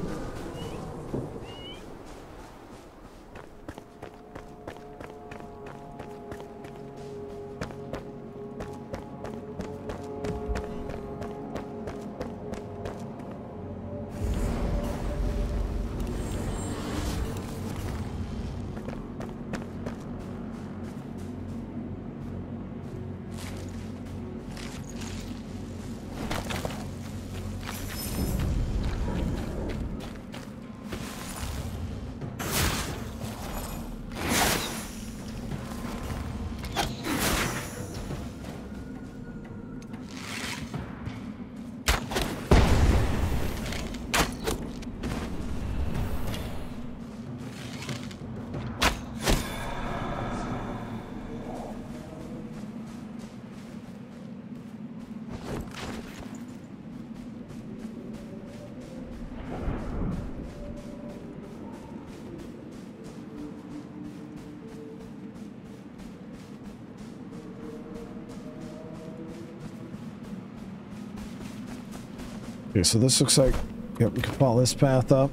So this looks like, yep, we can follow this path up.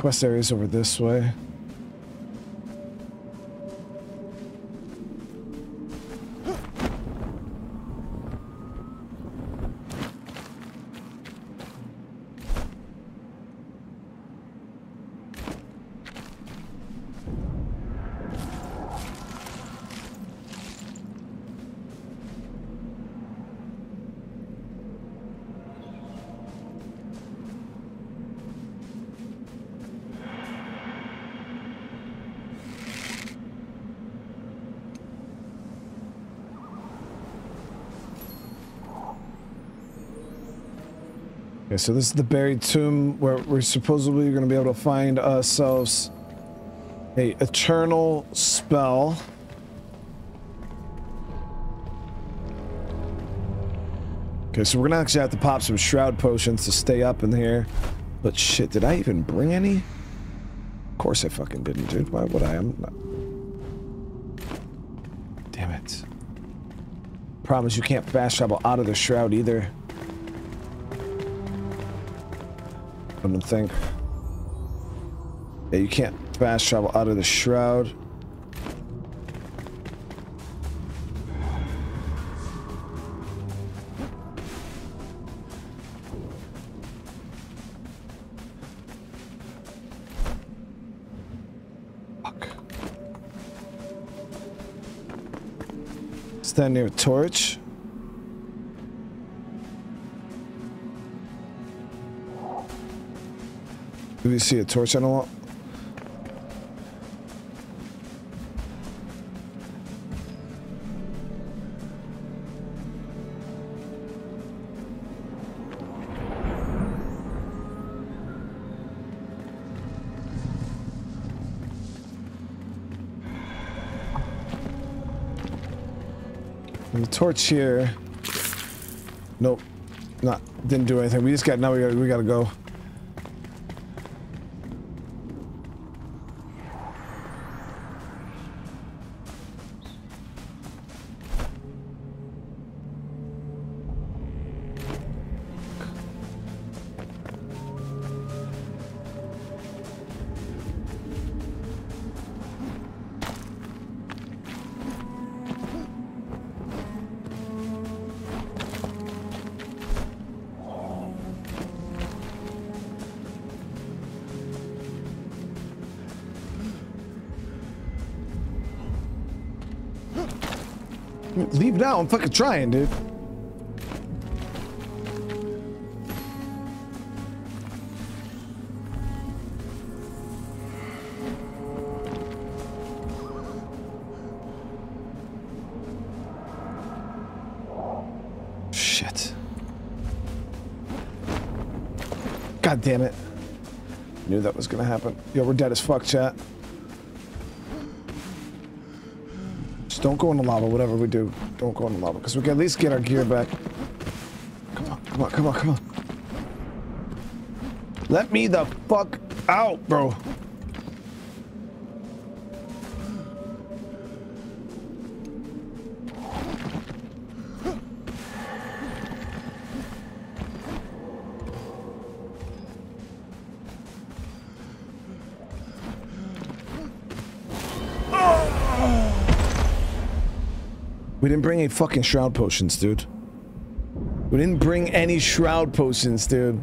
Quest area's over this way. So this is the buried tomb where we're supposedly going to be able to find ourselves a eternal spell. Okay, so we're gonna actually have to pop some shroud potions to stay up in here. But shit, did I even bring any? Of course I fucking didn't, dude. Why would I? I'm not... Damn it. Problem is you can't fast travel out of the shroud either. I don't think. Yeah, you can't fast travel out of the shroud. Fuck. Stand near a torch. We see a torch on the wall? And the torch here. Nope. Not didn't do anything. We just got now we got we gotta go. Fucking trying, dude. Shit. God damn it. Knew that was gonna happen. Yo, we're dead as fuck, chat. Just don't go in the lava, whatever we do. Don't go in the lava, because we can at least get our gear back. Come on, come on, come on, come on. Let me the fuck out, bro. We didn't bring any fucking shroud potions, dude. We didn't bring any shroud potions, dude.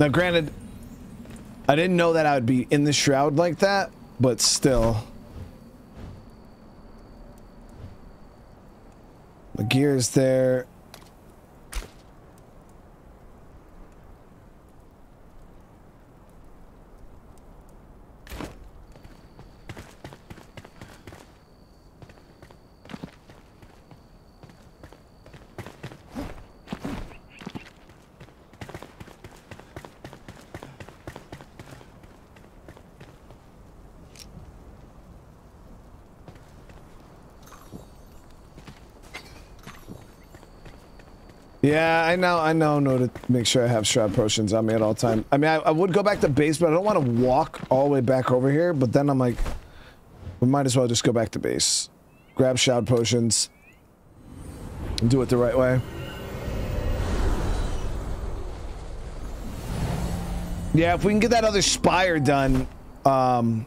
Now, granted, I didn't know that I would be in the shroud like that, but still. Gear's there. Yeah, I know, I know, know to make sure I have shroud potions on me at all time. I mean, I, I would go back to base, but I don't want to walk all the way back over here. But then I'm like, we might as well just go back to base, grab shroud potions, and do it the right way. Yeah, if we can get that other spire done, um,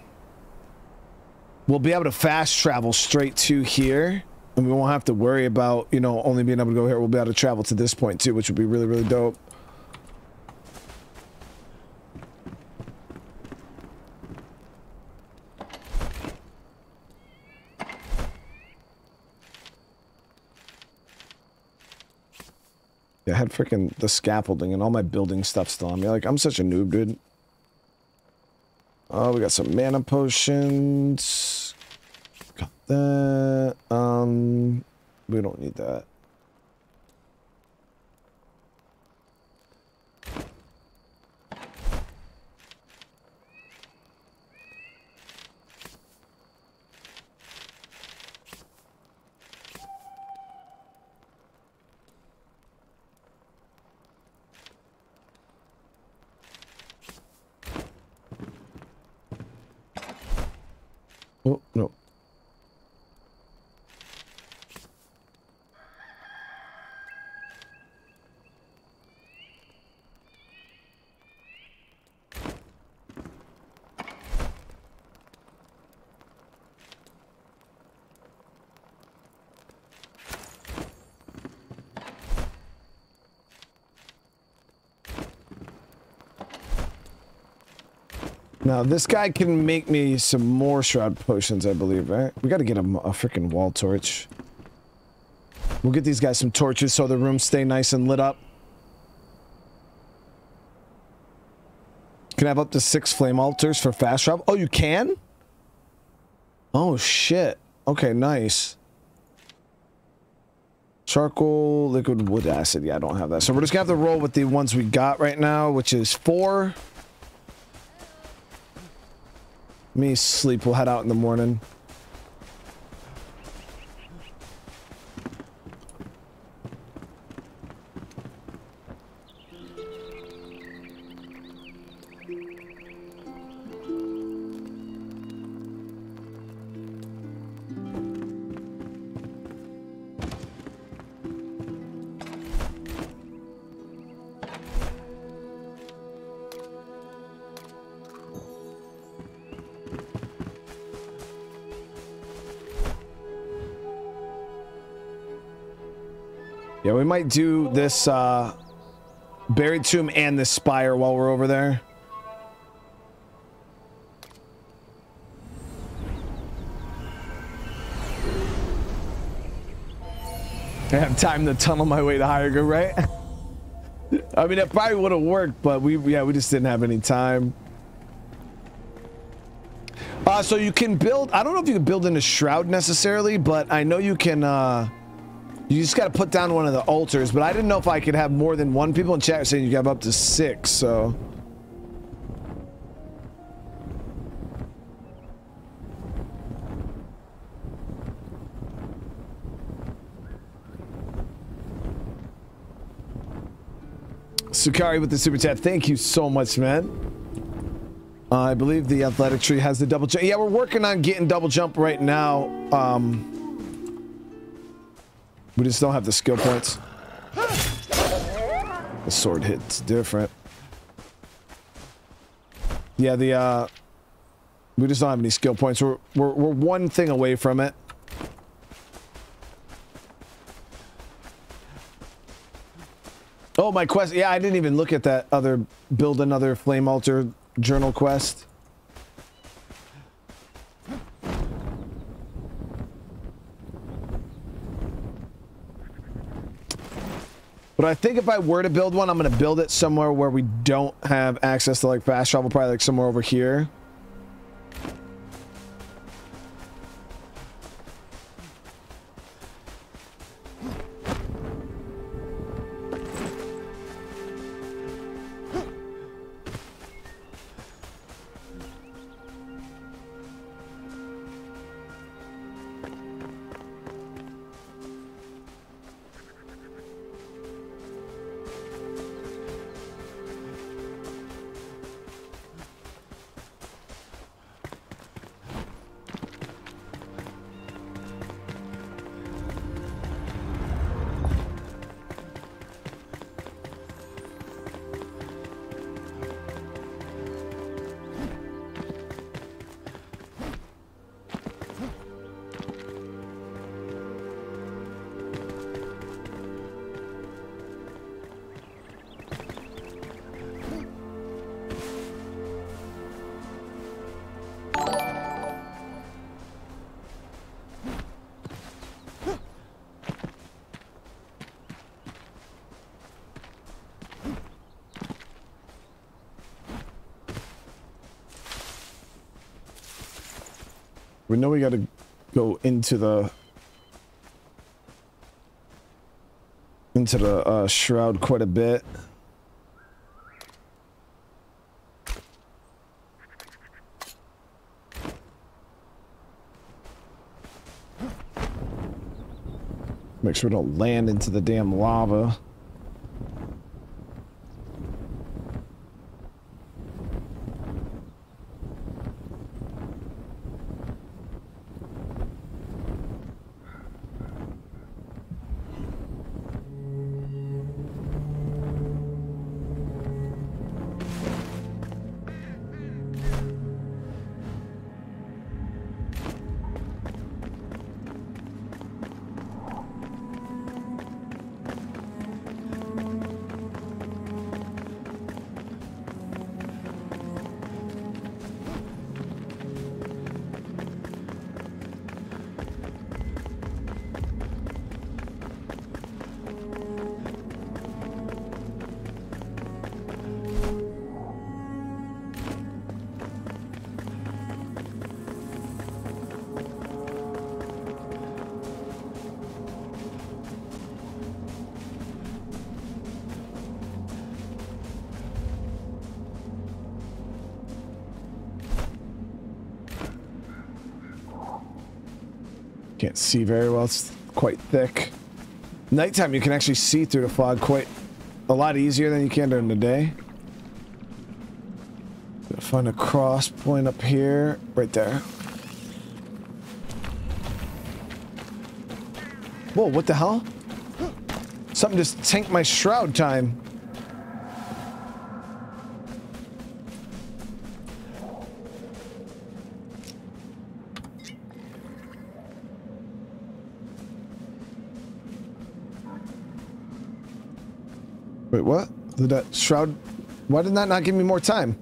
we'll be able to fast travel straight to here. And we won't have to worry about, you know, only being able to go here. We'll be able to travel to this point too, which would be really, really dope. Yeah, I had freaking the scaffolding and all my building stuff still on me. Like, I'm such a noob, dude. Oh, we got some mana potions. Got that. Um, we don't need that. This guy can make me some more shroud potions, I believe, right? We got to get him a freaking wall torch. We'll get these guys some torches so the rooms stay nice and lit up. Can I have up to six flame altars for fast travel? Oh, you can? Oh, shit. Okay, nice. Charcoal, liquid wood acid. Yeah, I don't have that. So we're just going to have to roll with the ones we got right now, which is four. Me sleep. We'll head out in the morning. Yeah, we might do this uh, buried tomb and this spire while we're over there. I have time to tunnel my way to good, right? <laughs> I mean, it probably would have worked, but we yeah we just didn't have any time. Uh, so you can build. I don't know if you can build in a shroud necessarily, but I know you can. Uh, you just got to put down one of the altars, but I didn't know if I could have more than one. People in chat saying you have up to six, so. Sukari with the super chat. Thank you so much, man. Uh, I believe the athletic tree has the double jump. Yeah, we're working on getting double jump right now. Um, we just don't have the skill points. The sword hits different. Yeah, the uh, we just don't have any skill points. We're we're we're one thing away from it. Oh, my quest. Yeah, I didn't even look at that other build another flame altar journal quest. But I think if I were to build one, I'm going to build it somewhere where we don't have access to like fast travel, probably like somewhere over here. We know we got to go into the into the uh, shroud quite a bit. Make sure we don't land into the damn lava. See very well. It's quite thick. Nighttime, you can actually see through the fog quite a lot easier than you can during the day. Gotta find a cross point up here. Right there. Whoa, what the hell? Something just tanked my shroud time. That shroud... Why did that not give me more time?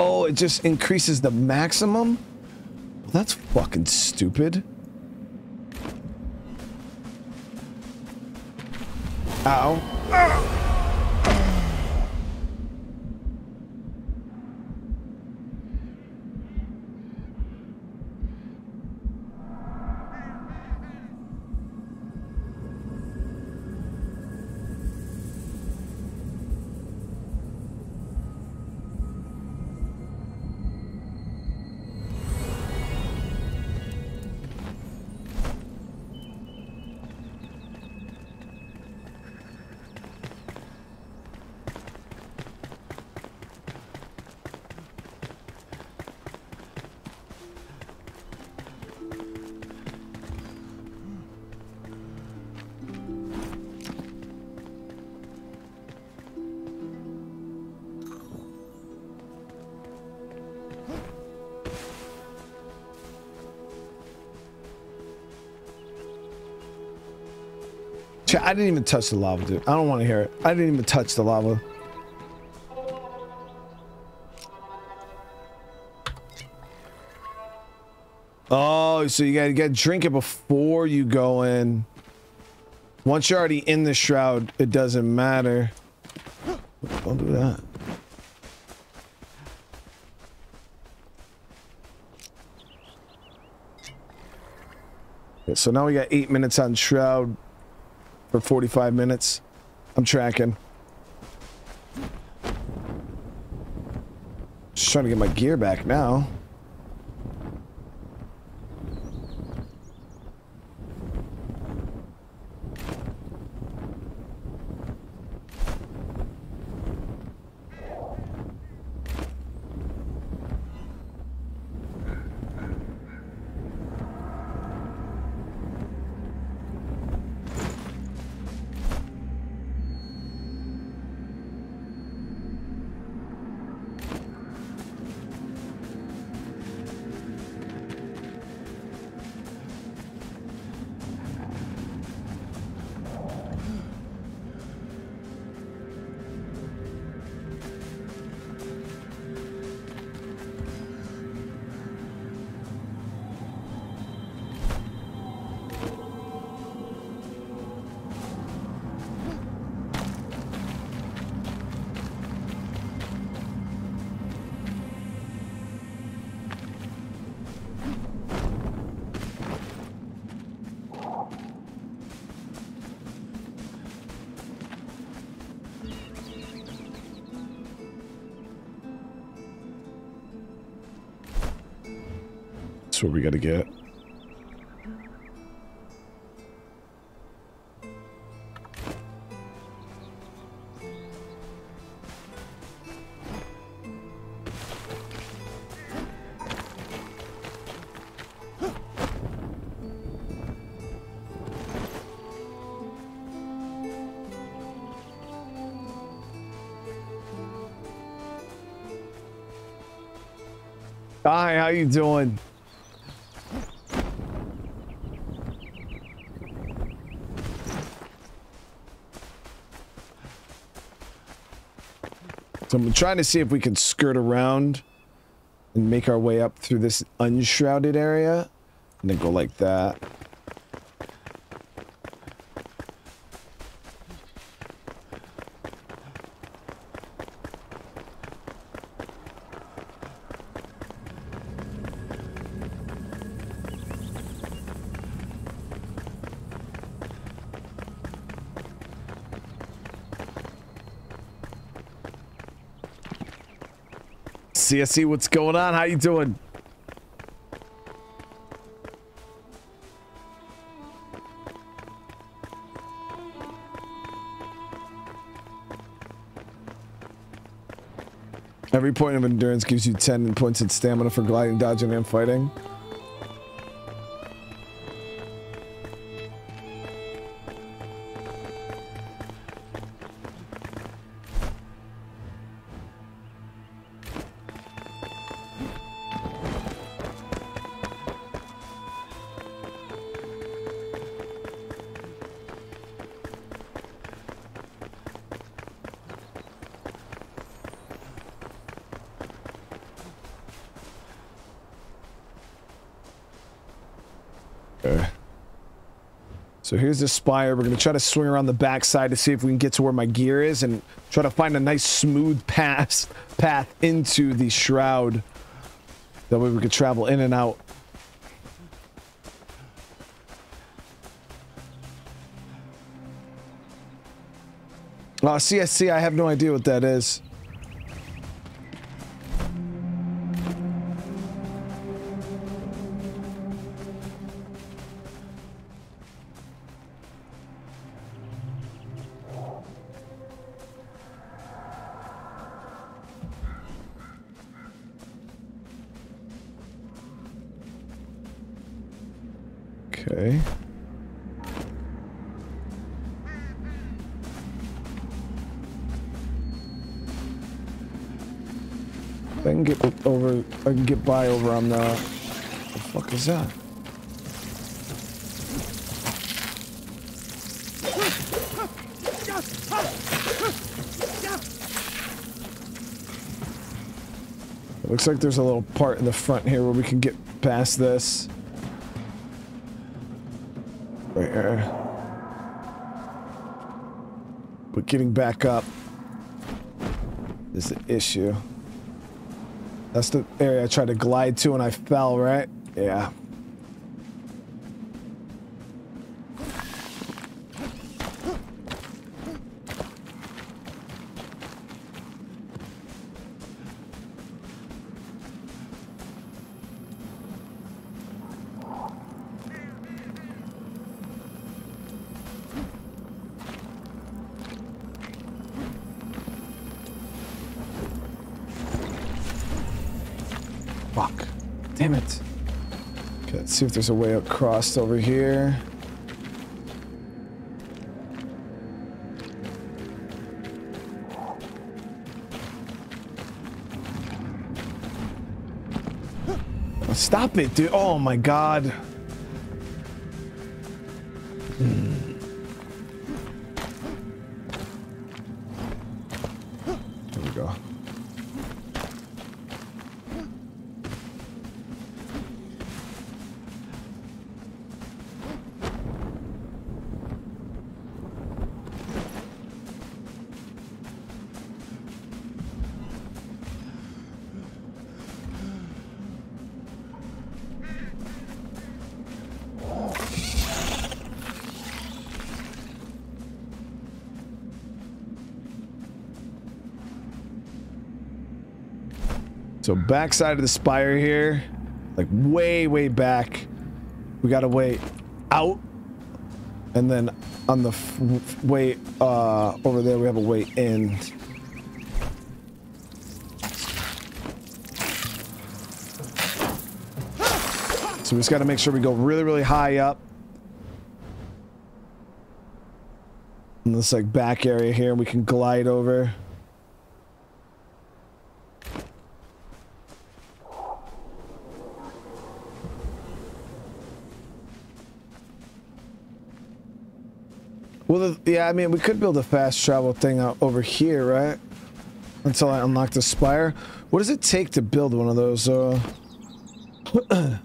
Oh, it just increases the maximum? Well, that's fucking stupid. Ow. Ch- I didn't even touch the lava, dude. I don't want to hear it. I didn't even touch the lava. Oh, so you gotta get drink it before you go in. Once you're already in the shroud, it doesn't matter. Don't do that. Okay, so now we got eight minutes on shroud for 45 minutes. I'm tracking. Just trying to get my gear back now. We gotta get. Hi, how you doing? I'm trying to see if we can skirt around and make our way up through this unshrouded area and then go like that. CSC, what's going on? How you doing? Every point of endurance gives you 10 points of stamina for gliding, dodging, and fighting. Here's the spire. We're going to try to swing around the backside to see if we can get to where my gear is and try to find a nice smooth path, path into the shroud. That way we could travel in and out. Uh, CSC, I have no idea what that is. By over on the. The fuck is that? It looks like there's a little part in the front here where we can get past this. Right here. But getting back up is the issue. That's the area I tried to glide to and I fell, right? Yeah. See if there's a way across over here. Stop it, dude. Oh my god. So backside of the spire here, like way, way back, we got a way out, and then on the way uh, over there we have a way in. So we just got to make sure we go really, really high up. In this like back area here, we can glide over. Yeah, I mean, we could build a fast travel thing out over here, right? Until I unlock the spire. What does it take to build one of those? Uh... <clears throat>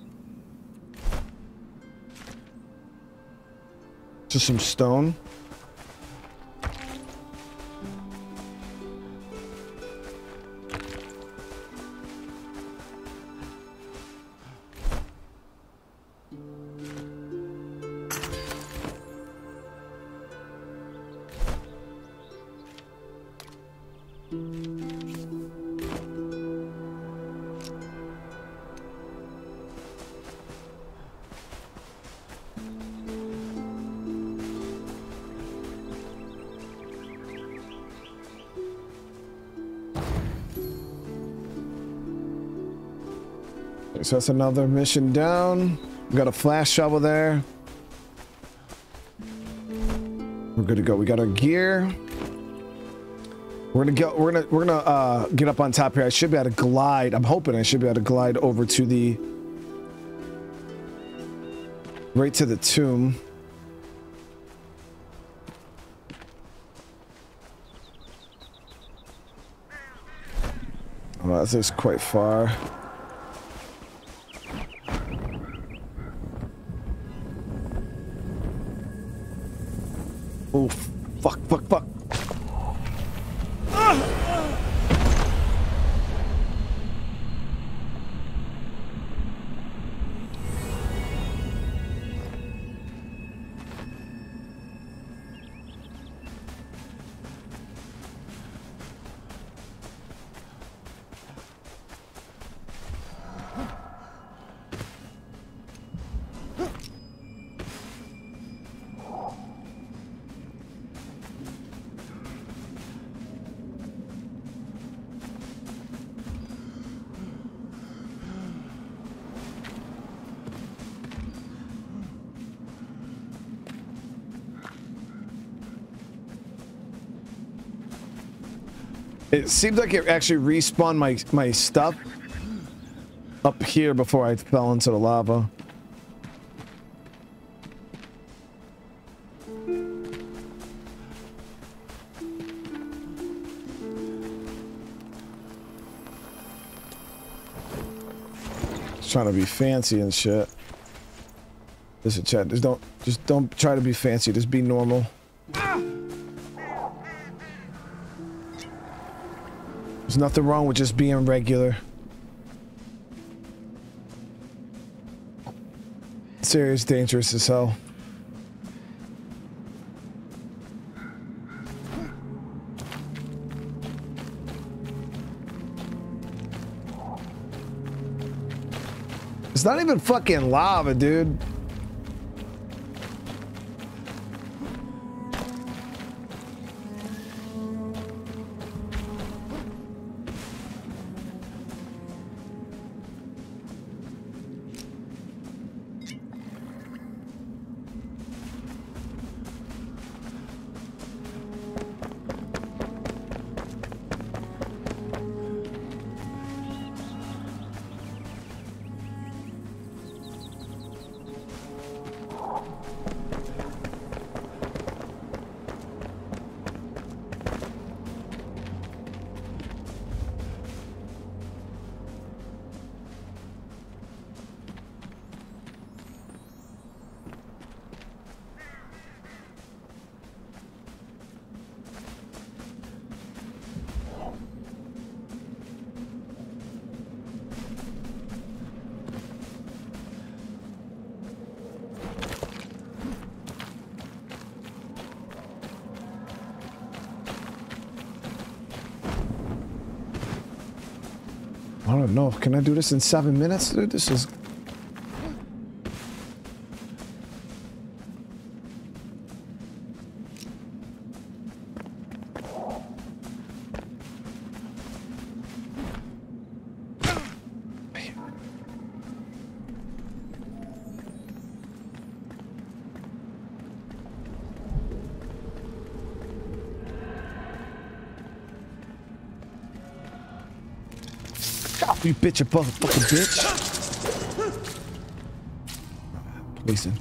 Just some stone. So that's another mission down. We got a flash shovel there. We're good to go. We got our gear. We're gonna go. We're gonna we're gonna uh, get up on top here. I should be able to glide. I'm hoping I should be able to glide over to the right to the tomb. Well, this is quite far. It seems like it actually respawned my my stuff up here before I fell into the lava. Just trying to be fancy and shit. Listen, Chad, just don't just don't try to be fancy, just be normal. There's nothing wrong with just being regular. Serious, dangerous as hell. It's not even fucking lava, dude. Can I do this in seven minutes, dude? This is. Bitch, you motherfucking bitch. Listen.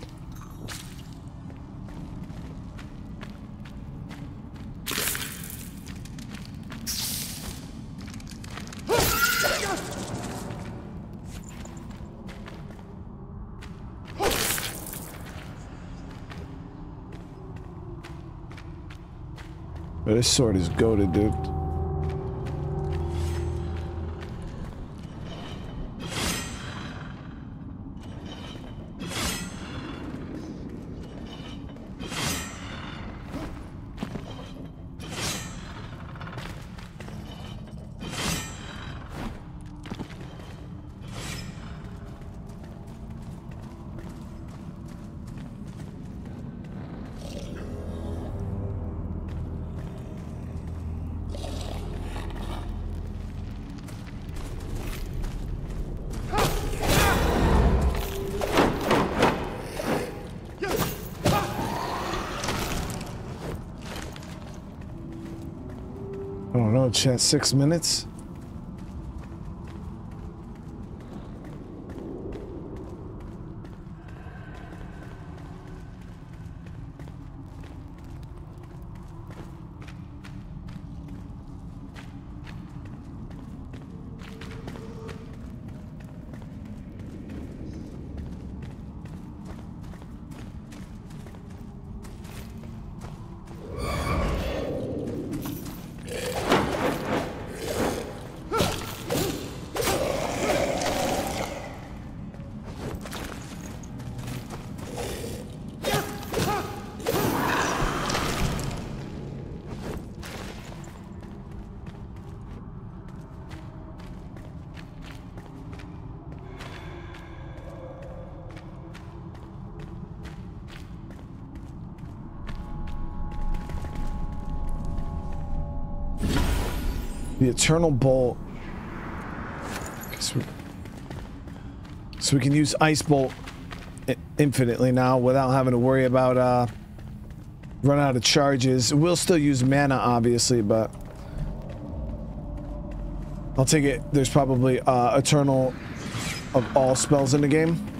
But this sword is goaded, dude. Chat? Six minutes? Eternal Bolt. So, we, so we can use Ice Bolt infinitely now without having to worry about uh, run out of charges. We'll still use mana, obviously, but I'll take it. There's probably uh, Eternal of all spells in the game.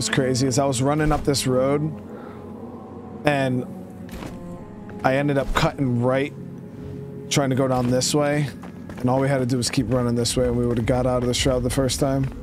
Was crazy as I was running up this road and I ended up cutting right trying to go down this way and all we had to do was keep running this way and we would have got out of the shroud the first time.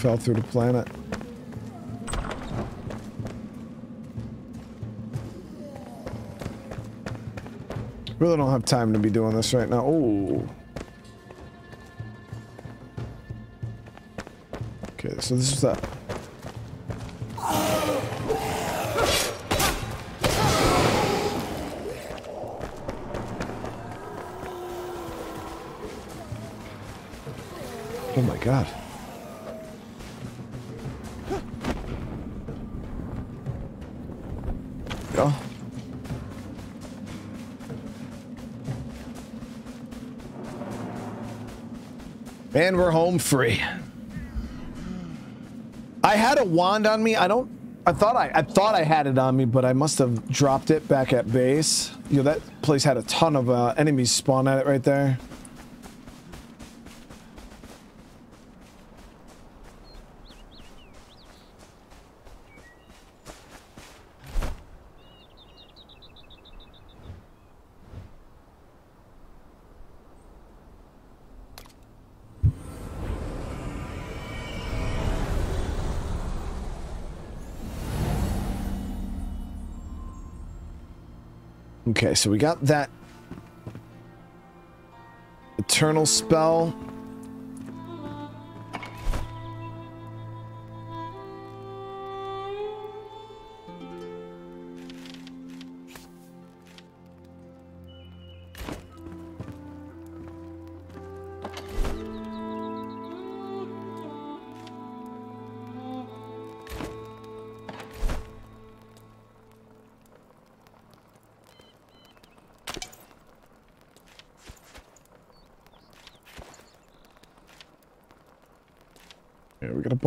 Fell through the planet. Really don't have time to be doing this right now. Oh. Okay, so this is that. Free. I had a wand on me. I don't. I thought I. I thought I had it on me, but I must have dropped it back at base. You know that place had a ton of uh, enemies spawn at it right there. Okay, so we got that eternal spell.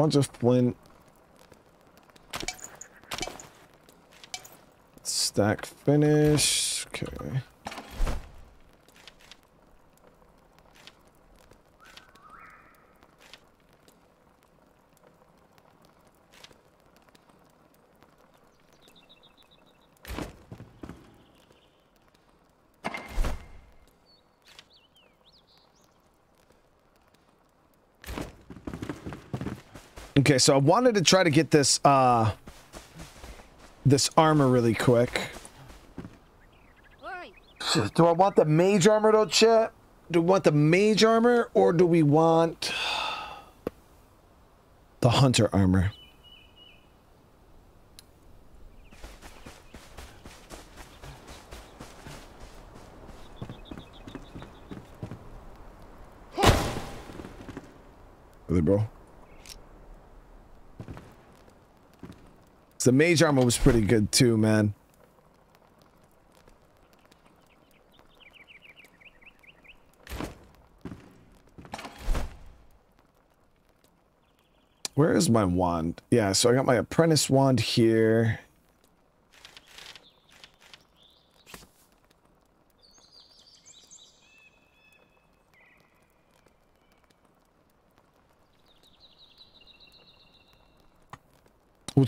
Bunch of flint. Stack finish. Okay. Okay, so I wanted to try to get this uh this armor really quick. Do I want the mage armor though, chat? Do we want the mage armor or do we want the hunter armor? Really, bro? The mage armor was pretty good too, man. Where is my wand? Yeah, so I got my apprentice wand here.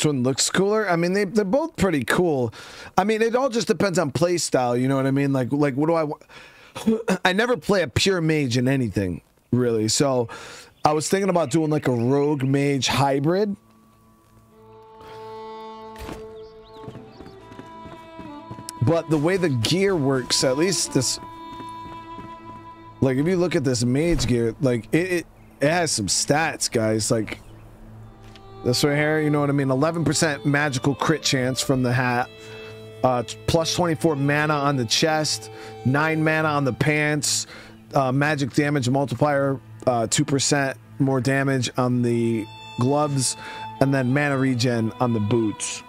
One looks cooler? I mean, they they're both pretty cool. I mean, it all just depends on play style. You know what I mean? Like like what do I? wa- <clears throat> I never play a pure mage in anything really. So I was thinking about doing like a rogue mage hybrid. But the way the gear works, at least this, like if you look at this mage gear, like it, it, it has some stats, guys. Like this right here, you know what I mean? 11% magical crit chance from the hat. Uh, plus 24 mana on the chest, 9 mana on the pants, uh, magic damage multiplier, uh, 2% more damage on the gloves, and then mana regen on the boots.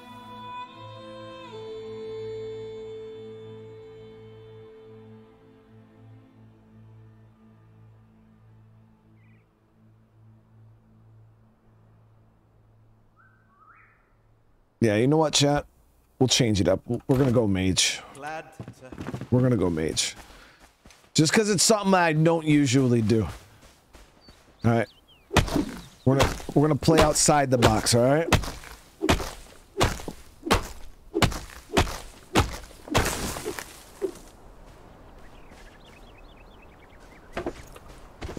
Yeah, you know what, chat? We'll change it up. We're gonna go mage. We're gonna go mage. Just because it's something I don't usually do. All right. We're gonna we're gonna play outside the box. All right.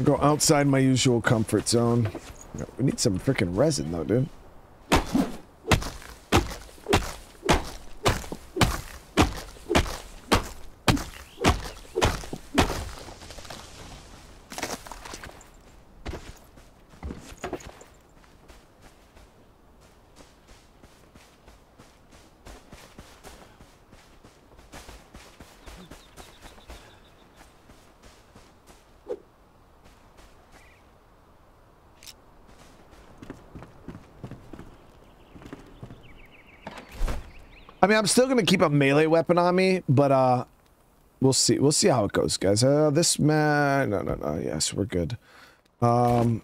Go outside my usual comfort zone. We need some freaking resin though, dude. I mean, I'm still gonna keep a melee weapon on me, but uh, we'll see. We'll see how it goes, guys. Uh, this man, no, no, no. Yes, we're good. Um,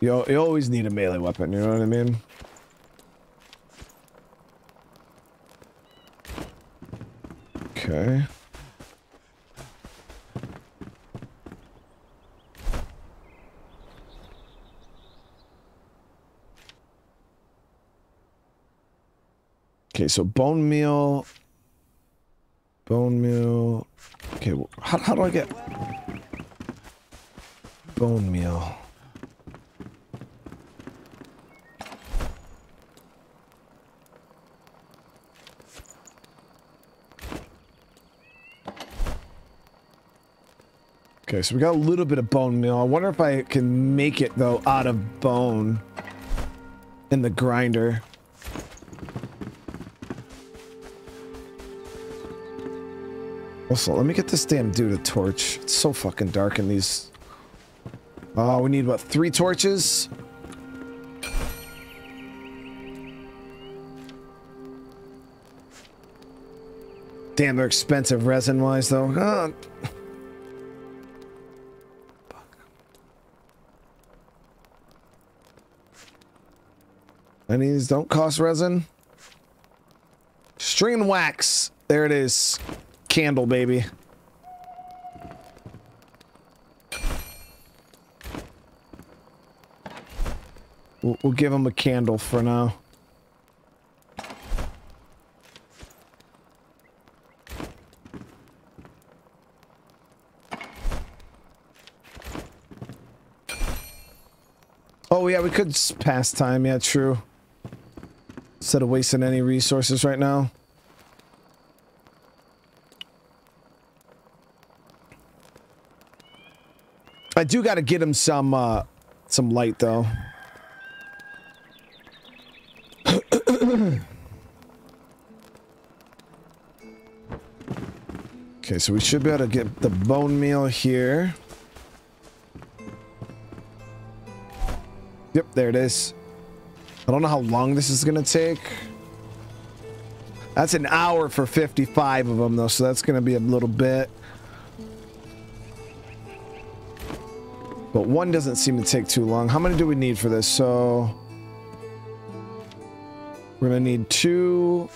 you you always need a melee weapon. You know what I mean? Okay. Okay, so bone meal. Bone meal. Okay, how, how do I get bone meal? Okay, so we got a little bit of bone meal. I wonder if I can make it though out of bone in the grinder. Also, let me get this damn dude a torch. It's so fucking dark in these. Oh, we need, what, three torches? Damn, they're expensive resin-wise, though. Huh? Any of these don't cost resin? String and wax. There it is. Candle, baby. We'll, we'll give him a candle for now. Oh yeah, we could pass time. Yeah, true. Instead of wasting any resources right now. I do got to get him some uh, some light though. <coughs> okay, so we should be able to get the bone meal here. Yep, there it is. I don't know how long this is gonna take. That's an hour for 55 of them though, so that's gonna be a little bit. But one doesn't seem to take too long. How many do we need for this? So we're gonna need two,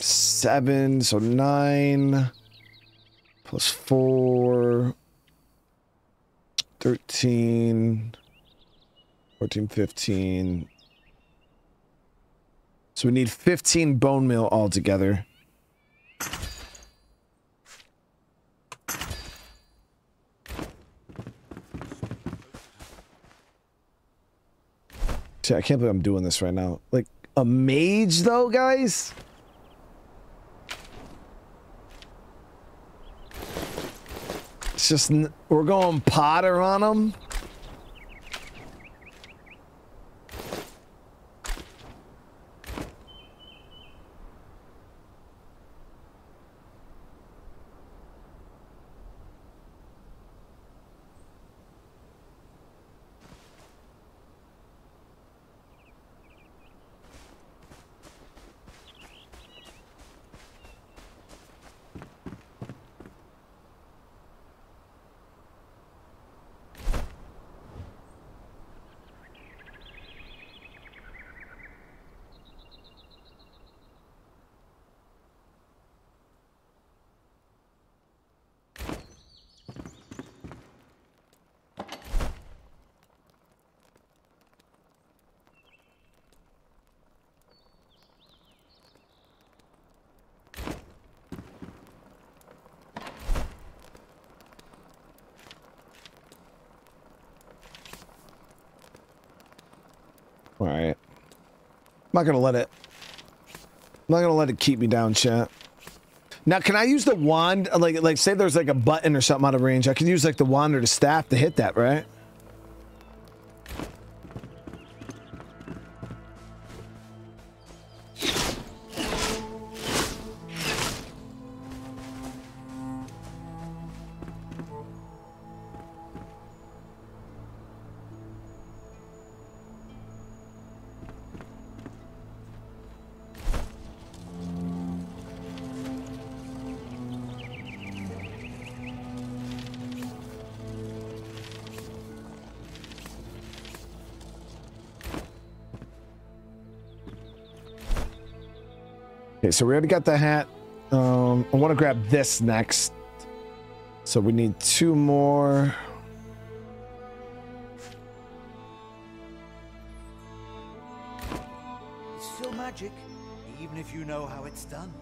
seven, so nine plus four, 13, 14, 15. So we need 15 bone meal altogether. I can't believe I'm doing this right now. Like, a mage, though, guys? It's just, we're going Potter on them. All right. I'm not gonna let it. I'm not gonna let it keep me down, chat. Now, can I use the wand? Like, like, say there's like a button or something out of range. I can use like the wand or the staff to hit that, right? Okay, so we already got the hat. Um, I want to grab this next. So we need two more. It's still magic, even if you know how it's done.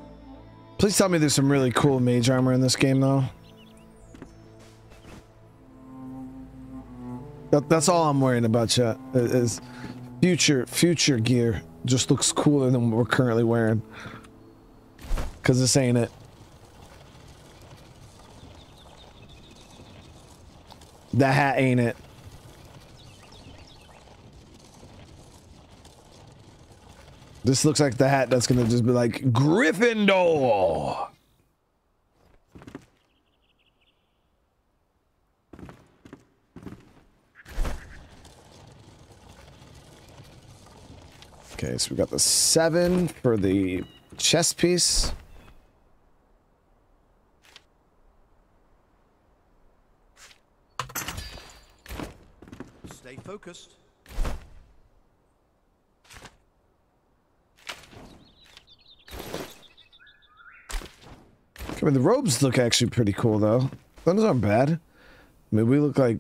Please tell me there's some really cool mage armor in this game, though. That, that's all I'm worrying about, chat. Is future future gear just looks cooler than what we're currently wearing. Cause this ain't it. That hat ain't it. This looks like the hat that's gonna just be like Gryffindor. Okay, so we got the seven for the chest piece. focused. I mean, the robes look actually pretty cool, though. Those aren't bad. I mean, we look like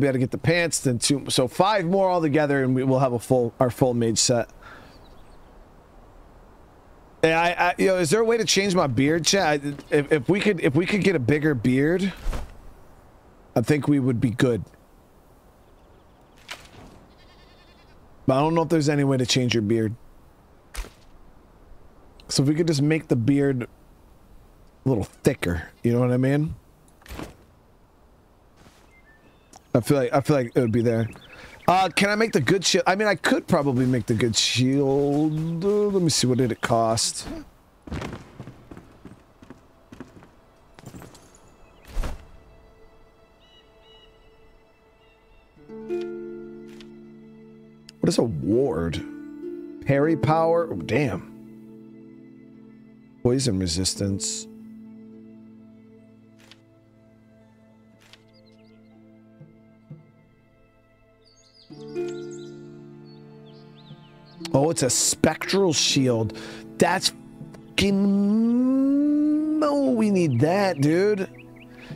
be able to get the pants. Then two, so five more altogether, and we will have a full our full mage set. Yeah, I, I, you know, is there a way to change my beard, chat? If, if we could, if we could get a bigger beard, I think we would be good. But I don't know if there's any way to change your beard. So if we could just make the beard a little thicker, you know what I mean? I feel like I feel like it would be there. Uh, can I make the good shield? I mean, I could probably make the good shield. Uh, let me see. What did it cost? What is a ward? Parry power? Oh, damn. Poison resistance. Oh, it's a spectral shield. That's fucking... Oh, we need that, dude.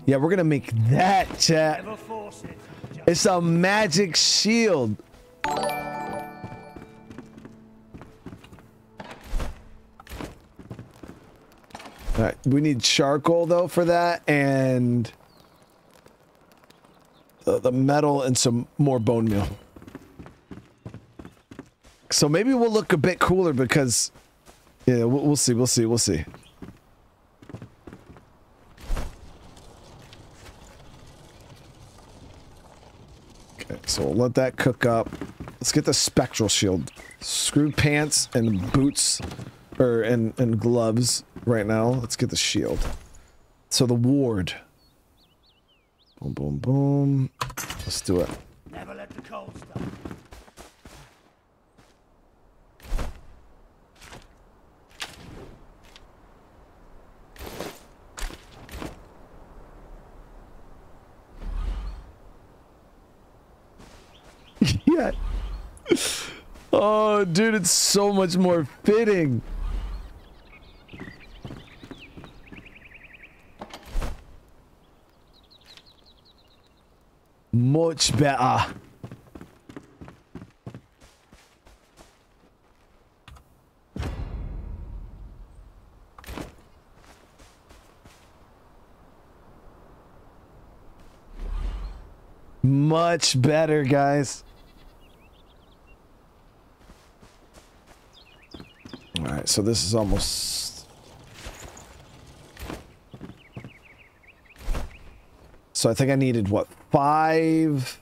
Yeah, we're gonna make that, chat. It's a magic shield. All right, we need charcoal though for that, and the, the metal and some more bone meal. So maybe we'll look a bit cooler because, yeah, we'll, we'll see, we'll see, we'll see. Okay, so we'll let that cook up. Let's get the spectral shield. Screw pants and boots, or and and gloves right now. Let's get the shield. So the ward. Boom, boom, boom. Let's do it. Never let the cold stop. Yeah. Oh, dude, it's so much more fitting. Much better. Much better, guys. All right, so this is almost... So I think I needed, what, five?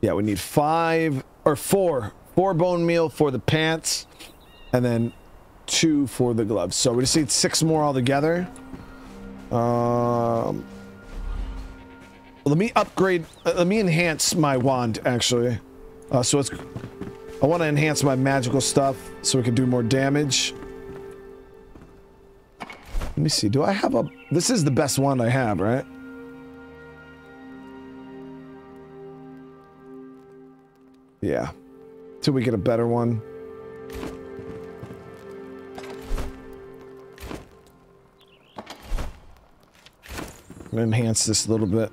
Yeah, we need five, or four. Four bone meal for the pants, and then two for the gloves. So we just need six more altogether. Um, let me upgrade, uh, let me enhance my wand, actually. Uh, so it's... I want to enhance my magical stuff so we can do more damage. Let me see. Do I have a... This is the best one I have, right? Yeah. Till we get a better one. Enhance this a little bit.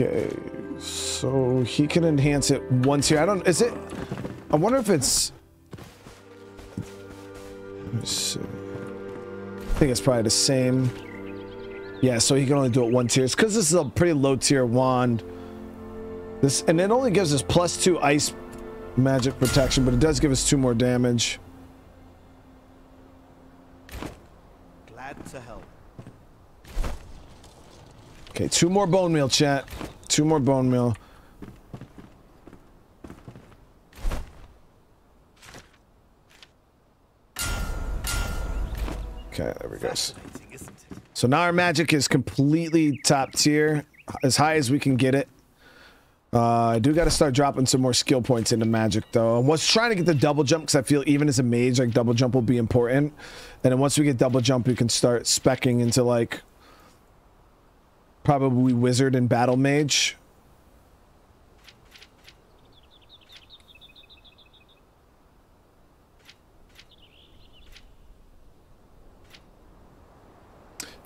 Okay, so he can enhance it once here. I don't, is it, I wonder if it's. I think it's probably the same. Yeah, so he can only do it one tier. It's because this is a pretty low tier wand. This, and it only gives us plus two ice magic protection, but it does give us two more damage. Glad to help. Okay, two more bone meal, chat. Two more bone meal. Okay, there we go. Fascinating, isn't it? So now our magic is completely top tier, as high as we can get it. Uh, I do got to start dropping some more skill points into magic, though. I was trying to get the double jump because I feel even as a mage, like double jump will be important. And then once we get double jump, we can start specking into like probably wizard and battle mage.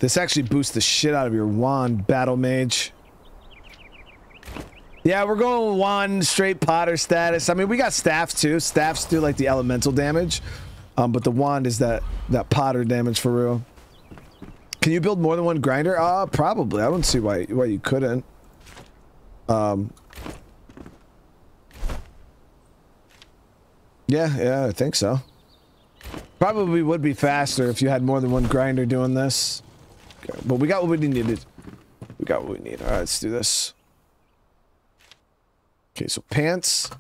This actually boosts the shit out of your wand, battle mage. Yeah, we're going wand, straight Potter status. I mean, we got staffs too. Staffs do like the elemental damage, um, but the wand is that that Potter damage for real. Can you build more than one grinder? Uh, probably. I don't see why why you couldn't. Um. Yeah, yeah, I think so. Probably would be faster if you had more than one grinder doing this. Okay, but we got what we needed. We got what we need. All right, let's do this. Okay, so pants.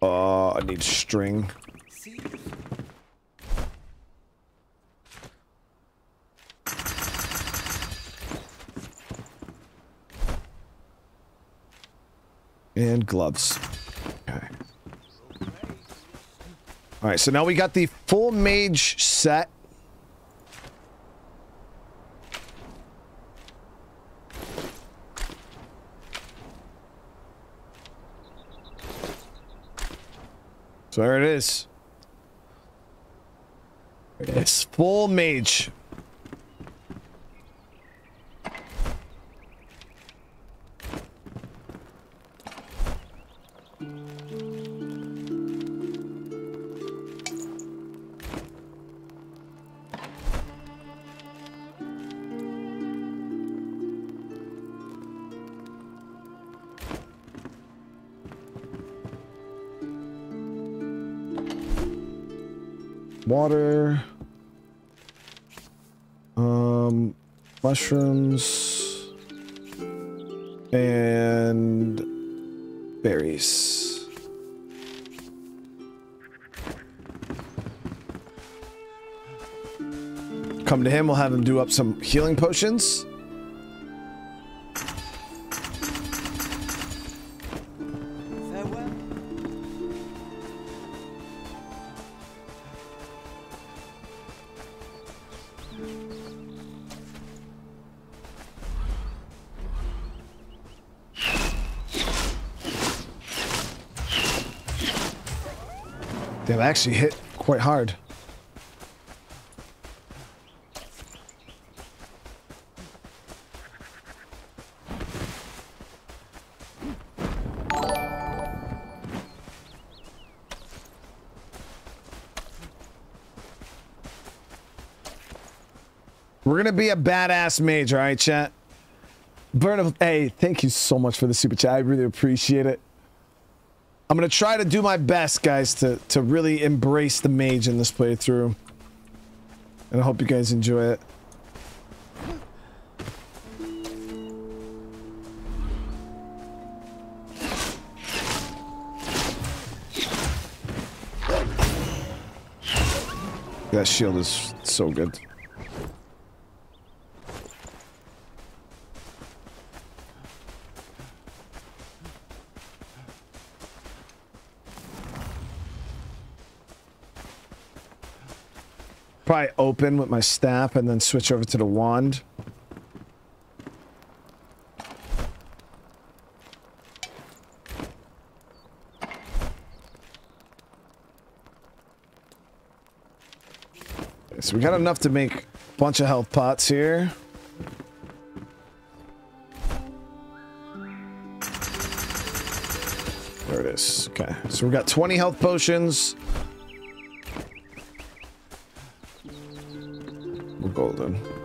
Uh, I need string. And gloves. Okay. All right, so now we got the full mage set. So there it is. It is. Full mage. Water um mushrooms and berries. Come to him we'll have him do up some healing potions they've actually hit quite hard We're gonna be a badass mage, all right, chat. Burn of, hey, thank you so much for the super chat. I really appreciate it. I'm gonna try to do my best, guys, to to really embrace the mage in this playthrough, and I hope you guys enjoy it. That shield is so good. Probably open with my staff and then switch over to the wand. Okay, So we got enough to make a bunch of health pots here. There it is. Okay, so we've got 20 health potions. Golden.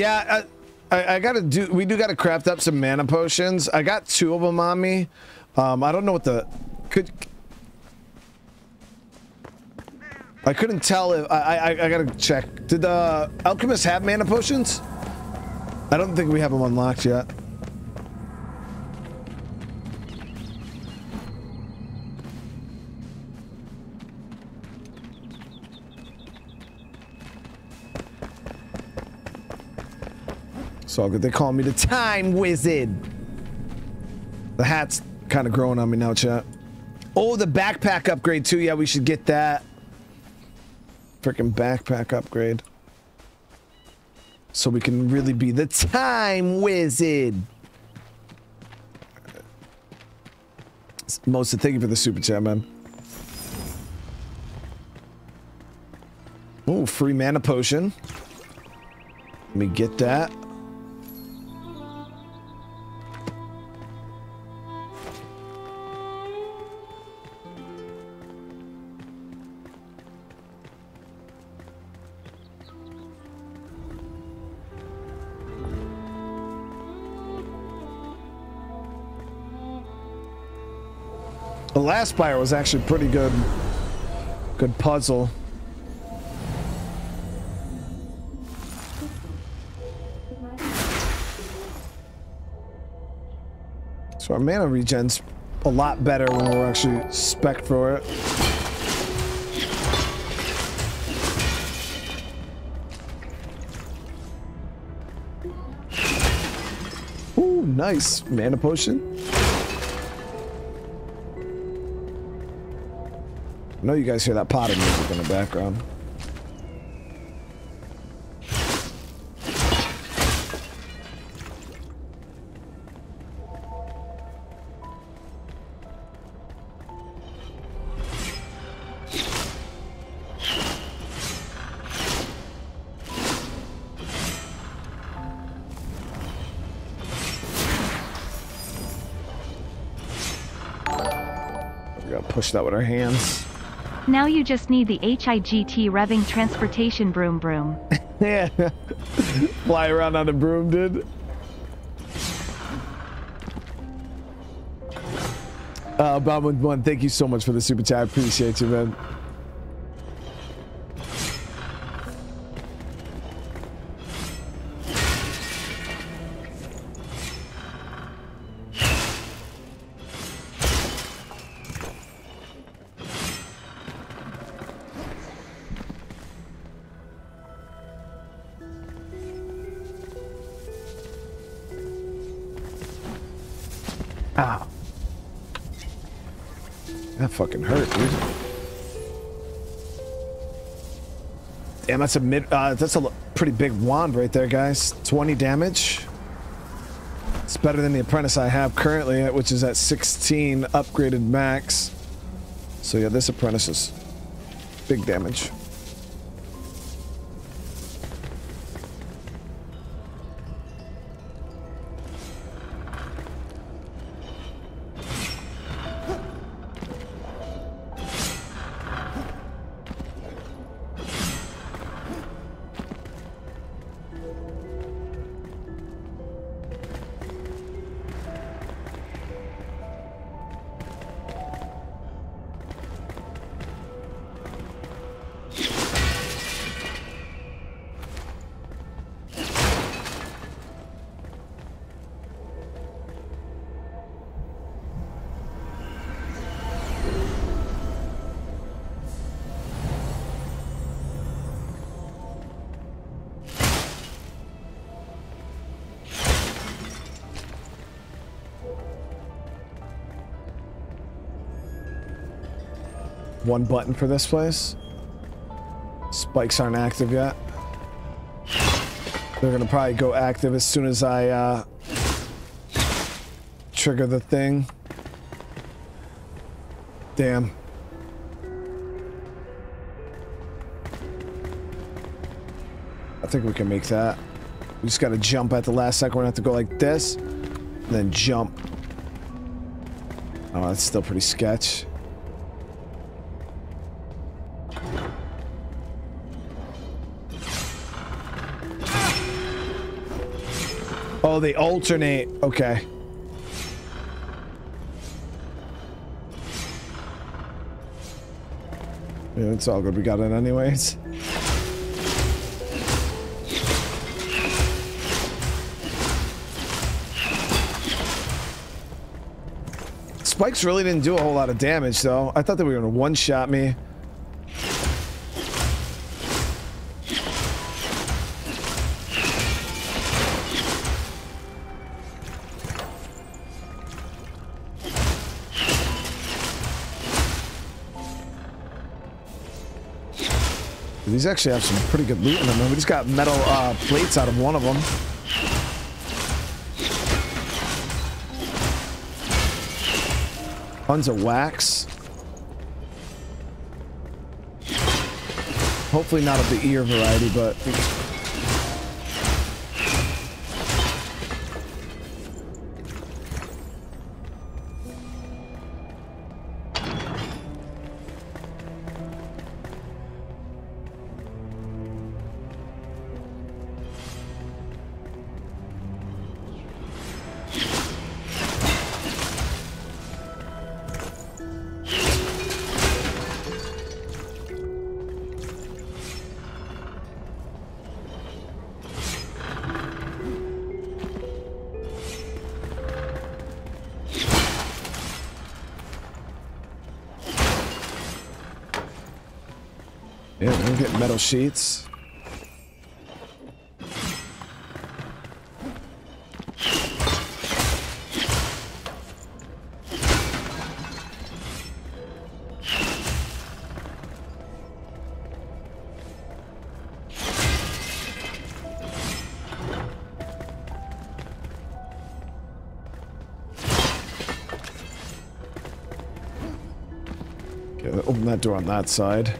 Yeah, I, I, I gotta do. We do gotta craft up some mana potions. I got two of them on me. Um, I don't know what the could. I couldn't tell if I, I I gotta check. Did the alchemist have mana potions? I don't think we have them unlocked yet. So good. They call me the time wizard. The hat's kind of growing on me now, chat. Oh, the backpack upgrade too. Yeah, we should get that. Freaking backpack upgrade. So we can really be the time wizard. Most thank you for the super chat, man. Oh, free mana potion. Let me get that. Last spire was actually pretty good. Good puzzle. So our mana regen's a lot better when we're actually spec for it. Ooh, nice. Mana potion. I know you guys hear that Potter music in the background. Push that with our hands. Now you just need the HIGT revving transportation broom broom. <laughs> Yeah. Fly around on a broom, dude. Uh, Bob one, thank you so much for the super chat. I appreciate you, man. That's a mid. Uh, that's a pretty big wand right there, guys. 20 damage. It's better than the apprentice I have currently, which is at 16 upgraded max. So yeah, this apprentice is big damage. One button for this place. Spikes aren't active yet. They're gonna probably go active as soon as I uh, trigger the thing. Damn. I think we can make that. We just gotta jump at the last second. We're gonna have to go like this, then jump. Oh, that's still pretty sketch. Oh, they alternate. Okay. Yeah, it's all good. We got it anyways. Spikes really didn't do a whole lot of damage, though. I thought they were going to one-shot me. These actually have some pretty good loot in them. We just got metal uh, plates out of one of them. Tons of wax. Hopefully not of the ear variety, but... sheets. Open that door on that side.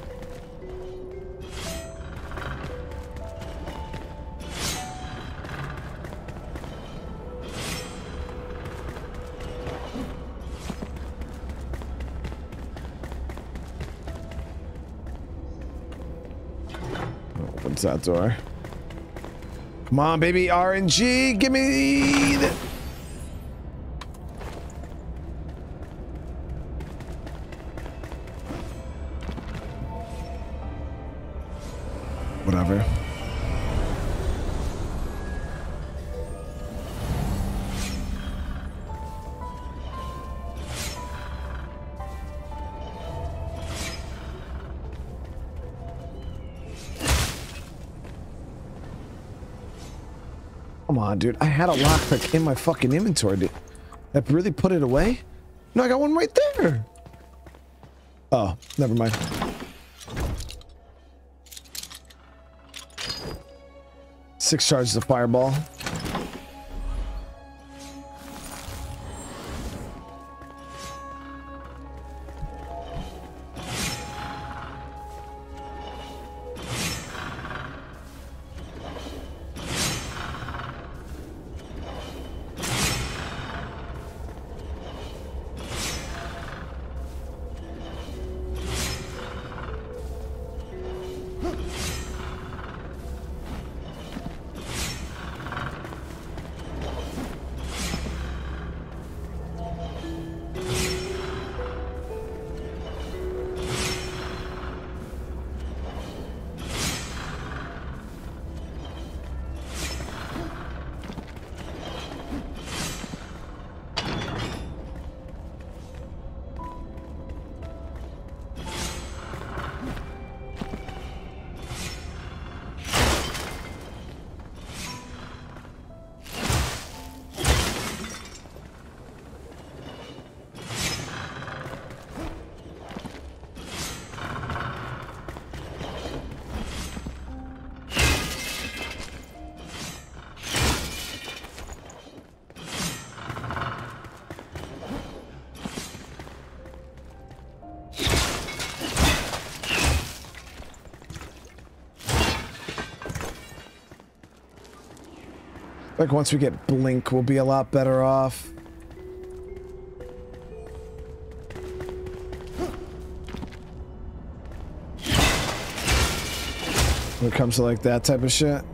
That door. Come on, baby, RNG, give me the... on, dude. I had a lockpick in my fucking inventory. Dude. That really put it away? No, I got one right there. Oh, never mind. Six charges of fireball. Like, once we get Blink, we'll be a lot better off. When it comes to, like, that type of shit.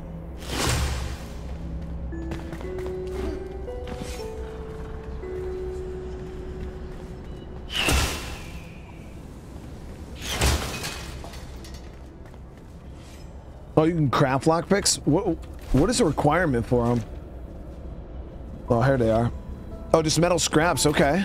Oh, you can craft lockpicks? What, what is the requirement for them? Oh, here they are. Oh, just metal scraps, okay.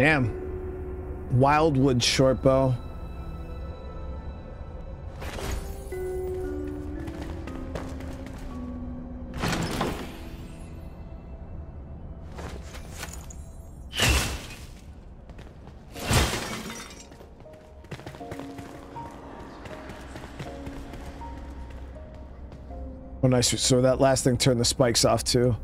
Damn. Wildwood shortbow. Oh, nice. So that last thing turned the spikes off too.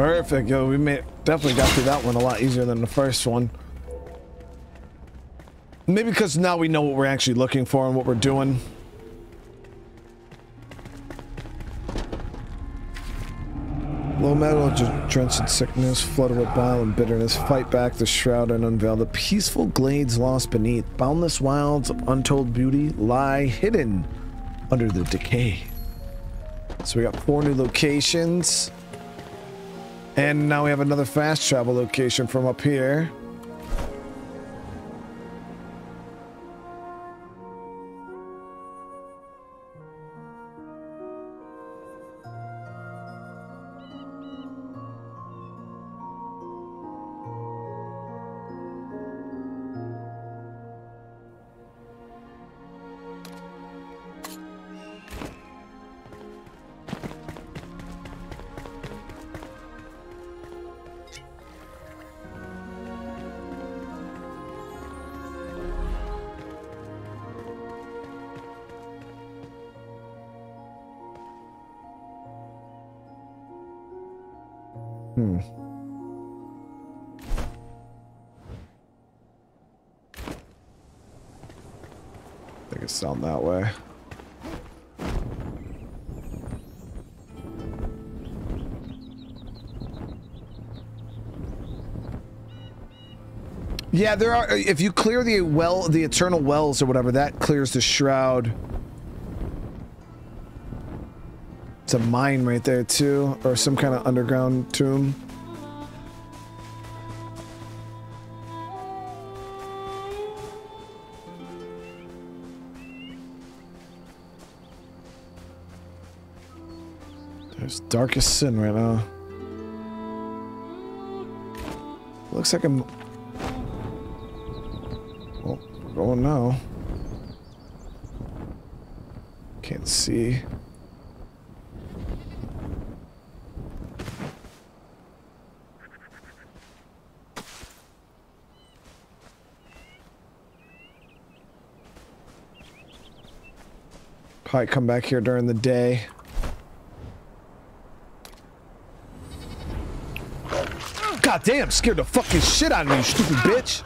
Perfect. Yo, we made definitely got through that one a lot easier than the first one. Maybe because now we know what we're actually looking for and what we're doing. Low metal, drenched in sickness, flooded with bile and bitterness, fight back the shroud and unveil the peaceful glades lost beneath. Boundless wilds of untold beauty lie hidden under the decay. So we got four new locations. And now we have another fast travel location from up here. Yeah, there are. If you clear the well, the eternal wells or whatever, that clears the shroud. It's a mine right there too, or some kind of underground tomb. There's darkest sin right now. Looks like I'm. Now. Can't see. Probably come back here during the day. God damn, scared the fucking shit out of me, you stupid bitch.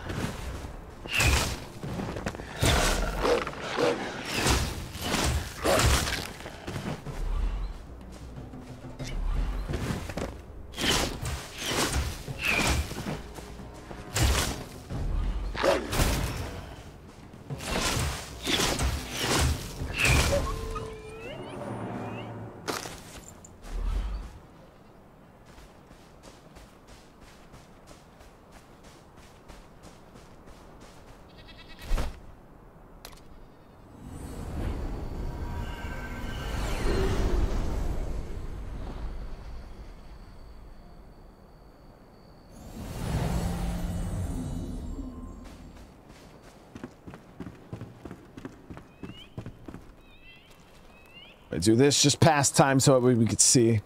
Do this just past time so we, could see.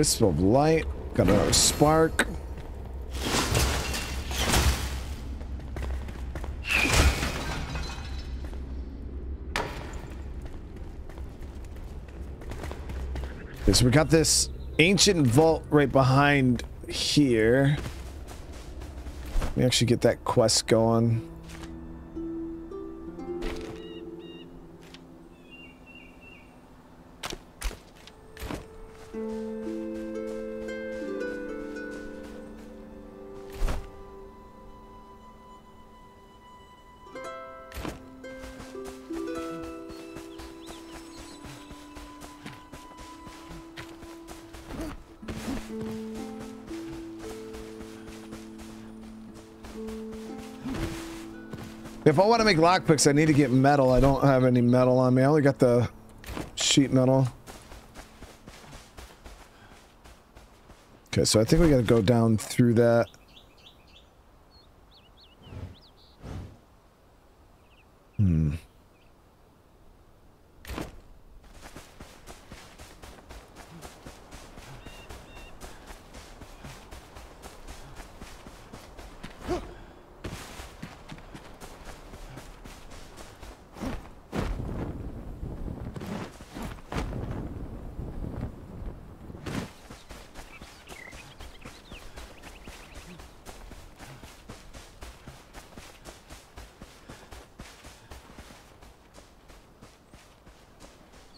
Wisp of light. Got another spark. Okay, so we got this ancient vault right behind here. Let me actually get that quest going. If I want to make lockpicks, I need to get metal. I don't have any metal on me. I only got the sheet metal. Okay, so I think we got to go down through that. Hmm.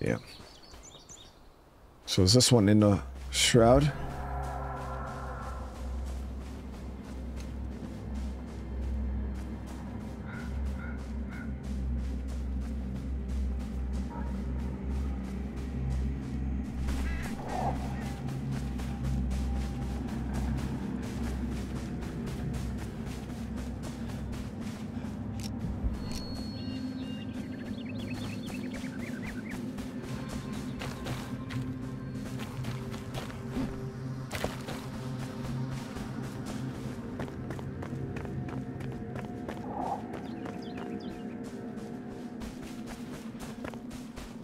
Yeah. Is this one in the shroud?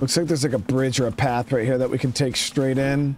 Looks like there's like a bridge or a path right here that we can take straight in.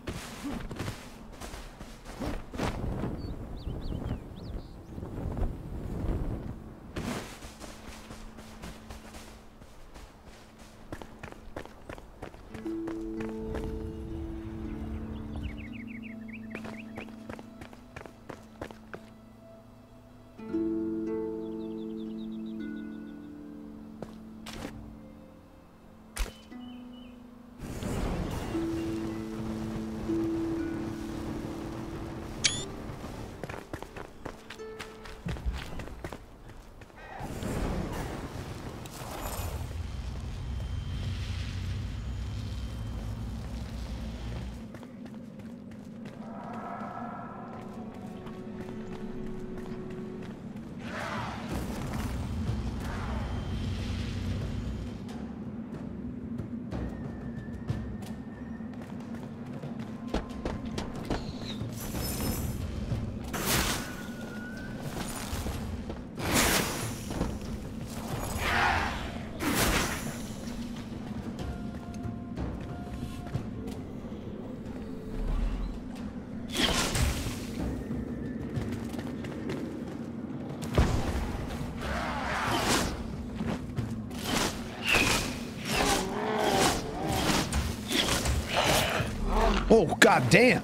Damn.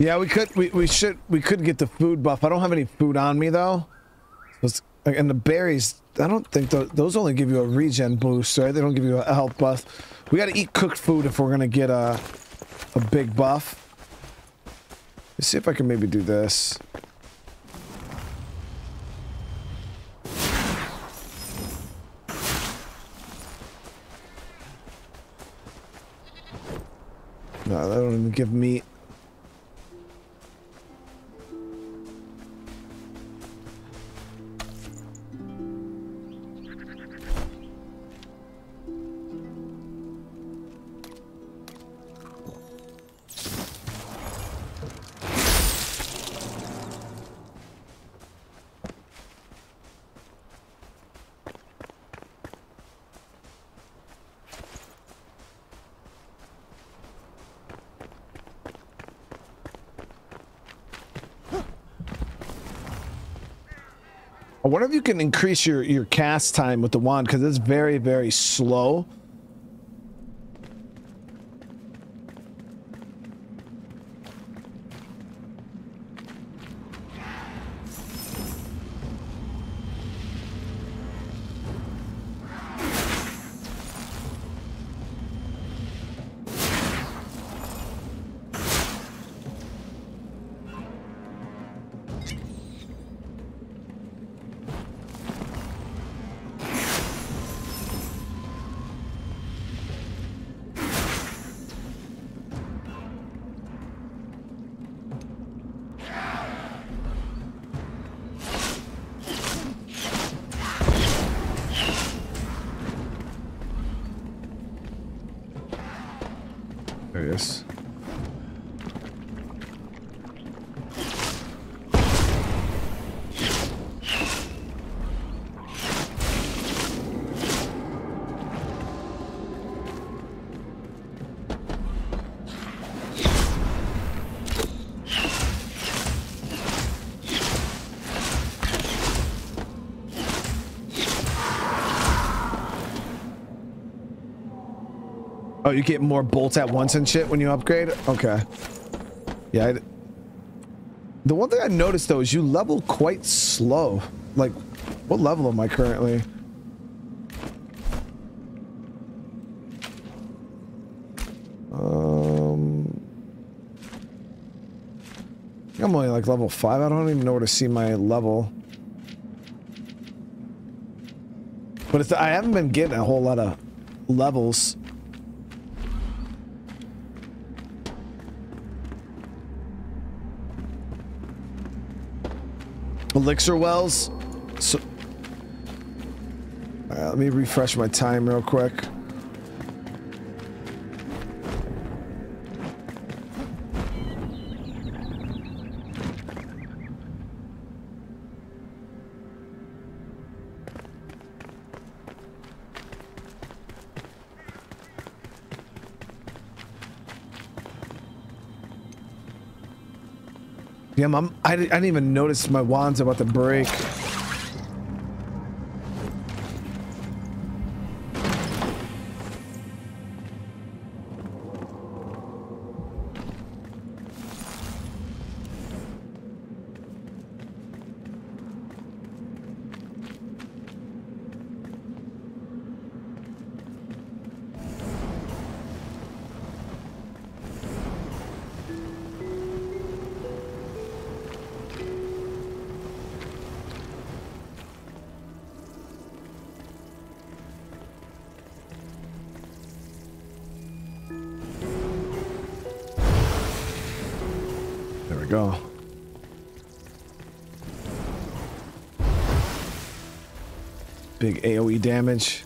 Yeah, we could. We, we should. We could get the food buff. I don't have any food on me though. Let's- and the berries. I don't think those, those only give you a regen boost, right? They don't give you a health buff. We got to eat cooked food if we're gonna get a a big buff. Let's see if I can maybe do this. No, that don't even give meat. You can increase your your cast time with the wand because it's very very slow. Oh, you get more bolts at once and shit when you upgrade? Okay. Yeah. I, the one thing I noticed though is you level quite slow. Like, what level am I currently? Um, I'm only like level five. I don't even know where to see my level. But I haven't been getting a whole lot of levels. Elixir wells. So, let me refresh my time real quick. I, I didn't even notice my wand's about to break. Damage.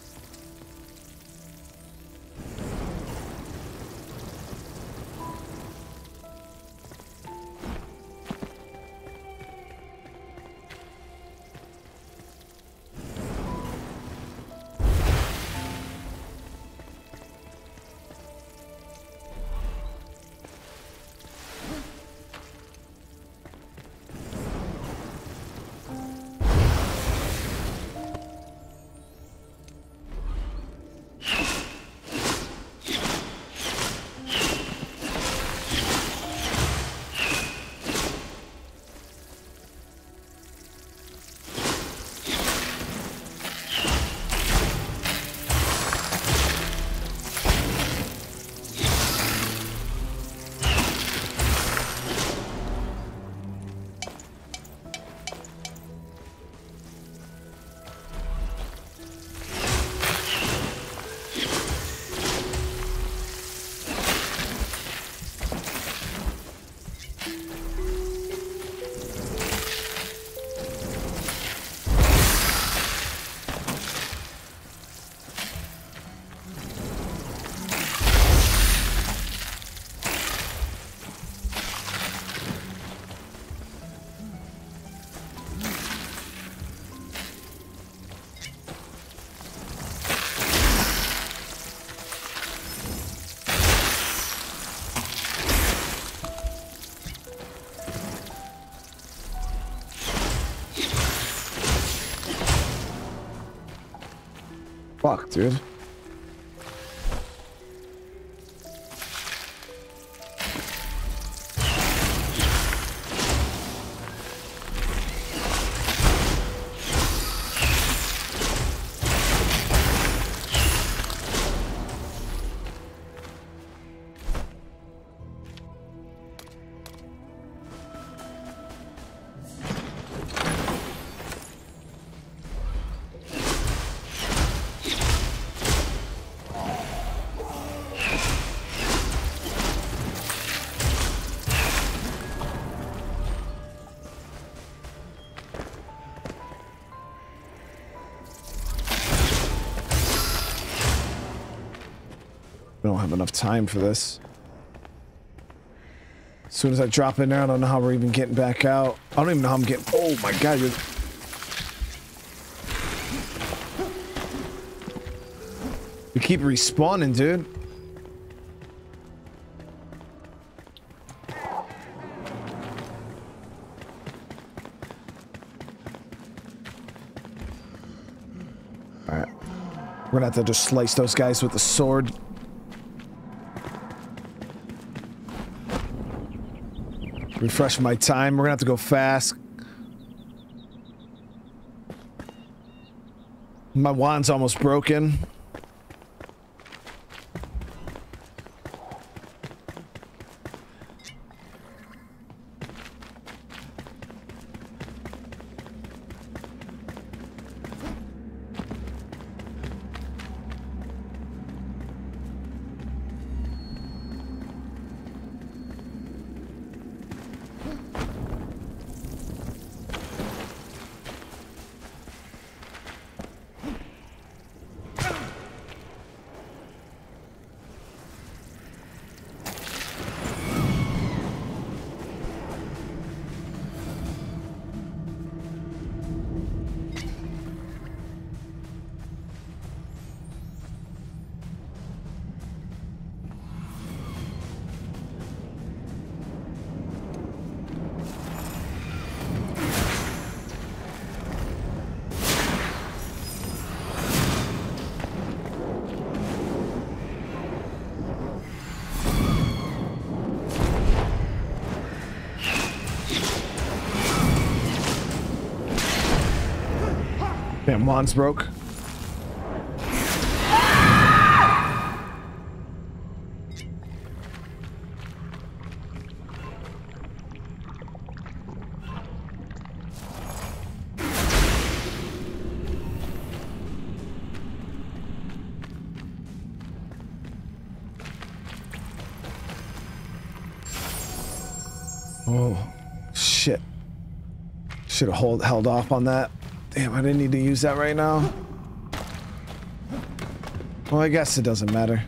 Fuck, have enough time for this. As soon as I drop in there, I don't know how we're even getting back out. I don't even know how I'm getting... Oh my god, you're... You keep respawning, dude. Alright. We're gonna have to just slice those guys with the sword. Refresh my time. We're gonna have to go fast. My wand's almost broken. Wand's broke. Oh, shit. Should have hold, held off on that. Damn, I didn't need to use that right now. Well, I guess it doesn't matter.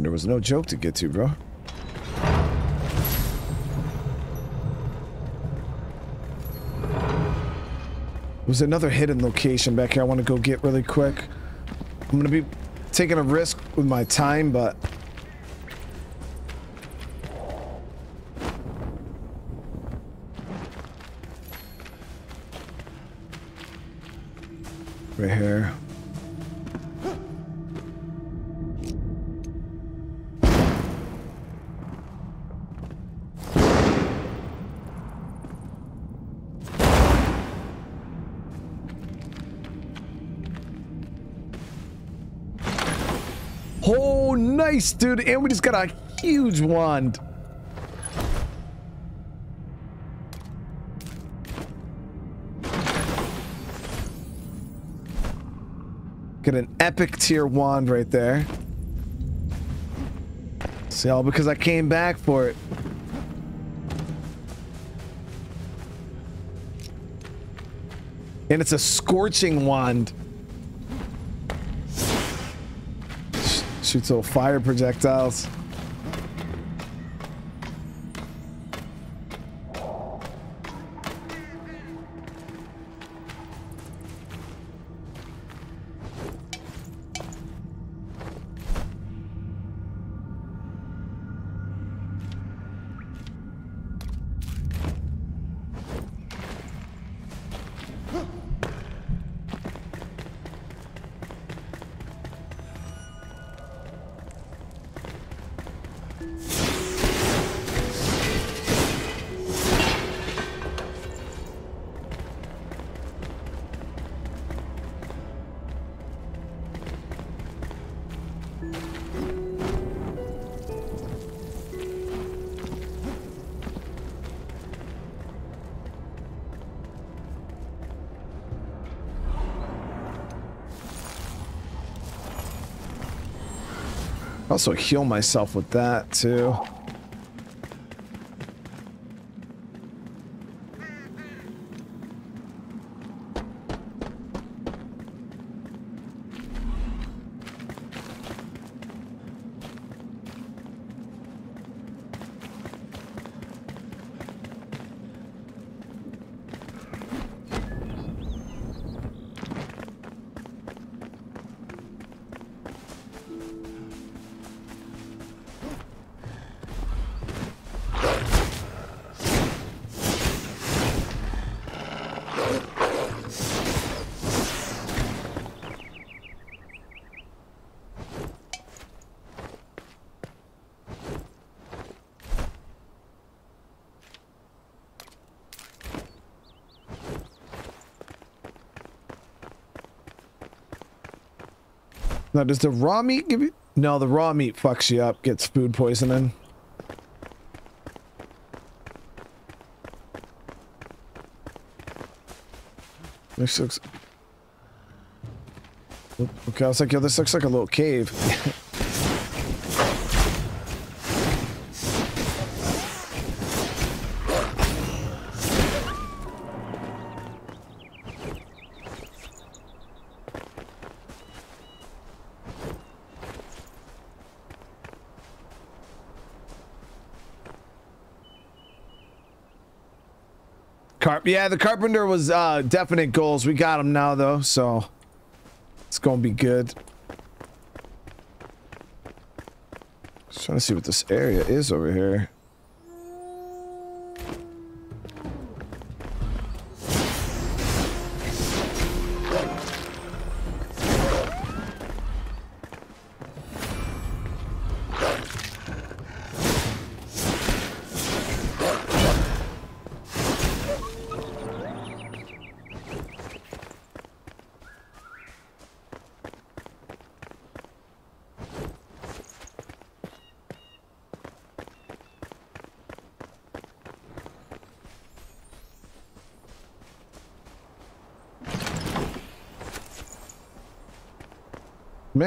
Carpenter was no joke to get to, bro. There's another hidden location back here I want to go get really quick. I'm going to be taking a risk with my time, but... nice, dude. And we just got a huge wand. Get an epic tier wand right there. See, all because I came back for it. And it's a scorching wand. Shoots little fire projectiles. Also heal myself with that too. Now, does the raw meat give you... No, the raw meat fucks you up, gets food poisoning. This looks... Okay, I was like, yo, this looks like a little cave. <laughs> Carp, yeah, the carpenter was uh, definite goals. We got him now though, so it's gonna be good. Just trying to see what this area is over here.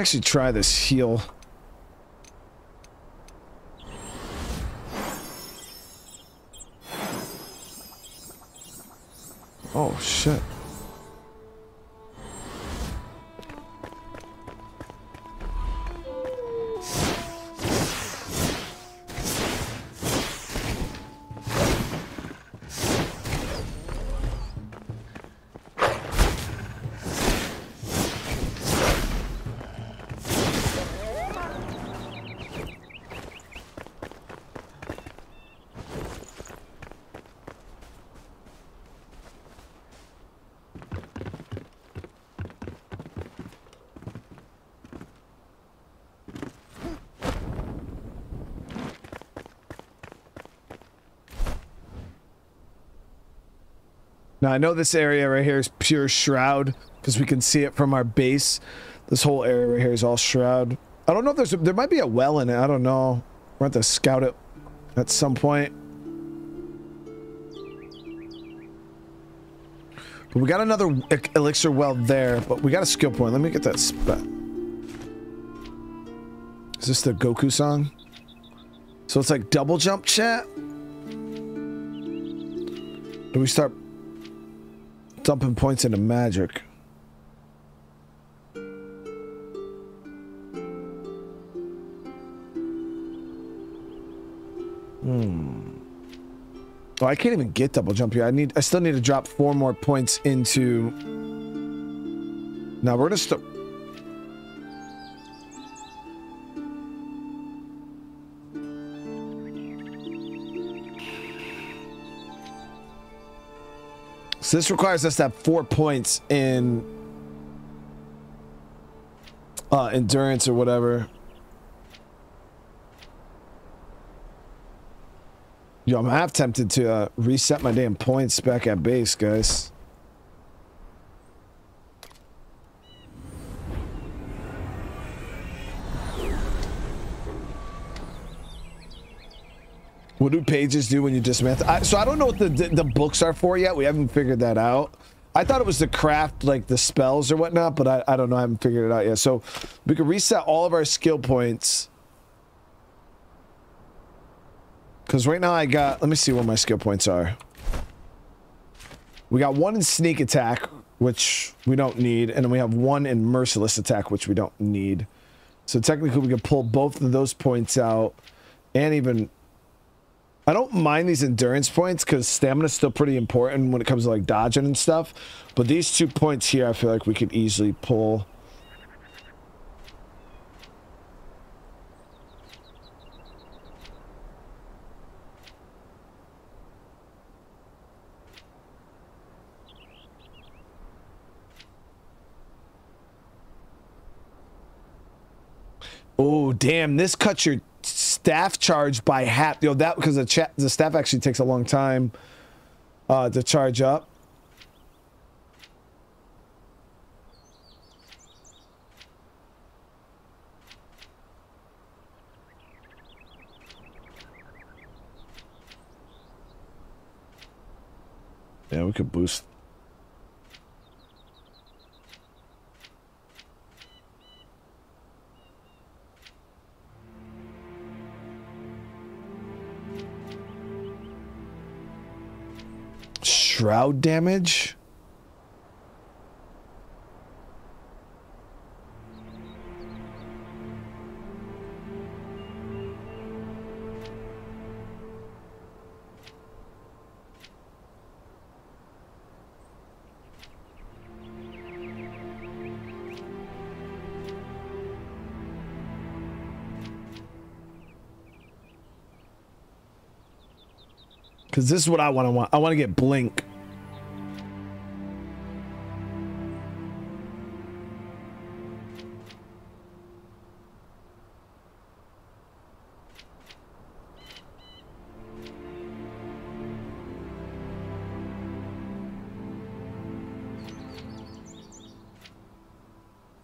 Actually try this heal. Oh, shit. I know this area right here is pure shroud because we can see it from our base. This whole area right here is all shroud. I don't know if there's a, there might be a well in it. I don't know. We're going to scout it at some point. But we got another elixir well there, but we got a skill point. Let me get that spot. Is this the Goku song? So it's like double jump chat? Do we start dumping points into magic. Hmm. Oh, I can't even get double jump here. I need. I still need to drop four more points into. Now we're gonna start. So this requires us to have four points in uh, endurance or whatever. Yo, I'm half tempted to uh, reset my damn points back at base, guys. Pages do when you dismantle? I, so I don't know what the, the, the books are for yet. We haven't figured that out. I thought it was the craft like the spells or whatnot, but I, I don't know. I haven't figured it out yet. So we can reset all of our skill points Because right now I got, let me see what my skill points are. We got one in sneak attack, which we don't need. And then we have one in merciless attack, which we don't need. So technically we could pull both of those points out and even I don't mind these endurance points because stamina is still pretty important when it comes to like dodging and stuff. But these two points here, I feel like we could easily pull. Oh, damn. This cuts your staff charge by half. Yo, that because the chat the staff actually takes a long time uh, to charge up. Yeah, we could boost shroud damage. Because this is what I want to want. I want to get Blink.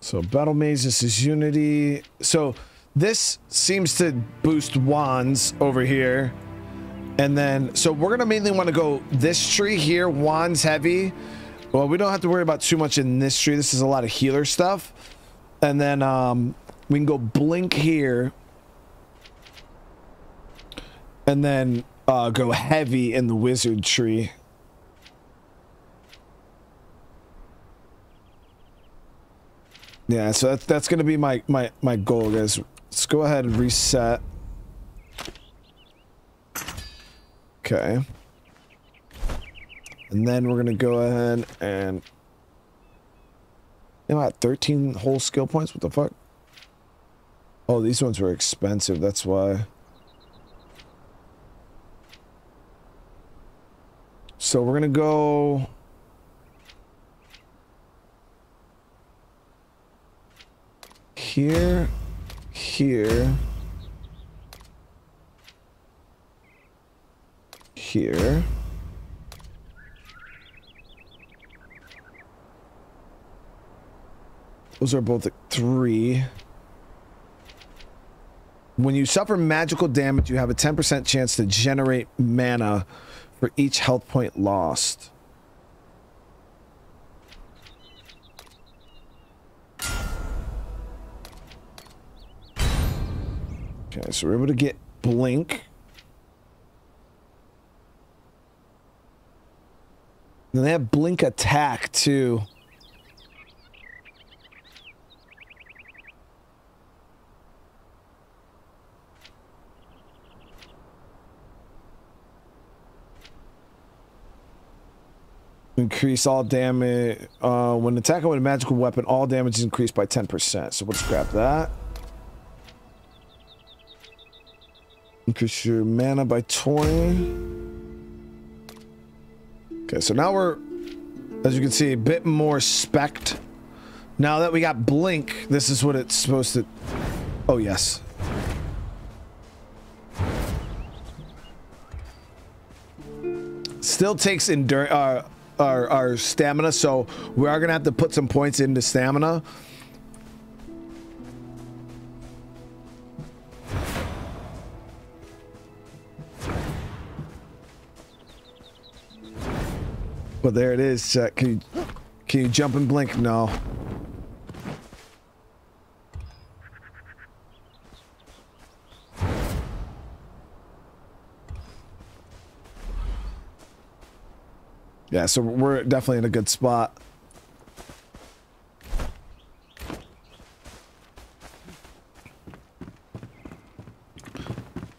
So battle mage, this is unity. So this seems to boost wands over here. And then, so we're going to mainly want to go this tree here, wands heavy. Well, we don't have to worry about too much in this tree. This is a lot of healer stuff. And then um, we can go blink here. And then uh, go heavy in the wizard tree. Yeah, so that's that's gonna be my my my goal, guys. Let's go ahead and reset. Okay. And then we're gonna go ahead and you know what, 13 whole skill points? What the fuck? Oh, these ones were expensive, that's why. So we're gonna go here, here, here. Those are both three. When you suffer magical damage, you have a 10% chance to generate mana for each health point lost. Okay, so we're able to get blink. Then they have blink attack too. Increase all damage. Uh, when attacking with a magical weapon, all damage is increased by 10%. So let's grab that. Increase your mana by 20. Okay, so now we're, as you can see, a bit more spect. Now that we got blink, this is what it's supposed to... Oh, yes. Still takes endurance... Uh, our, our stamina, so we are gonna have to put some points into stamina. Well, there it is, uh, Can you, can you jump and blink? No. Yeah, so we're definitely in a good spot.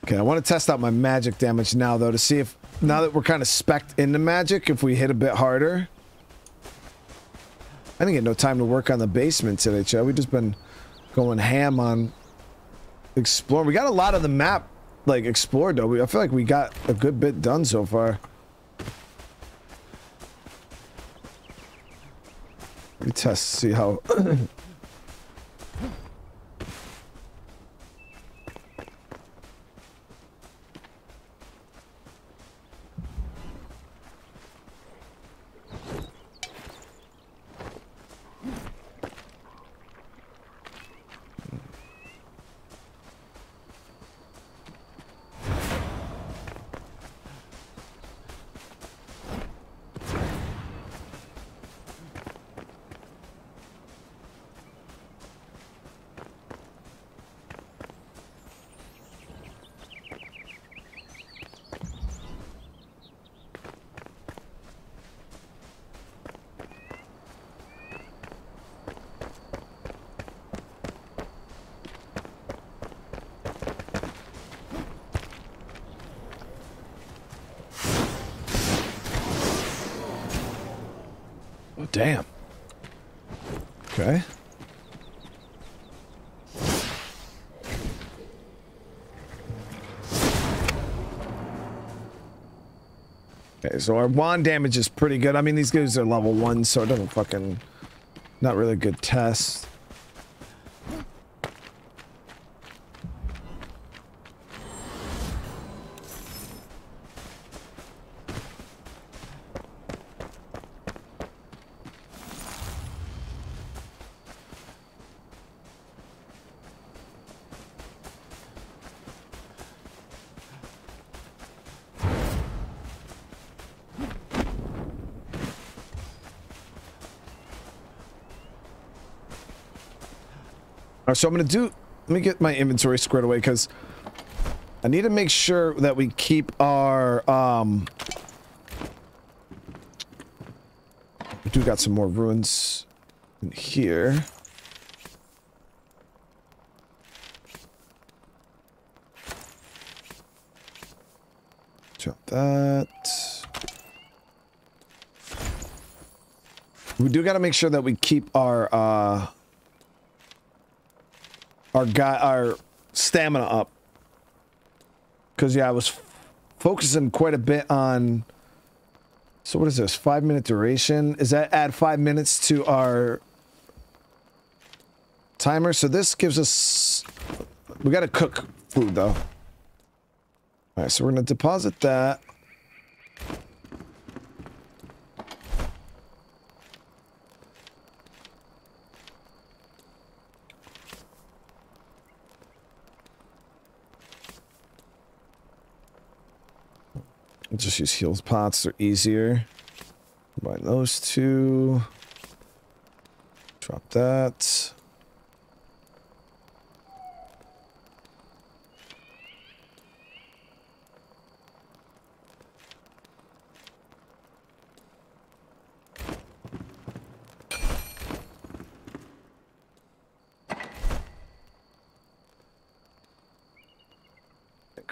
Okay, I want to test out my magic damage now, though, to see if now that we're kind of specced into magic, if we hit a bit harder. I didn't get no time to work on the basement today, Chad. We've just been going ham on exploring. We got a lot of the map, like, explored, though. We, I feel like we got a good bit done so far. Let me test, see how... <clears throat> Oh, damn. Okay. Okay, so our wand damage is pretty good. I mean, these guys are level one, so it doesn't fucking... Not really good test. Right, so I'm gonna do. Let me get my inventory squared away because I need to make sure that we keep our. Um, we do got some more ruins in here. Drop that. We do got to make sure that we keep our. Uh, our guy our stamina up. Because yeah i was focusing quite a bit on so what is this five minute duration? Is that add five minutes to our timer? So this gives us we got to cook food though. All right so we're gonna deposit that just use heals pots, they're easier. Combine those two. Drop that.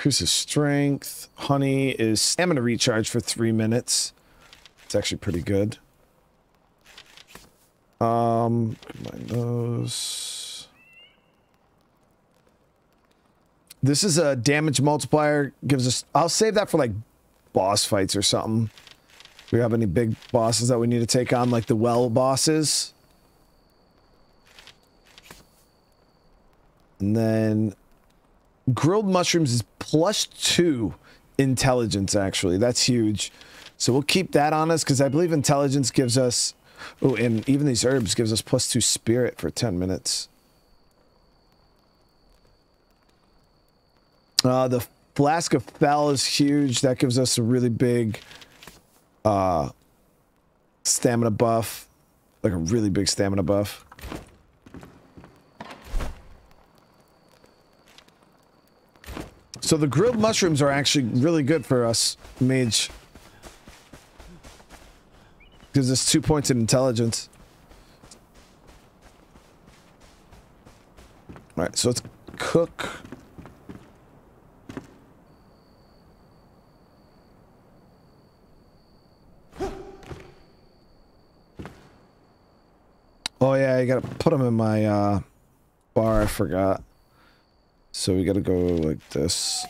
Increases strength. Honey is stamina recharge for three minutes. It's actually pretty good. Um, combine those. This is a damage multiplier. Gives us. I'll save that for like boss fights or something. Do we have any big bosses that we need to take on, like the well bosses? And then grilled mushrooms is plus two intelligence, actually. That's huge. So we'll keep that on us because I believe intelligence gives us... Oh, and even these herbs gives us plus two spirit for 10 minutes. Uh, the flask of fel is huge. That gives us a really big uh, stamina buff. Like a really big stamina buff. So the grilled mushrooms are actually really good for us, mage. Gives us two points in intelligence. All right, so let's cook. Oh yeah, I gotta put them in my uh, bar. I forgot. So we gotta go like this.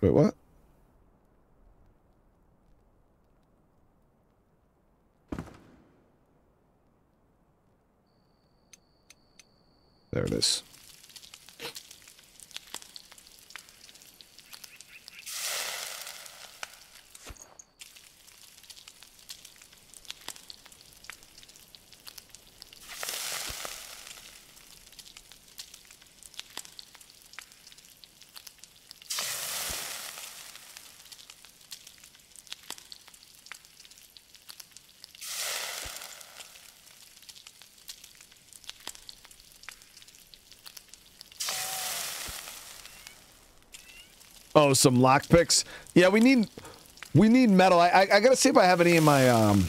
Wait, what? There it is. Oh, some lock picks. Yeah, we need we need metal. I, I, I gotta see if I have any in my um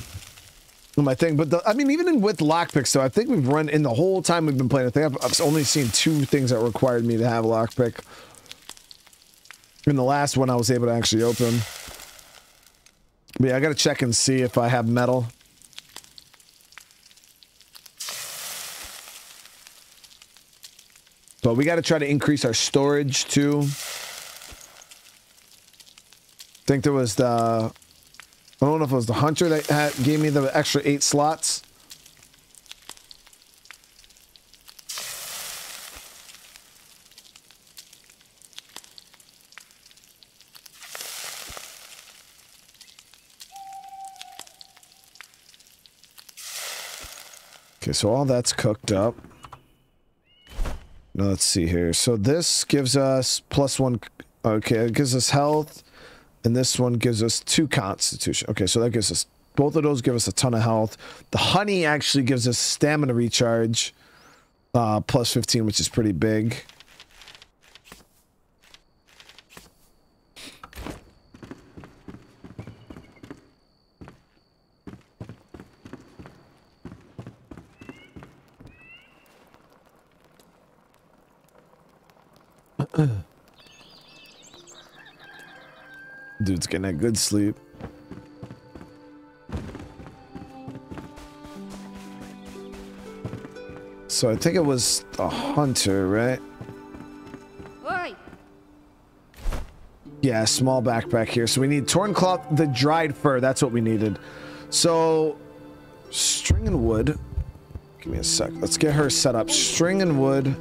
in my thing. But the, I mean, even in, with lock picks, though, I think we've run in the whole time we've been playing. I think I've, I've only seen two things that required me to have a lock pick. In the last one, I was able to actually open. But yeah, I gotta check and see if I have metal. But we got to try to increase our storage too think there was the I don't know if it was the hunter that had, gave me the extra eight slots. Okay, so all that's cooked up. Now let's see here. So this gives us plus one. Okay, it gives us health. And this one gives us two constitution. Okay, so that gives us both of those give us a ton of health. The honey actually gives us stamina recharge, uh, plus 15, which is pretty big. Dude's getting a good sleep. So I think it was the hunter, right? Oi! Yeah, small backpack here. So we need torn cloth, the dried fur. That's what we needed. So string and wood. Give me a sec. Let's get her set up. String and wood.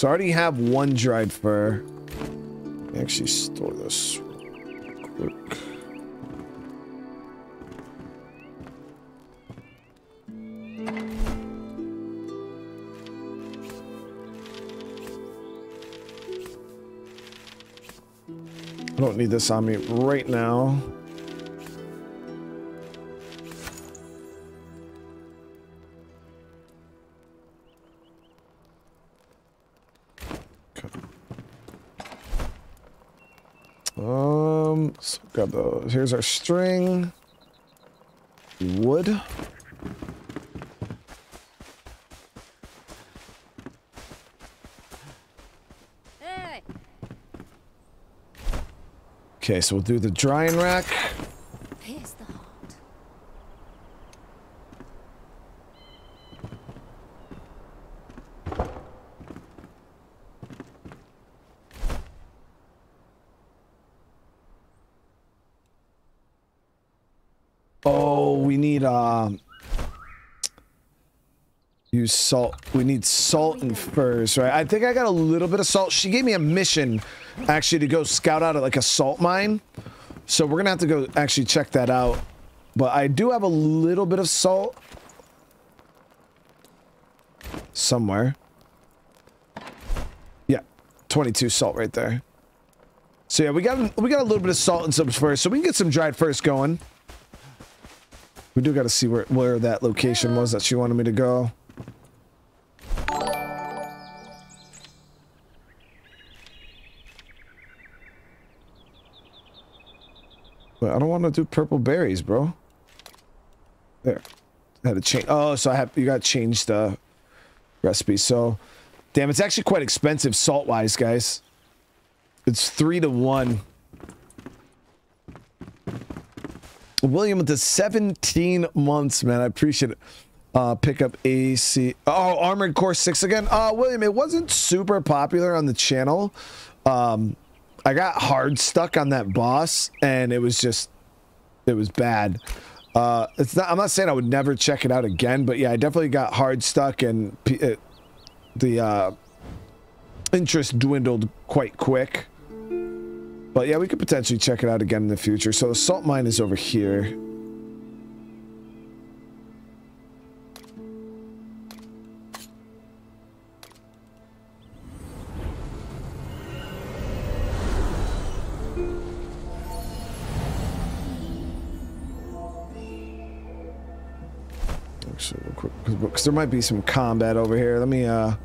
So I already have one dried fur. Actually store this quick. I don't need this on me right now. Here's our string. Wood. Hey! Okay, so we'll do the drying rack. Here's the heart. Oh, we need um use salt. We need salt and furs, right? I think I got a little bit of salt. She gave me a mission actually to go scout out at like a salt mine. So we're gonna have to go actually check that out. But I do have a little bit of salt somewhere. Yeah, 22 salt right there. So yeah, we got we got a little bit of salt and some first, so we can get some dried first going. We do got to see where where that location was that she wanted me to go. Don't want to do purple berries, bro. There. I had to change. Oh, so I have you got to change the recipe. So, damn, it's actually quite expensive salt wise, guys. It's three to one. William with the 17 months, man. I appreciate it. Uh, pick up AC. Oh, Armored Core 6 again. Uh, William, it wasn't super popular on the channel. Um, I got hard stuck on that boss, and it was just, it was bad. Uh, it's not. I'm not saying I would never check it out again, but yeah, I definitely got hard stuck, and it, the uh, interest dwindled quite quick. But yeah, we could potentially check it out again in the future. So the salt mine is over here. Actually, real quick, because there might be some combat over here. Let me, uh...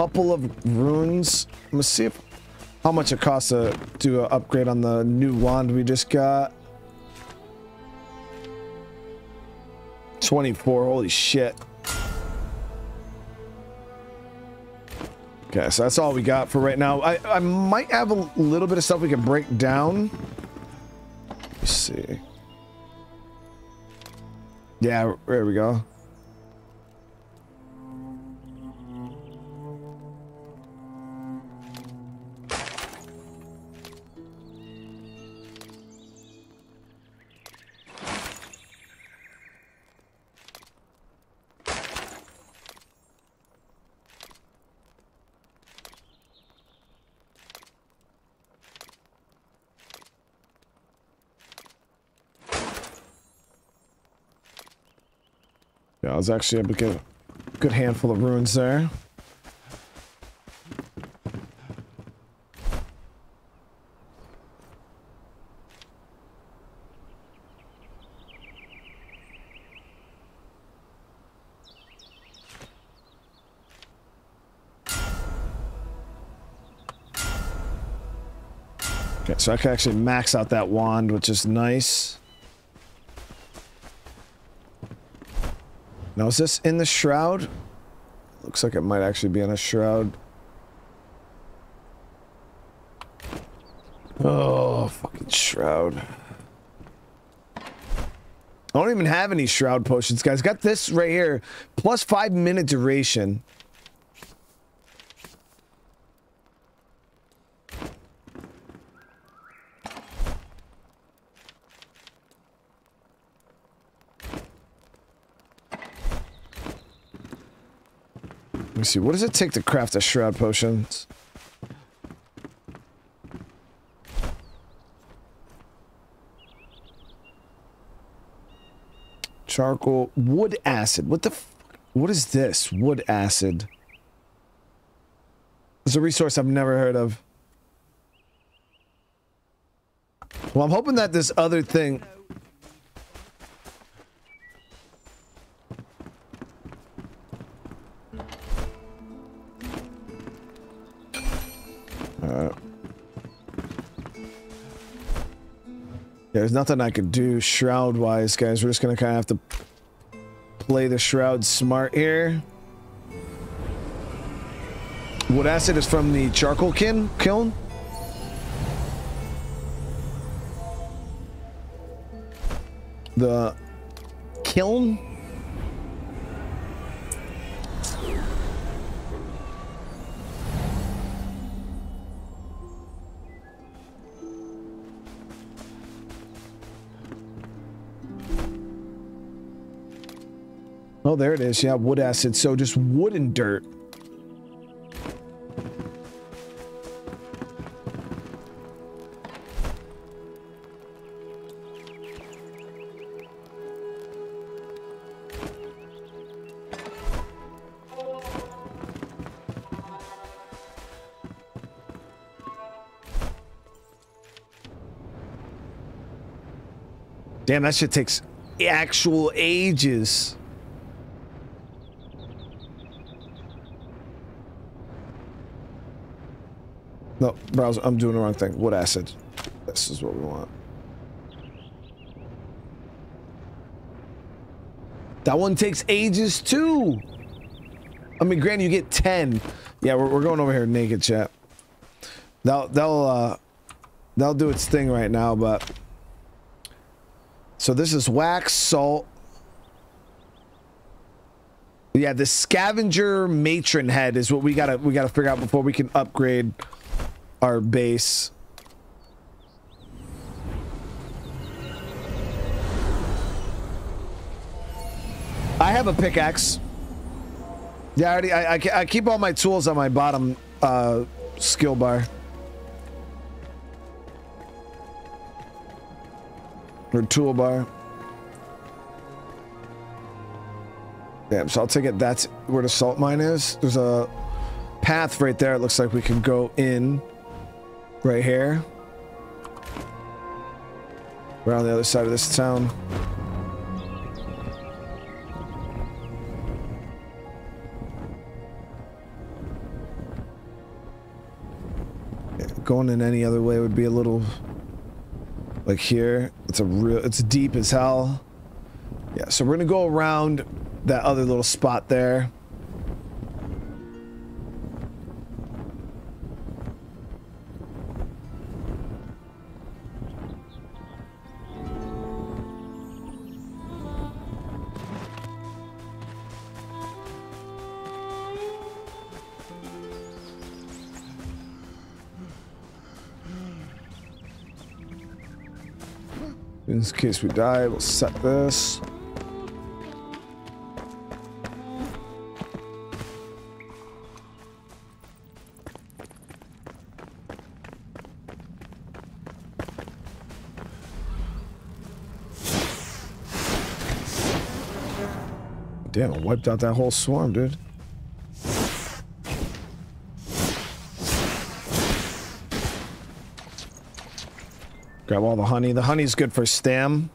couple of runes. I'm gonna see if how much it costs to do an upgrade on the new wand we just got. 24, holy shit. Okay, so that's all we got for right now. I, I might have a little bit of stuff we can break down. Let's see. Yeah, there we go. I was actually able to get a good handful of runes there. Okay, so I can actually max out that wand, which is nice. Now, is this in the shroud? Looks like it might actually be in a shroud. Oh, fucking shroud. I don't even have any shroud potions, guys. Got this right here. Plus five minute duration. Me see. What does it take to craft a shroud potions? Charcoal, wood acid. What the? what is this? Wood acid. It's a resource I've never heard of. Well, I'm hoping that this other thing. There's nothing I can do shroud-wise, guys. We're just gonna kind of have to play the shroud smart here. Wood acid is from the charcoal kin kiln. The kiln. Oh, there it is. Yeah, wood acid. So just wood and dirt. Damn, that shit takes actual ages. No, browser, I'm doing the wrong thing. Wood acid. This is what we want. That one takes ages too. I mean, granted, you get 10. Yeah, we're, we're going over here naked, chat. They'll, they'll, uh, they'll do its thing right now, but... So this is wax, salt. Yeah, the scavenger matron head is what we gotta we gotta figure out before we can upgrade our base. I have a pickaxe. Yeah, I, already, I, I, I keep all my tools on my bottom uh, skill bar. Or toolbar. Yeah, so I'll take it. That's where the salt mine is. There's a path right there. It looks like we can go in right here. We're on the other side of this town. Going in any other way would be a little like here. It's a real it's deep as hell. Yeah, so we're gonna go around that other little spot there. In case we die, we'll set this. Damn, I wiped out that whole swarm, dude. Grab all the honey. The honey's good for stam.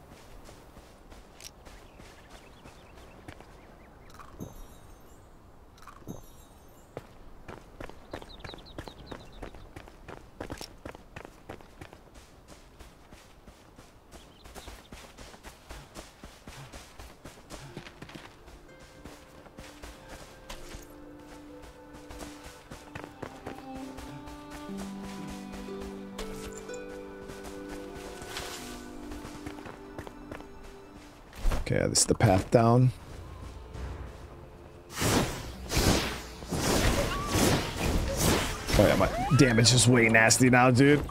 Down. Oh yeah, my damage is way nasty now, dude.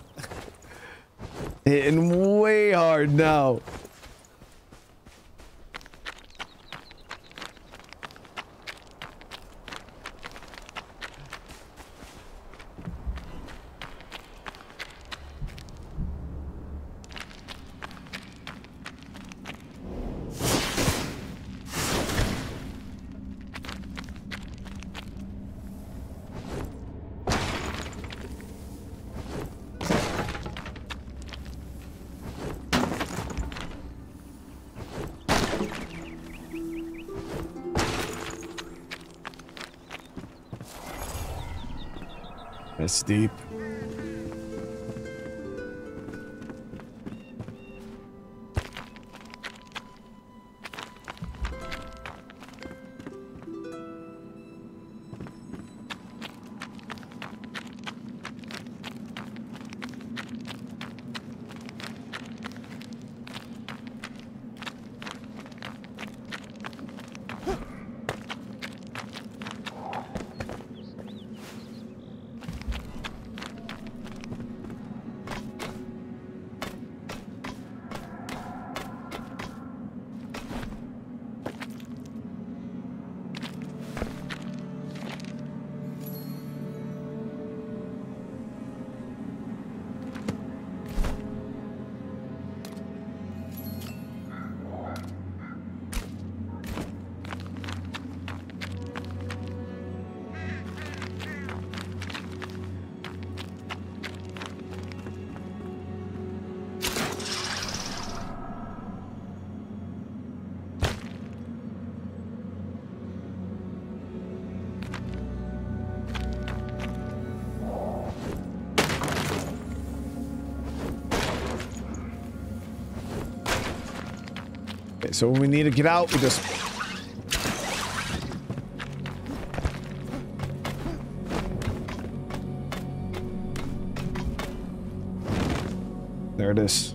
Hitting way hard now. That's So when we need to get out, we just There it is.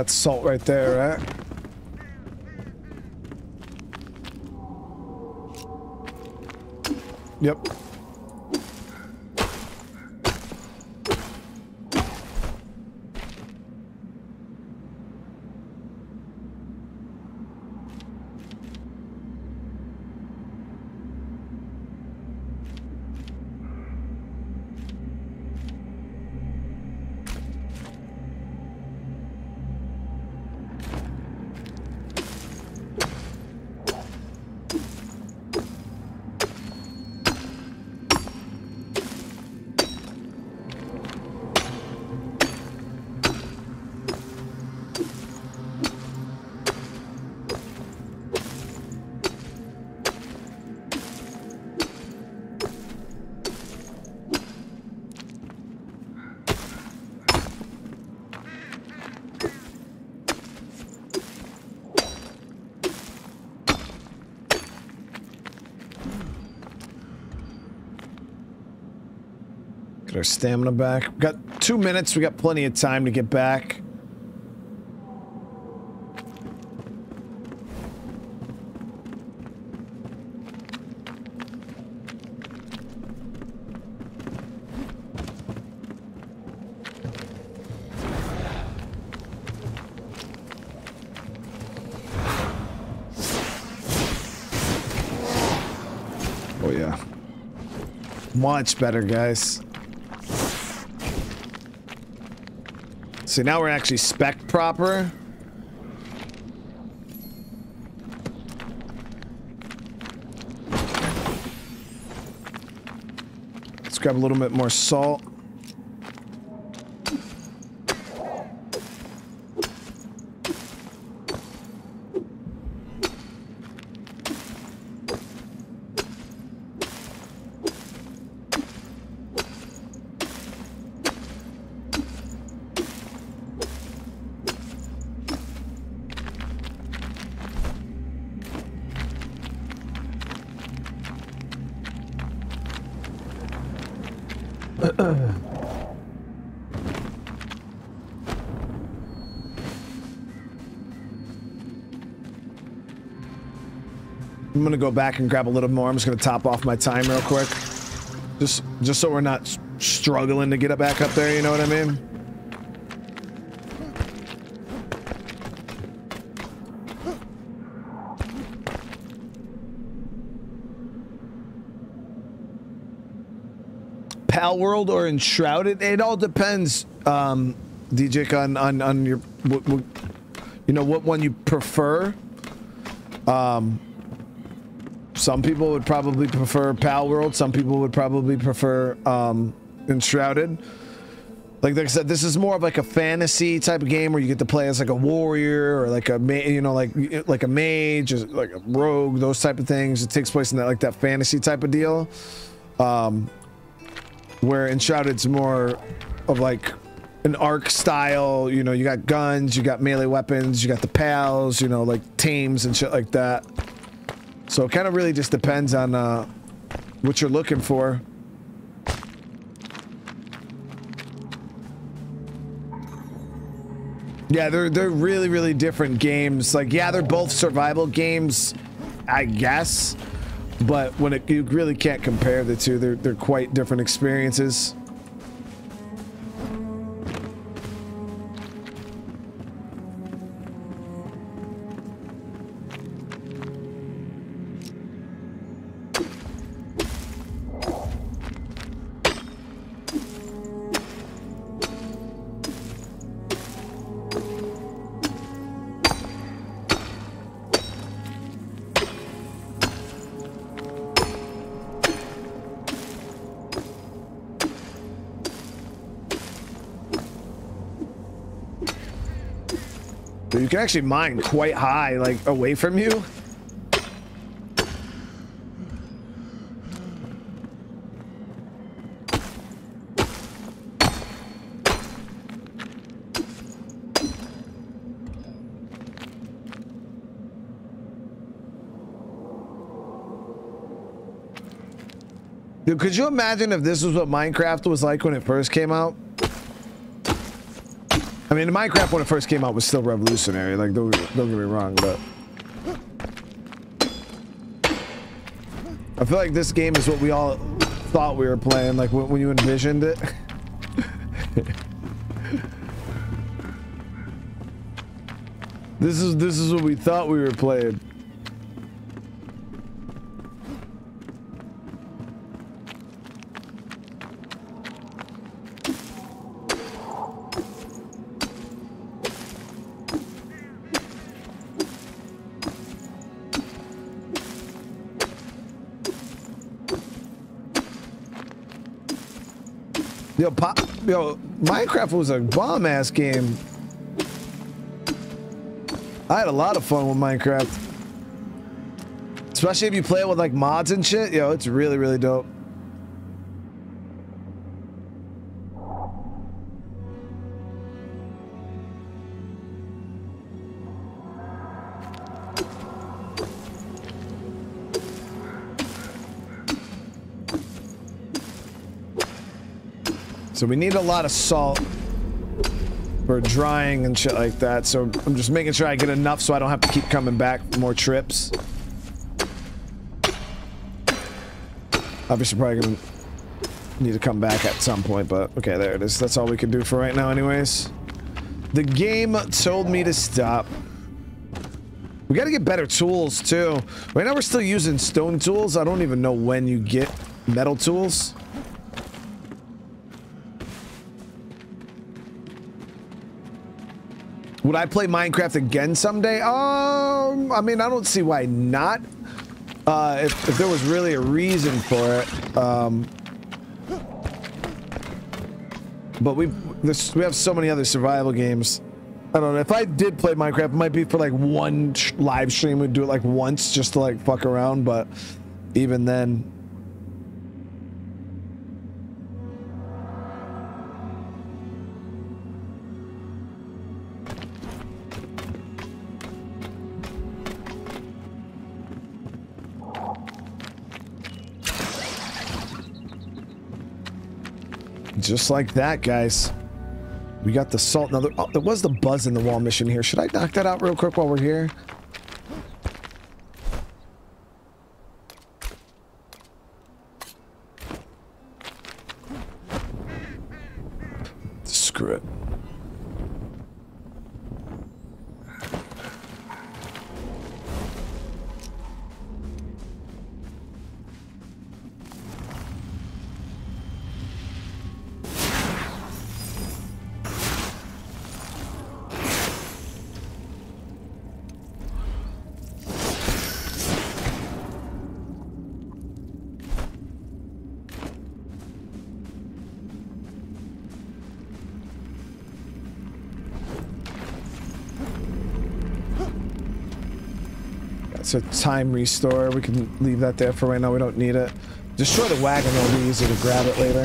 That's salt right there, right? Yep. Our stamina back. We've got two minutes. We got plenty of time to get back. Oh yeah. Much better, guys. See, now we're actually spec proper. Let's grab a little bit more salt. going to go back and grab a little more. I'm just going to top off my time real quick. Just, just so we're not struggling to get it back up there, you know what I mean? Palworld or Enshrouded? It all depends, um, DJ, on, on, on your, you know, what one you prefer. Um, some people would probably prefer Palworld. Some people would probably prefer um, Enshrouded. Like, like I said, this is more of like a fantasy type of game where you get to play as like a warrior or like a you know like like a mage or like a rogue, those type of things. It takes place in that like that fantasy type of deal. Um, where Enshrouded's more of like an ARK style. You know, you got guns, you got melee weapons, you got the pals, you know, like tames and shit like that. So it kind of really just depends on uh, what you're looking for. Yeah, they're they're really really different games. Like, yeah, they're both survival games, I guess. But when it, you really can't compare the two, they're they're quite different experiences. Actually mine quite high, like away from you. Dude, could you imagine if this was what Minecraft was like when it first came out? I mean, Minecraft when it first came out was still revolutionary. Like, don't, don't get me wrong, but I feel like this game is what we all thought we were playing. Like when, when you envisioned it. <laughs> this is this is what we thought we were playing. Yo, Minecraft was a bomb ass game. I had a lot of fun with Minecraft. Especially if you play it with like mods and shit. Yo, it's really, really dope. So we need a lot of salt for drying and shit like that. So I'm just making sure I get enough so I don't have to keep coming back for more trips. Obviously probably gonna need to come back at some point, but okay, there it is. That's all we can do for right now anyways. The game told me to stop. We gotta get better tools too. Right now we're still using stone tools. I don't even know when you get metal tools. Would I play Minecraft again someday? Um, I mean, I don't see why not. Uh, if, if there was really a reason for it. Um, but we we have so many other survival games. I don't know. If I did play Minecraft, it might be for like one live stream. We'd do it like once just to like fuck around. But even then, Just like that, guys. We got the salt. Now, there, oh, there was the buzz in the wall mission here. Should I knock that out real quick while we're here? It's a time restore. We can leave that there for right now. We don't need it. Destroy the wagon. It'll be easy to grab it later.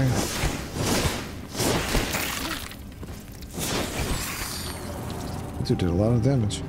Dude did a lot of damage.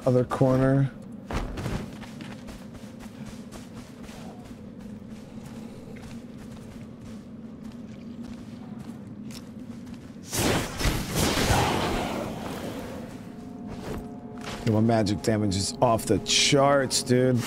That other corner. My magic damage is off the charts, dude.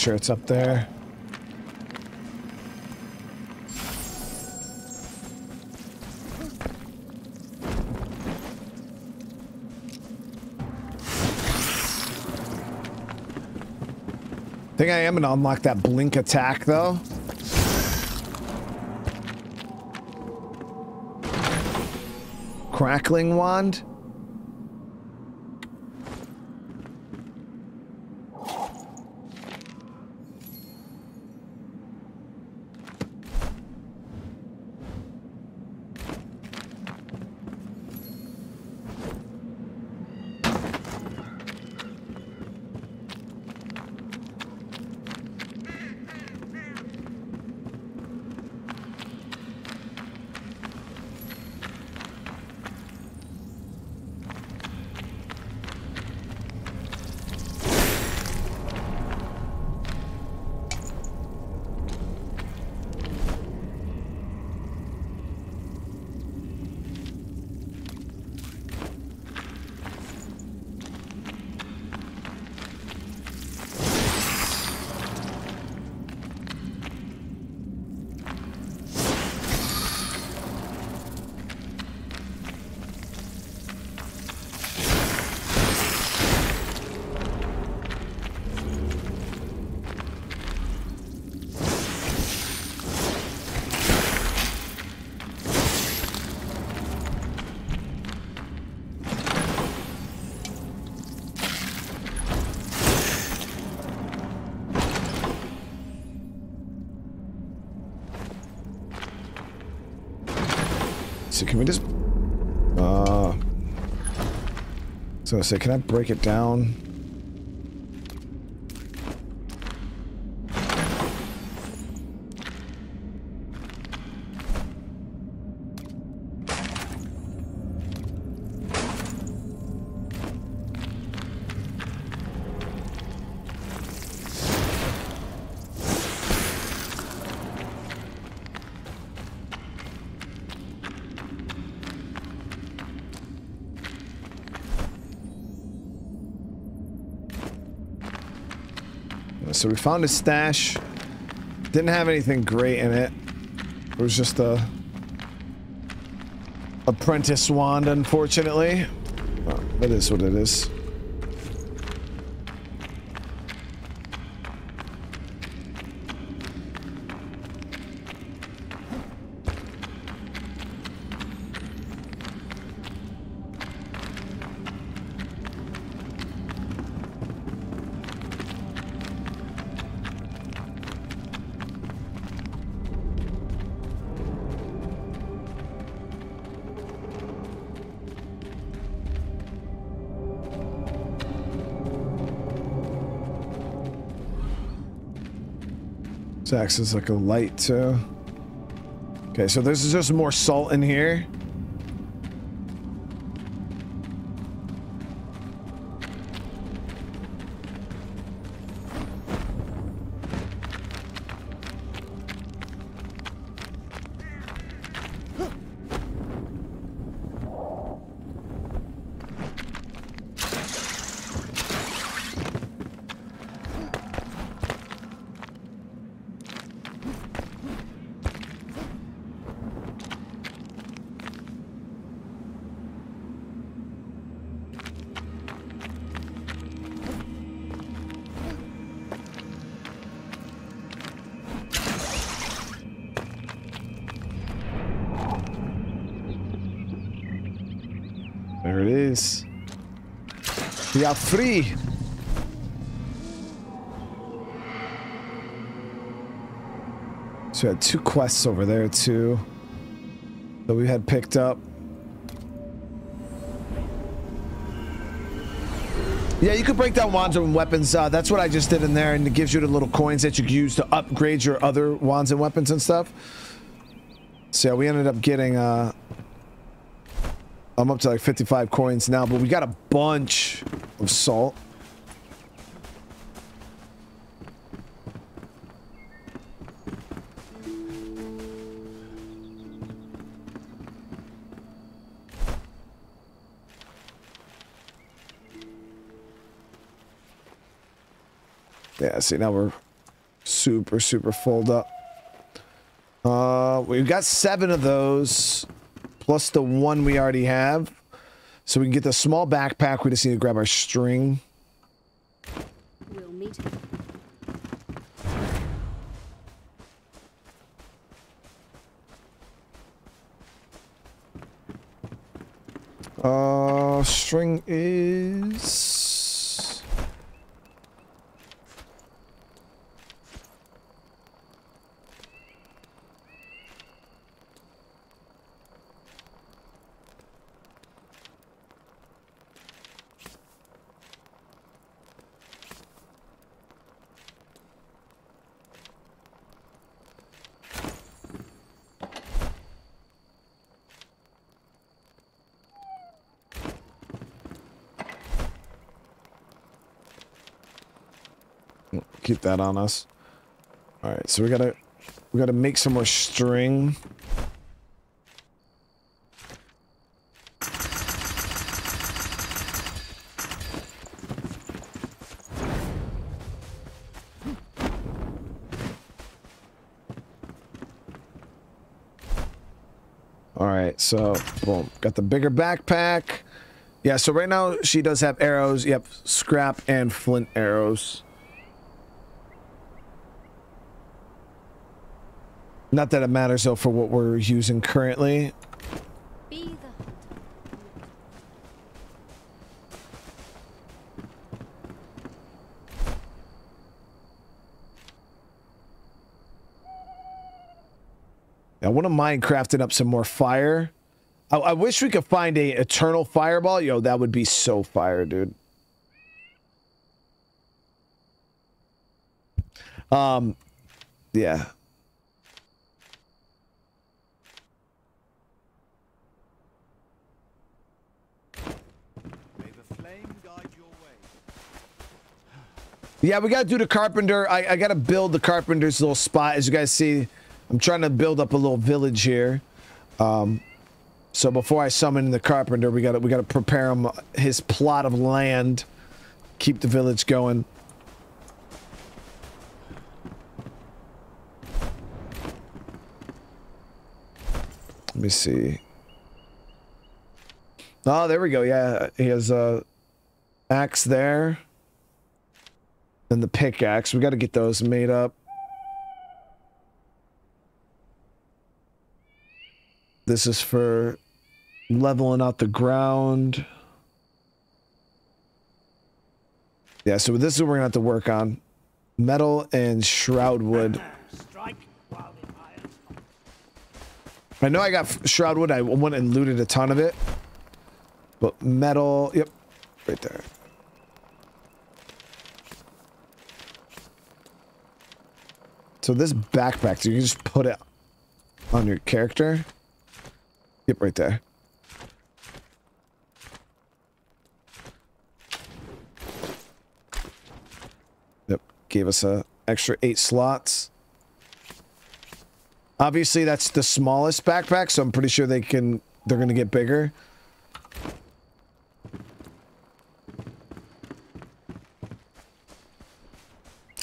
Sure it's up there. think I am gonna unlock that blink attack though. Crackling wand. So can we just... Uh... So I say, can I break it down? So we found a stash. Didn't have anything great in it. It was just a apprentice wand, unfortunately. Well, that is what it is. This acts as like a light too. Okay, so there's just more salt in here. Are free. So we had two quests over there too that we had picked up. Yeah, you could break down wands and weapons. Uh, that's what I just did in there, and it gives you the little coins that you can use to upgrade your other wands and weapons and stuff. So yeah, we ended up getting. Uh, I'm up to like 55 coins now, but we got a bunch of salt. Yeah, see now we're super, super full up. Uh, we've got seven of those plus the one we already have. So we can get the small backpack. We just need to grab our string. We'll meet. Uh, string is... Keep that on us. All right, so we gotta we gotta make some more string. All right, so boom, got the bigger backpack. Yeah, so right now she does have arrows. Yep, scrap and flint arrows. Not that it matters though for what we're using currently. I wouldn't mind crafting up some more fire. I, I wish we could find a eternal fireball. Yo, that would be so fire, dude. Um, yeah. May the flame guide your way. Yeah, we gotta do the carpenter. I, I gotta build the carpenter's little spot. As you guys see, I'm trying to build up a little village here. Um, so before I summon the carpenter, we gotta we gotta prepare him his plot of land. Keep the village going. Let me see. Oh, there we go. Yeah, he has a axe there. And the pickaxe. We got to get those made up. This is for leveling out the ground. Yeah, so this is what we're going to have to work on. Metal and shroud wood. I know I got shroud wood. I went and looted a ton of it. But metal, yep, right there. So this backpack, so you can just put it on your character. Yep, right there. Yep, gave us a extra eight slots. Obviously, that's the smallest backpack, so I'm pretty sure they can. They're gonna get bigger.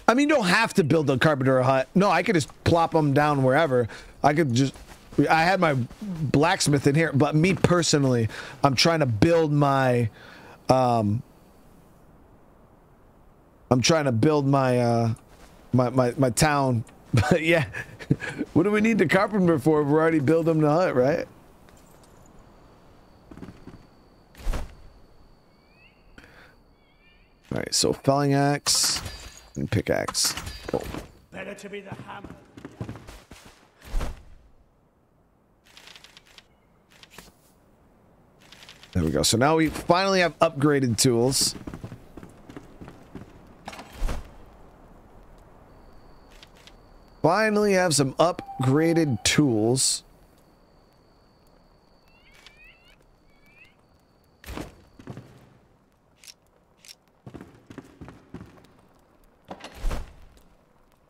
I mean, you don't have to build a carpenter hut. No, I could just plop them down wherever. I could just. I had my blacksmith in here, but me personally, I'm trying to build my. Um, I'm trying to build my uh, my my my town. <laughs> But yeah, <laughs> what do we need the carpenter for? if We're already building the hut, right? All right, so felling axe and pickaxe. Cool. Better to be the hammer. There we go. So now we finally have upgraded tools. Finally have some upgraded tools.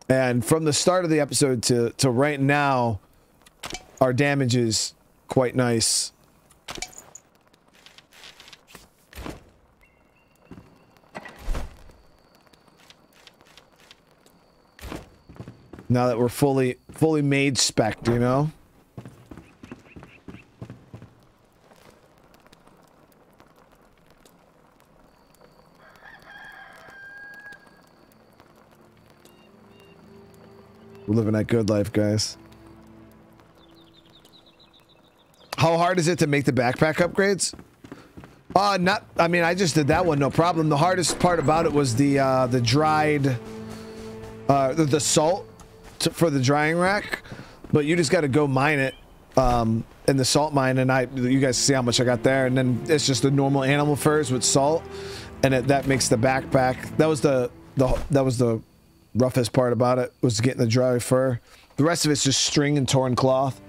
And from the start of the episode to, to right now, our damage is quite nice. Now that we're fully fully mage spec, you know? We're living that good life, guys. How hard is it to make the backpack upgrades? Uh, not, I mean, I just did that one, no problem. The hardest part about it was the, uh, the dried, uh, the, the salt to, for the drying rack, but you just got to go mine it, um, in the salt mine, and I, you guys see how much I got there, and then it's just the normal animal furs with salt, and it, that makes the backpack, that was the, the, that was the roughest part about it, was getting the dry fur. The rest of it's just string and torn cloth.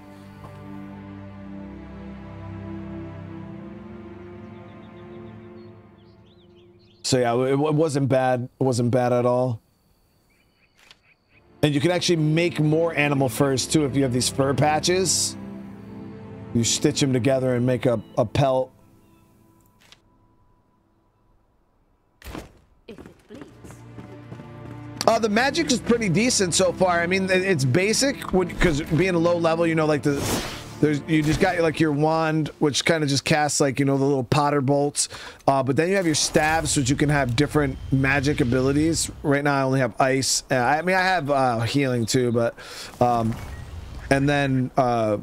So yeah, it, wasn't bad. It wasn't bad at all. And you can actually make more animal furs too if you have these fur patches. You stitch them together and make a, a pelt. Uh, the magic is pretty decent so far. I mean, it's basic because being a low level, you know, like the there's you just got like your wand, which kind of just casts like you know the little Potter bolts. Uh, but then you have your staves, which you can have different magic abilities. Right now, I only have ice. Uh, I mean, I have uh, healing too, but um, and then uh,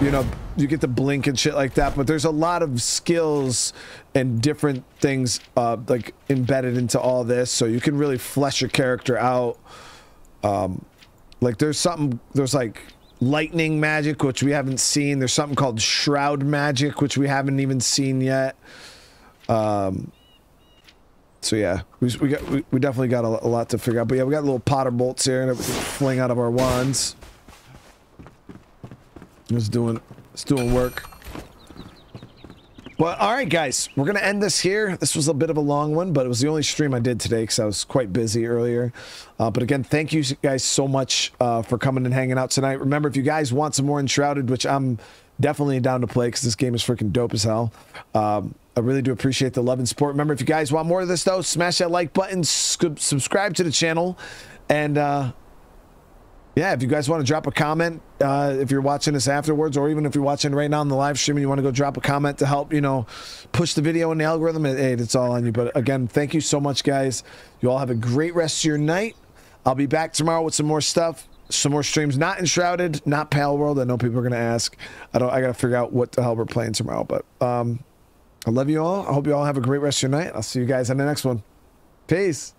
you know you get to blink and shit like that. But there's a lot of skills and different things uh, like embedded into all this, so you can really flesh your character out. Um, like there's something there's like lightning magic which we haven't seen there's something called shroud magic which we haven't even seen yet um so yeah we, we got we, we definitely got a, a lot to figure out but yeah we got little potter bolts here and everything fling out of our wands it's doing it's doing work well, all right, guys, we're gonna end this here. This was a bit of a long one, but it was the only stream I did today because I was quite busy earlier. Uh, but again, thank you guys so much uh, for coming and hanging out tonight. Remember, if you guys want some more Enshrouded, which I'm definitely down to play because this game is freaking dope as hell. Um, I really do appreciate the love and support. Remember, if you guys want more of this, though, smash that like button, sc- subscribe to the channel, and uh, yeah, if you guys want to drop a comment, uh, if you're watching this afterwards, or even if you're watching right now on the live stream and you want to go drop a comment to help, you know, push the video in the algorithm, hey, it's all on you. But again, thank you so much, guys. You all have a great rest of your night. I'll be back tomorrow with some more stuff, some more streams. Not enshrouded, not Palworld. I know people are gonna ask. I don't. I gotta figure out what the hell we're playing tomorrow. But um, I love you all. I hope you all have a great rest of your night. I'll see you guys on the next one. Peace.